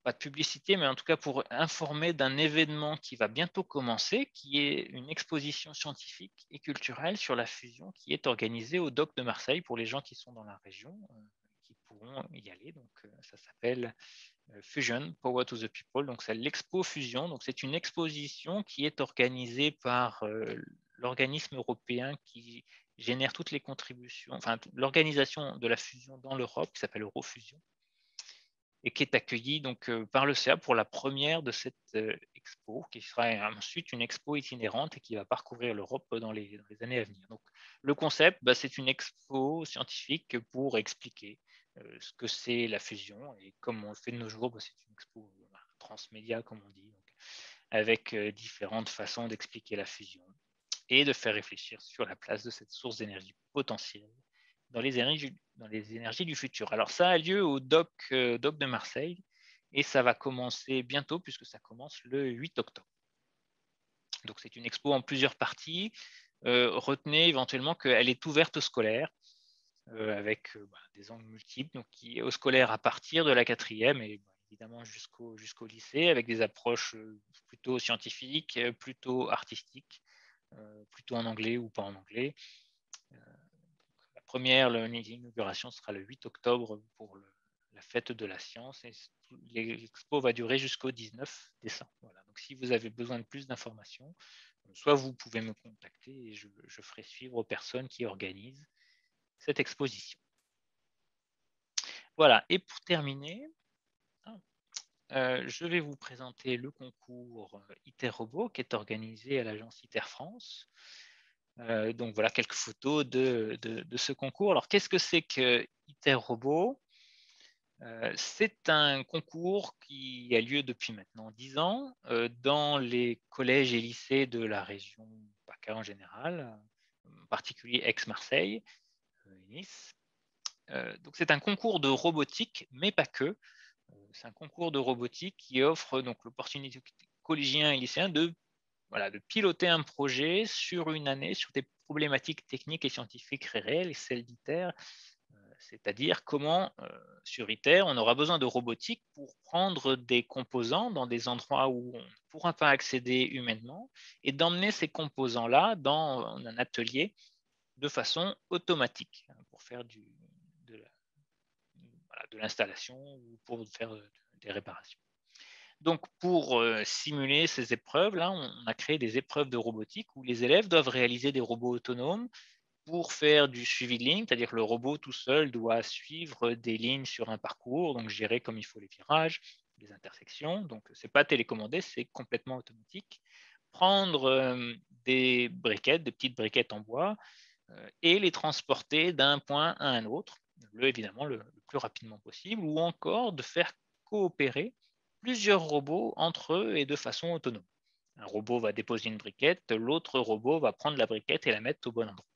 [SPEAKER 1] pas de publicité, mais en tout cas pour informer d'un événement qui va bientôt commencer, qui est une exposition scientifique et culturelle sur la fusion qui est organisée au DOC de Marseille pour les gens qui sont dans la région, euh, qui pourront y aller. Donc euh, ça s'appelle euh, Fusion, Power to the People. Donc c'est l'expo Fusion. Donc c'est une exposition qui est organisée par l'organisme européen qui génère toutes les contributions, enfin l'organisation de la fusion dans l'Europe qui s'appelle Eurofusion et qui est accueilli donc, euh, par le CA pour la première de cette euh, expo, qui sera ensuite une expo itinérante et qui va parcourir l'Europe dans les, années à venir. Donc, le concept, bah, c'est une expo scientifique pour expliquer euh, ce que c'est la fusion et comme on le fait de nos jours, bah, c'est une expo transmédia, comme on dit, avec différentes façons d'expliquer la fusion et de faire réfléchir sur la place de cette source d'énergie potentielle dans les, énergies, du futur. Alors ça a lieu au DOC, euh, de Marseille et ça va commencer bientôt puisque ça commence le 8 octobre. Donc c'est une expo en plusieurs parties. Euh, retenez éventuellement qu'elle est ouverte aux scolaires euh, avec bah, des angles multiples, donc qui est aux scolaires à partir de la quatrième et bah, évidemment jusqu'au lycée avec des approches plutôt scientifiques, plutôt artistiques, plutôt en anglais ou pas en anglais première, l'inauguration sera le 8 octobre pour la fête de la science et l'expo va durer jusqu'au 19 décembre. Donc, si vous avez besoin de plus d'informations, soit vous pouvez me contacter et je, ferai suivre aux personnes qui organisent cette exposition. Voilà, et pour terminer, hein, euh, je vais vous présenter le concours euh, ITER Robot qui est organisé à l'agence ITER France. Euh, donc voilà quelques photos de, ce concours. Alors qu'est-ce que c'est que ITER Robot? Euh, C'est un concours qui a lieu depuis maintenant 10 ans euh, dans les collèges et lycées de la région PACA en général, en particulier Aix-Marseille, Nice. donc c'est un concours de robotique, mais pas que. C'est un concours de robotique qui offre donc l'opportunité aux collégiens et lycéens de de piloter un projet sur une année sur des problématiques techniques et scientifiques réelles, et celles d'ITER, euh, c'est-à-dire comment euh, sur ITER on aura besoin de robotique pour prendre des composants dans des endroits où on ne pourra pas accéder humainement et d'emmener ces composants-là dans un atelier de façon automatique hein, pour faire de l'installation ou pour faire des réparations. Donc, pour euh, simuler ces épreuves, là, on a créé des épreuves de robotique où les élèves doivent réaliser des robots autonomes pour faire du suivi de ligne, c'est-à-dire que le robot tout seul doit suivre des lignes sur un parcours, donc gérer comme il faut les virages, les intersections. Donc, ce n'est pas télécommandé, c'est complètement automatique. Prendre euh, des briquettes, des petites briquettes en bois, euh, et les transporter d'un point à un autre, le, évidemment le plus rapidement possible, ou encore de faire coopérer plusieurs robots entre eux et de façon autonome. Un robot va déposer une briquette, l'autre robot va prendre la briquette et la mettre au bon endroit.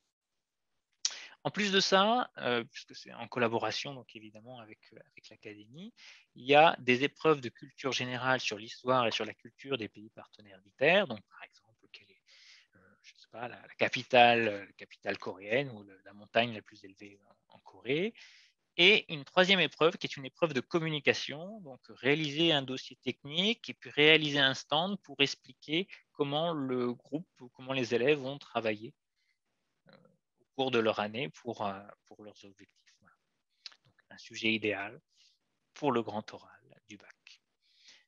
[SPEAKER 1] En plus de ça, euh, puisque c'est en collaboration donc évidemment avec, euh, avec l'académie, il y a des épreuves de culture générale sur l'histoire et sur la culture des pays partenaires d'ITER. Donc par exemple, quelle est euh, la capitale coréenne ou la montagne la plus élevée en Corée et une troisième épreuve qui est une épreuve de communication, donc réaliser un dossier technique et puis réaliser un stand pour expliquer comment le groupe ou comment les élèves vont travailler euh, au cours de leur année pour, euh, pour leurs objectifs. Donc, un sujet idéal pour le grand oral du bac.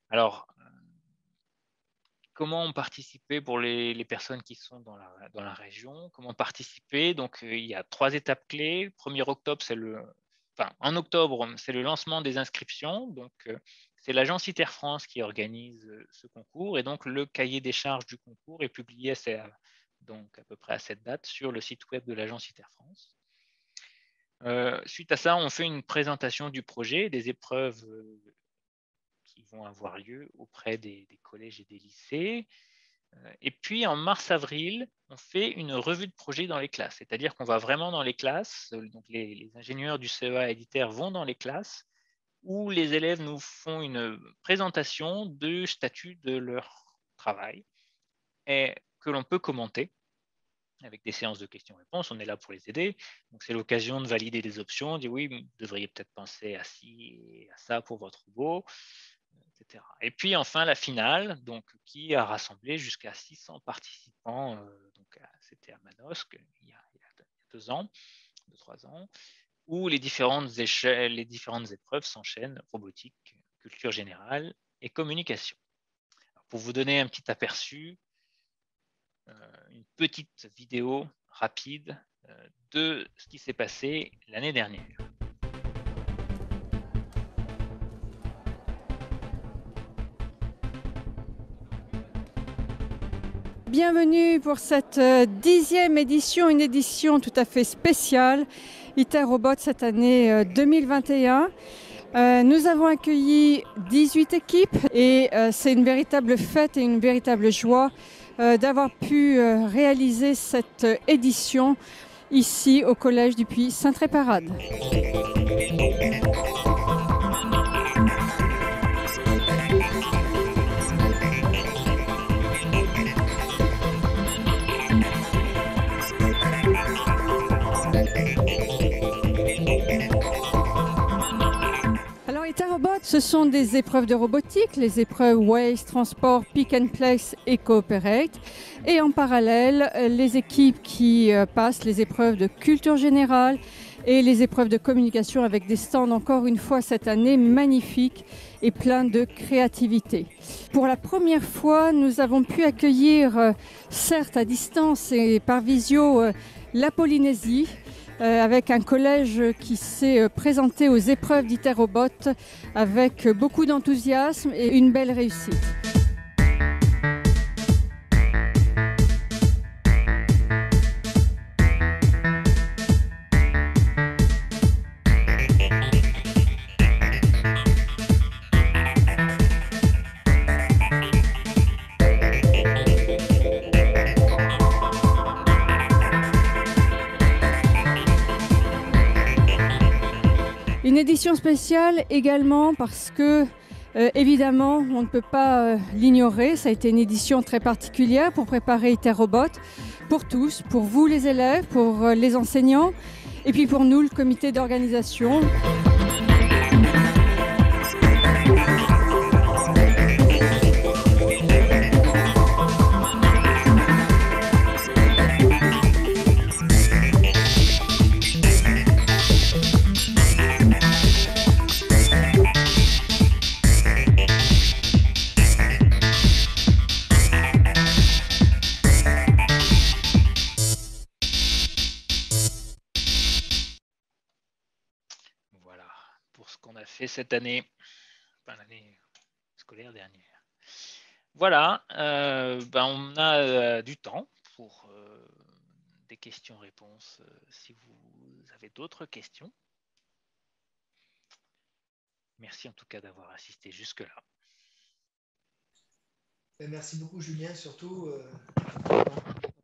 [SPEAKER 1] Alors, euh, comment participer pour les, personnes qui sont dans la, dans la région? Comment participer? Donc, il y a trois étapes clés. 1er octobre, c'est le, en octobre, c'est le lancement des inscriptions. Donc, euh, c'est l'agence ITER France qui organise euh, ce concours et donc le cahier des charges du concours est publié à, peu près à cette date sur le site web de l'agence ITER France. Euh, suite à ça, on fait une présentation du projet, des épreuves qui vont avoir lieu auprès des collèges et des lycées. Euh, et puis en mars-avril, on fait une revue de projet dans les classes, c'est-à-dire qu'on va vraiment dans les classes, euh, donc les, ingénieurs du CEA éditaire vont dans les classes où les élèves nous font une présentation du statut de leur travail et que l'on peut commenter avec des séances de questions-réponses. On est là pour les aider. Donc, c'est l'occasion de valider des options. On dit oui, vous devriez peut-être penser à ci et à ça pour votre robot, Et puis, enfin, la finale, donc, qui a rassemblé jusqu'à 600 participants. euh, c'était à Manosque il y, a, deux- ans, deux, trois ans, où les différentes, épreuves s'enchaînent robotique, culture générale et communication. Pour vous donner un petit aperçu, euh, une petite vidéo rapide euh, de ce qui s'est passé l'année dernière.
[SPEAKER 16] Bienvenue pour cette euh, dixième édition, une édition tout à fait spéciale, ITER Robot cette année euh, 2021. Euh, nous avons accueilli 18 équipes et euh, c'est une véritable fête et une véritable joie euh, d'avoir pu euh, réaliser cette euh, édition ici au Collège du Puy Saint-Tréparade. Ce sont des épreuves de robotique, les épreuves Waste, Transport, Pick and Place et Cooperate. Et en parallèle, les équipes qui euh, passent les épreuves de culture générale et les épreuves de communication avec des stands encore une fois cette année magnifiques et pleins de créativité. Pour la première fois, nous avons pu accueillir, euh, certes à distance et par visio, euh, la Polynésie avec un collège qui s'est euh, présenté aux épreuves d'IterRobot avec euh, beaucoup d'enthousiasme et une belle réussite. Édition spéciale également parce que, euh, évidemment, on ne peut pas euh, l'ignorer. Ça a été une édition très particulière pour préparer IterRobot pour tous, pour vous les élèves, pour euh, les enseignants et puis pour nous, le comité d'organisation.
[SPEAKER 1] Fait cette année, enfin l'année scolaire dernière. Voilà, euh, ben, on a euh, du temps pour euh, des questions-réponses euh, si vous avez d'autres questions. Merci en tout cas d'avoir assisté jusque-là.
[SPEAKER 2] Merci beaucoup Julien, surtout. euh,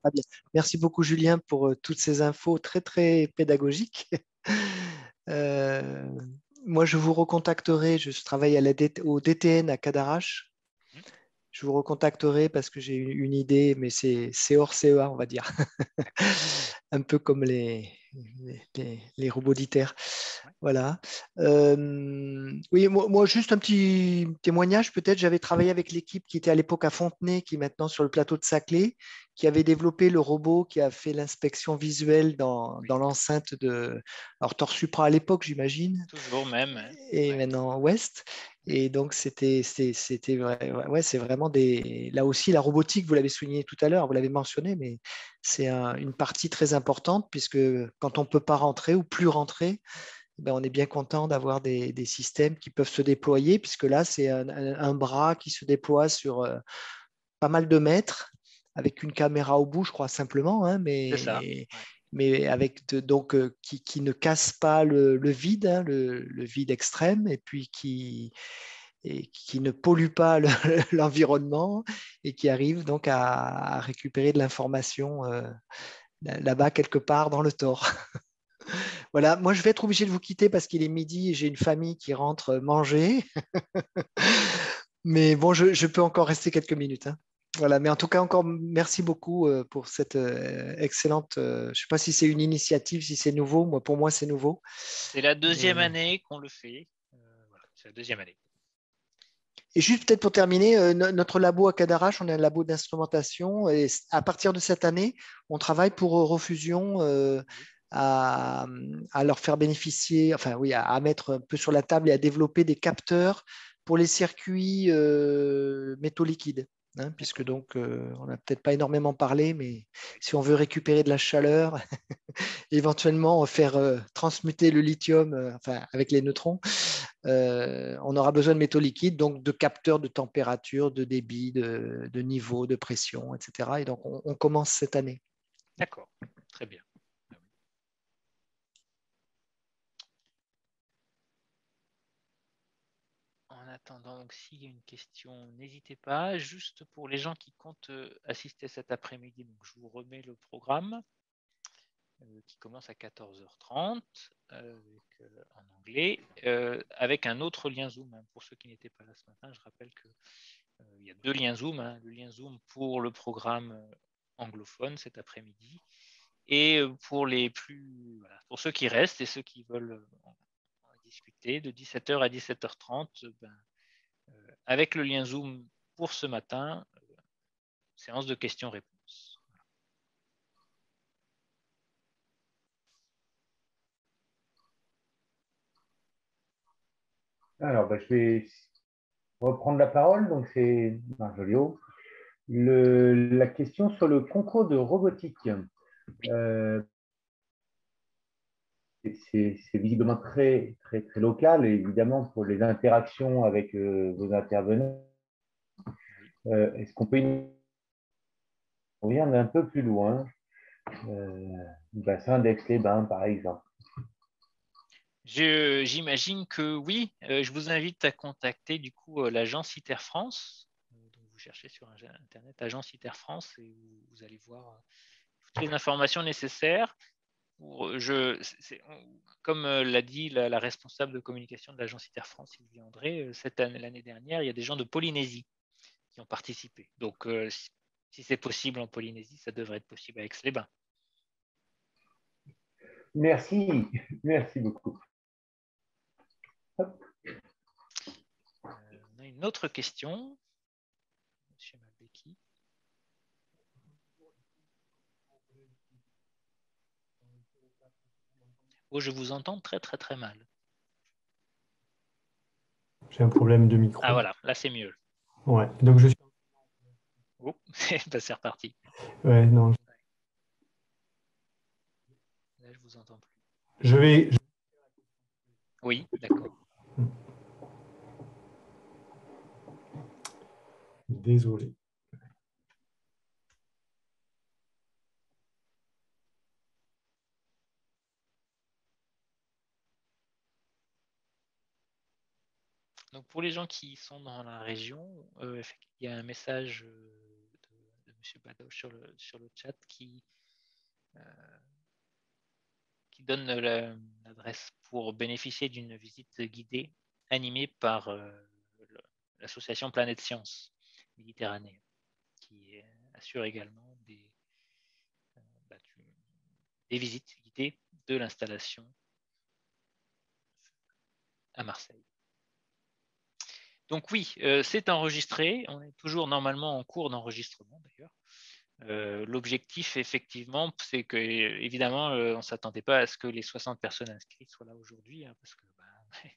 [SPEAKER 2] Ah, bien. Merci beaucoup Julien pour toutes ces infos très très pédagogiques. <laughs> Euh, moi, je vous recontacterai. Je travaille à la DT au DTN à Cadarache. Je vous recontacterai parce que j'ai une, idée, mais c'est c'est hors CEA, on va dire. <laughs> Un peu comme les, les, les- d'ITER. Voilà. Euh, oui, moi, moi, juste un petit témoignage, peut-être. J'avais travaillé avec l'équipe qui était à l'époque à Fontenay, qui est maintenant sur le plateau de Saclay, qui avait développé le robot qui a fait l'inspection visuelle dans, dans l'enceinte de alors Torsupra à l'époque, j'imagine,
[SPEAKER 1] Toujours même.
[SPEAKER 2] et maintenant Ouest. Et donc, c'était, vrai- ouais, c'est vraiment des. Là aussi, la robotique, vous l'avez souligné tout à l'heure, vous l'avez mentionné, mais c'est un- une partie très importante puisque quand on ne peut pas rentrer ou plus rentrer, ben, on est bien content d'avoir des, des systèmes qui peuvent se déployer, puisque là, c'est un, bras qui se déploie sur euh, pas mal de mètres, avec une caméra au bout, je crois, simplement, hein, mais, mais avec donc, euh, qui, ne casse pas le, vide, hein, le, vide extrême, et puis qui, ne pollue pas le- <laughs> l'environnement, et qui arrive donc à, récupérer de l'information euh, là- là-bas quelque part dans le tort. <laughs> Voilà, moi je vais être obligé de vous quitter parce qu'il est midi et j'ai une famille qui rentre manger. <laughs> mais bon, je, je peux encore rester quelques minutes. hein. Voilà, mais en tout cas, encore merci beaucoup euh, pour cette euh, excellente. euh, je ne sais pas si c'est une initiative, si c'est nouveau. Moi, pour moi, c'est nouveau.
[SPEAKER 1] C'est la deuxième
[SPEAKER 2] Et-
[SPEAKER 1] année qu'on le fait. Euh, voilà, c'est la deuxième année.
[SPEAKER 2] Et juste peut-être pour terminer, no- notre labo à Cadarache, on est un labo d'instrumentation et à partir de cette année, on travaille pour Eurofusion euh, à, à leur faire bénéficier, enfin oui, à, à mettre un peu sur la table et à développer des capteurs pour les circuits euh, métaux liquides. Hein, puisque donc euh, on n'a peut-être pas énormément parlé, mais si on veut récupérer de la chaleur, <laughs> éventuellement faire euh, transmuter le lithium, euh, avec les neutrons, on aura besoin de métaux liquides, donc de capteurs de température, de débit, de, niveau, de pression, etc. Et donc on, on commence cette année.
[SPEAKER 1] D'accord, très bien. En attendant, donc, s'il y a une question, n'hésitez pas. Juste pour les gens qui comptent euh, assister cet après-midi, donc, je vous remets le programme euh, qui commence à 14h30 euh, en anglais, avec un autre lien Zoom. hein. Pour ceux qui n'étaient pas là ce matin, je rappelle que euh, il y a deux liens Zoom. hein. Le lien Zoom pour le programme anglophone cet après-midi et pour les plus pour ceux qui restent et ceux qui veulent en, en discuter de 17h à 17h30 euh, ben, euh, avec le lien Zoom pour ce matin, euh, séance de questions-réponses.
[SPEAKER 12] Alors, bah, je vais reprendre la parole. Donc, c'est Marjolio. Le- la question sur le concours de robotique. Euh, c'est visiblement très, local, évidemment, pour les interactions avec euh, vos intervenants. Euh, Est-ce qu'on peut vient d'un peu plus loin, euh, du bassin d'Aix-les-Bains, par exemple?
[SPEAKER 1] J'imagine que oui. Euh, je vous invite à contacter du coup l'agence ITER France. Donc vous cherchez sur un- internet agence ITER France et vous, allez voir toutes les informations nécessaires. Pour, euh, je, comme euh, l'a dit la, la responsable de communication de l'agence ITER France, Sylvie André, euh, cette année, l'année dernière, il y a des gens de Polynésie qui ont participé. Donc euh, si, c'est possible en Polynésie, ça devrait être possible avec les bains
[SPEAKER 12] Merci, merci beaucoup.
[SPEAKER 1] On a une autre question. Oh, je vous entends très très très mal.
[SPEAKER 5] J'ai un problème de micro.
[SPEAKER 1] Ah voilà, là c'est mieux.
[SPEAKER 5] Ouais, donc je suis.
[SPEAKER 1] Oh, <laughs> bah, c'est reparti.
[SPEAKER 5] Ouais, non.
[SPEAKER 1] Là je vous entends plus.
[SPEAKER 5] Je vais.
[SPEAKER 1] Oui, d'accord.
[SPEAKER 5] Désolé.
[SPEAKER 1] Donc pour les gens qui sont dans la région, euh, il y a un message euh, de, M. Badoche sur le, chat qui, euh, donne la- l'adresse pour bénéficier d'une visite guidée animée par l'association Planète Science Méditerranée, qui assure également des, bah, visites guidées de l'installation à Marseille. Donc oui, euh, c'est enregistré. On est toujours normalement en cours d'enregistrement d'ailleurs. Euh, L'objectif, effectivement, c'est que évidemment, euh, on ne s'attendait pas à ce que les 60 personnes inscrites soient là aujourd'hui, hein, parce que ben,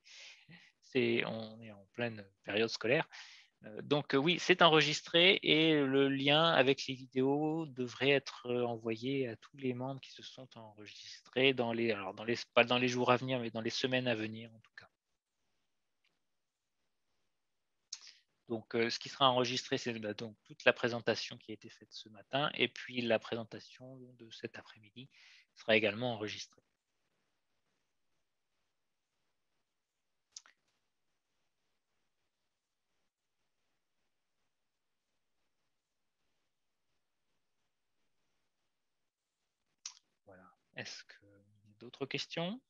[SPEAKER 1] <laughs> c'est, on est en pleine période scolaire. Donc oui, c'est enregistré et le lien avec les vidéos devrait être envoyé à tous les membres qui se sont enregistrés dans les, alors pas dans les jours à venir, mais dans les semaines à venir en tout cas. Donc, euh, ce qui sera enregistré, c'est bah, donc toute la présentation qui a été faite ce matin, et puis la présentation de cet après-midi sera également enregistrée. Voilà. Est-ce a d'autres questions?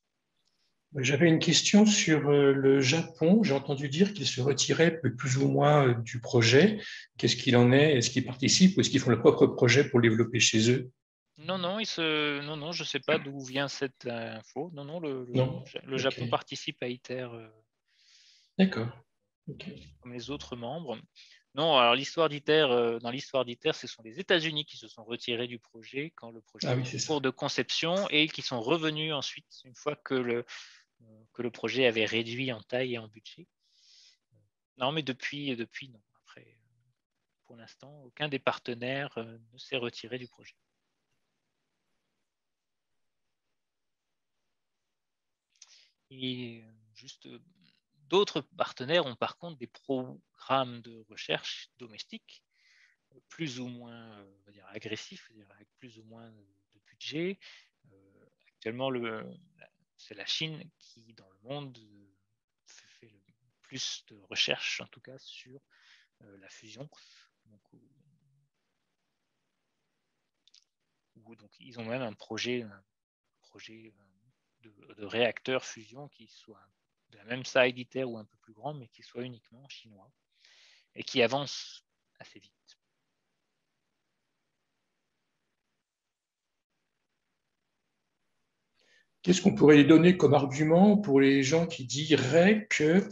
[SPEAKER 14] J'avais une question sur euh, le Japon. J'ai entendu dire qu'il se retirait plus ou moins euh, du projet. Qu'est-ce qu'il en est? Est-ce qu'ils participent ou est-ce qu'ils font leur propre projet pour le développer chez eux?
[SPEAKER 1] Non, non, il se... non, non, je ne sais pas d'où vient cette euh, info. Non, non, le,
[SPEAKER 14] Non.
[SPEAKER 1] le Japon participe à ITER
[SPEAKER 14] D'accord.
[SPEAKER 1] Comme les autres membres. Non, alors l'histoire d'ITER, dans l'histoire d'ITER, ce sont les États-Unis qui se sont retirés du projet quand le projet
[SPEAKER 14] Ah oui, c'est
[SPEAKER 1] en cours de conception et qui sont revenus ensuite une fois que le, que le projet avait réduit en taille et en budget. Non, mais depuis, depuis non. Après, pour l'instant, aucun des partenaires euh, ne s'est retiré du projet. Et euh, juste, euh, d'autres partenaires ont par contre des programmes de recherche domestiques, plus ou moins agressifs, avec plus ou moins de budget. Actuellement, le, c'est la Chine qui, dans le monde, euh, fait le plus de recherches, en tout cas, sur euh, la fusion. Donc, ils ont même un projet, un projet euh, de, de réacteur fusion qui soit de la même taille d'ITER ou un peu plus grand, mais qui soit uniquement chinois et qui avance assez vite.
[SPEAKER 14] Qu'est-ce qu'on pourrait donner comme argument pour les gens qui diraient que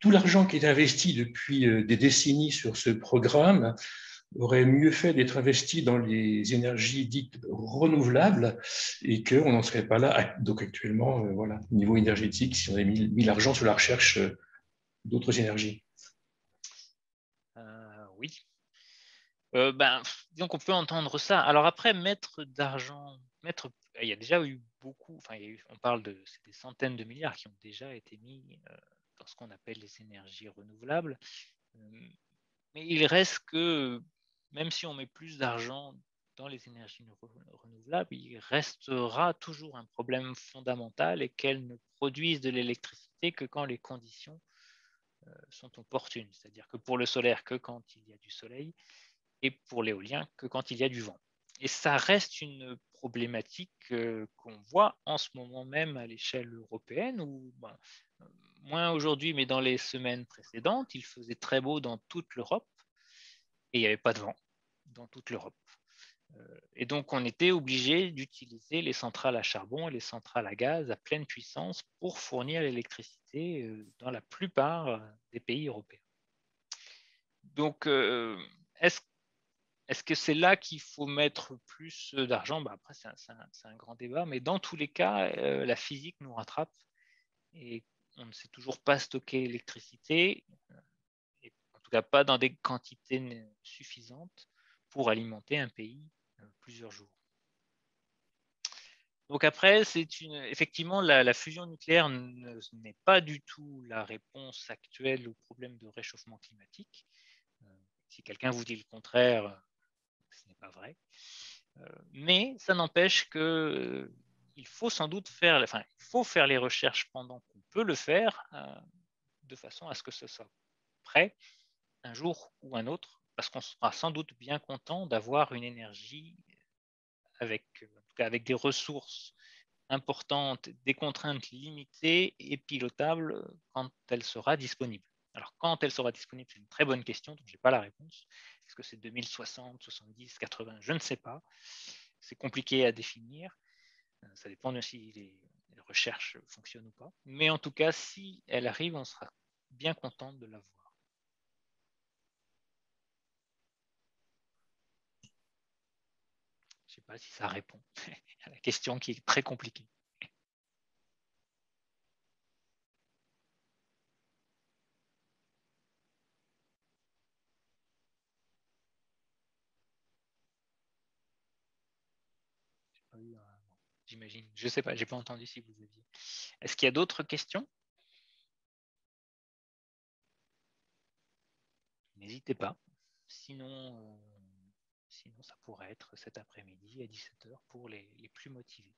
[SPEAKER 14] tout l'argent qui est investi depuis euh, des décennies sur ce programme aurait mieux fait d'être investi dans les énergies dites renouvelables et qu'on n'en serait pas là? Donc actuellement, euh, voilà, au niveau énergétique, si on avait mis, l'argent sur la recherche euh, d'autres énergies.
[SPEAKER 1] Oui. Euh, ben, disons qu'on peut entendre ça. Alors après, mettre d'argent, mettre, il y a déjà eu beaucoup, enfin, il y a eu- on parle de des centaines de milliards qui ont déjà été mis euh, dans ce qu'on appelle les énergies renouvelables. Euh, mais il reste que, même si on met plus d'argent dans les énergies re- renouvelables, il restera toujours un problème fondamental et qu'elles ne produisent de l'électricité que quand les conditions euh, sont opportunes. C'est-à-dire que pour le solaire, que quand il y a du soleil, et pour l'éolien, que quand il y a du vent. Et ça reste une problématique euh, qu'on voit en ce moment même à l'échelle européenne, où ben, euh, moins aujourd'hui, mais dans les semaines précédentes, il faisait très beau dans toute l'Europe, et il n'y avait pas de vent dans toute l'Europe. Euh, Et donc, on était obligé d'utiliser les centrales à charbon et les centrales à gaz à pleine puissance pour fournir l'électricité dans la plupart des pays européens. Donc, est-ce est-ce que c'est là qu'il faut mettre plus d'argent? Bah, Après, c'est un, grand débat, mais dans tous les cas, euh, la physique nous rattrape et on ne sait toujours pas stocker l'électricité, euh, en tout cas pas dans des quantités suffisantes pour alimenter un pays euh, plusieurs jours. Donc après, c'est effectivement, la, fusion nucléaire ne- n'est pas du tout la réponse actuelle au problème de réchauffement climatique. Euh, si quelqu'un vous dit le contraire, euh, ce n'est pas vrai. Euh, mais ça n'empêche que euh, il faut sans doute faire, enfin, il faut faire les recherches pendant qu'on peut le faire, euh, de façon à ce que ce soit prêt un jour ou un autre, parce qu'on sera sans doute bien content d'avoir une énergie avec, avec des ressources importantes, des contraintes limitées et pilotables quand elle sera disponible. Alors quand elle sera disponible, c'est une très bonne question, dont je n'ai pas la réponse. Est-ce que c'est 2060, 70, 80 Je ne sais pas. C'est compliqué à définir. Euh, Ça dépend de si les, les recherches fonctionnent ou pas. Mais en tout cas, si elle arrive, on sera bien content de la voir. Je ne sais pas si ça répond <laughs> à la question qui est très compliquée. J'ai pas eu, euh, non, J'imagine. Je ne sais pas, j'ai pas entendu si vous aviez. Est-ce qu'il y a d'autres questions? N'hésitez pas. Sinon, euh, sinon, ça pourrait être cet après-midi à 17h pour les, les plus motivés.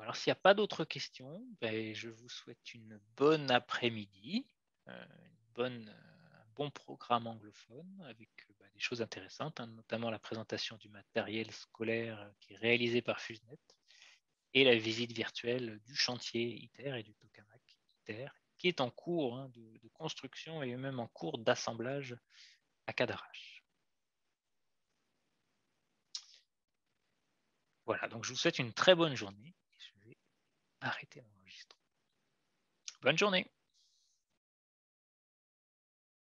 [SPEAKER 1] Alors, s'il n'y a pas d'autres questions, ben, je vous souhaite une bonne après-midi, euh, euh, un bon programme anglophone avec bah, des choses intéressantes, hein, notamment la présentation du matériel scolaire qui est réalisé par FuseNet et la visite virtuelle du chantier ITER et du tokamak ITER qui est en cours hein, de, de, construction et même en cours d'assemblage à Cadarache. Voilà, donc je vous souhaite une très bonne journée. Arrêter l'enregistrement. Bonne journée.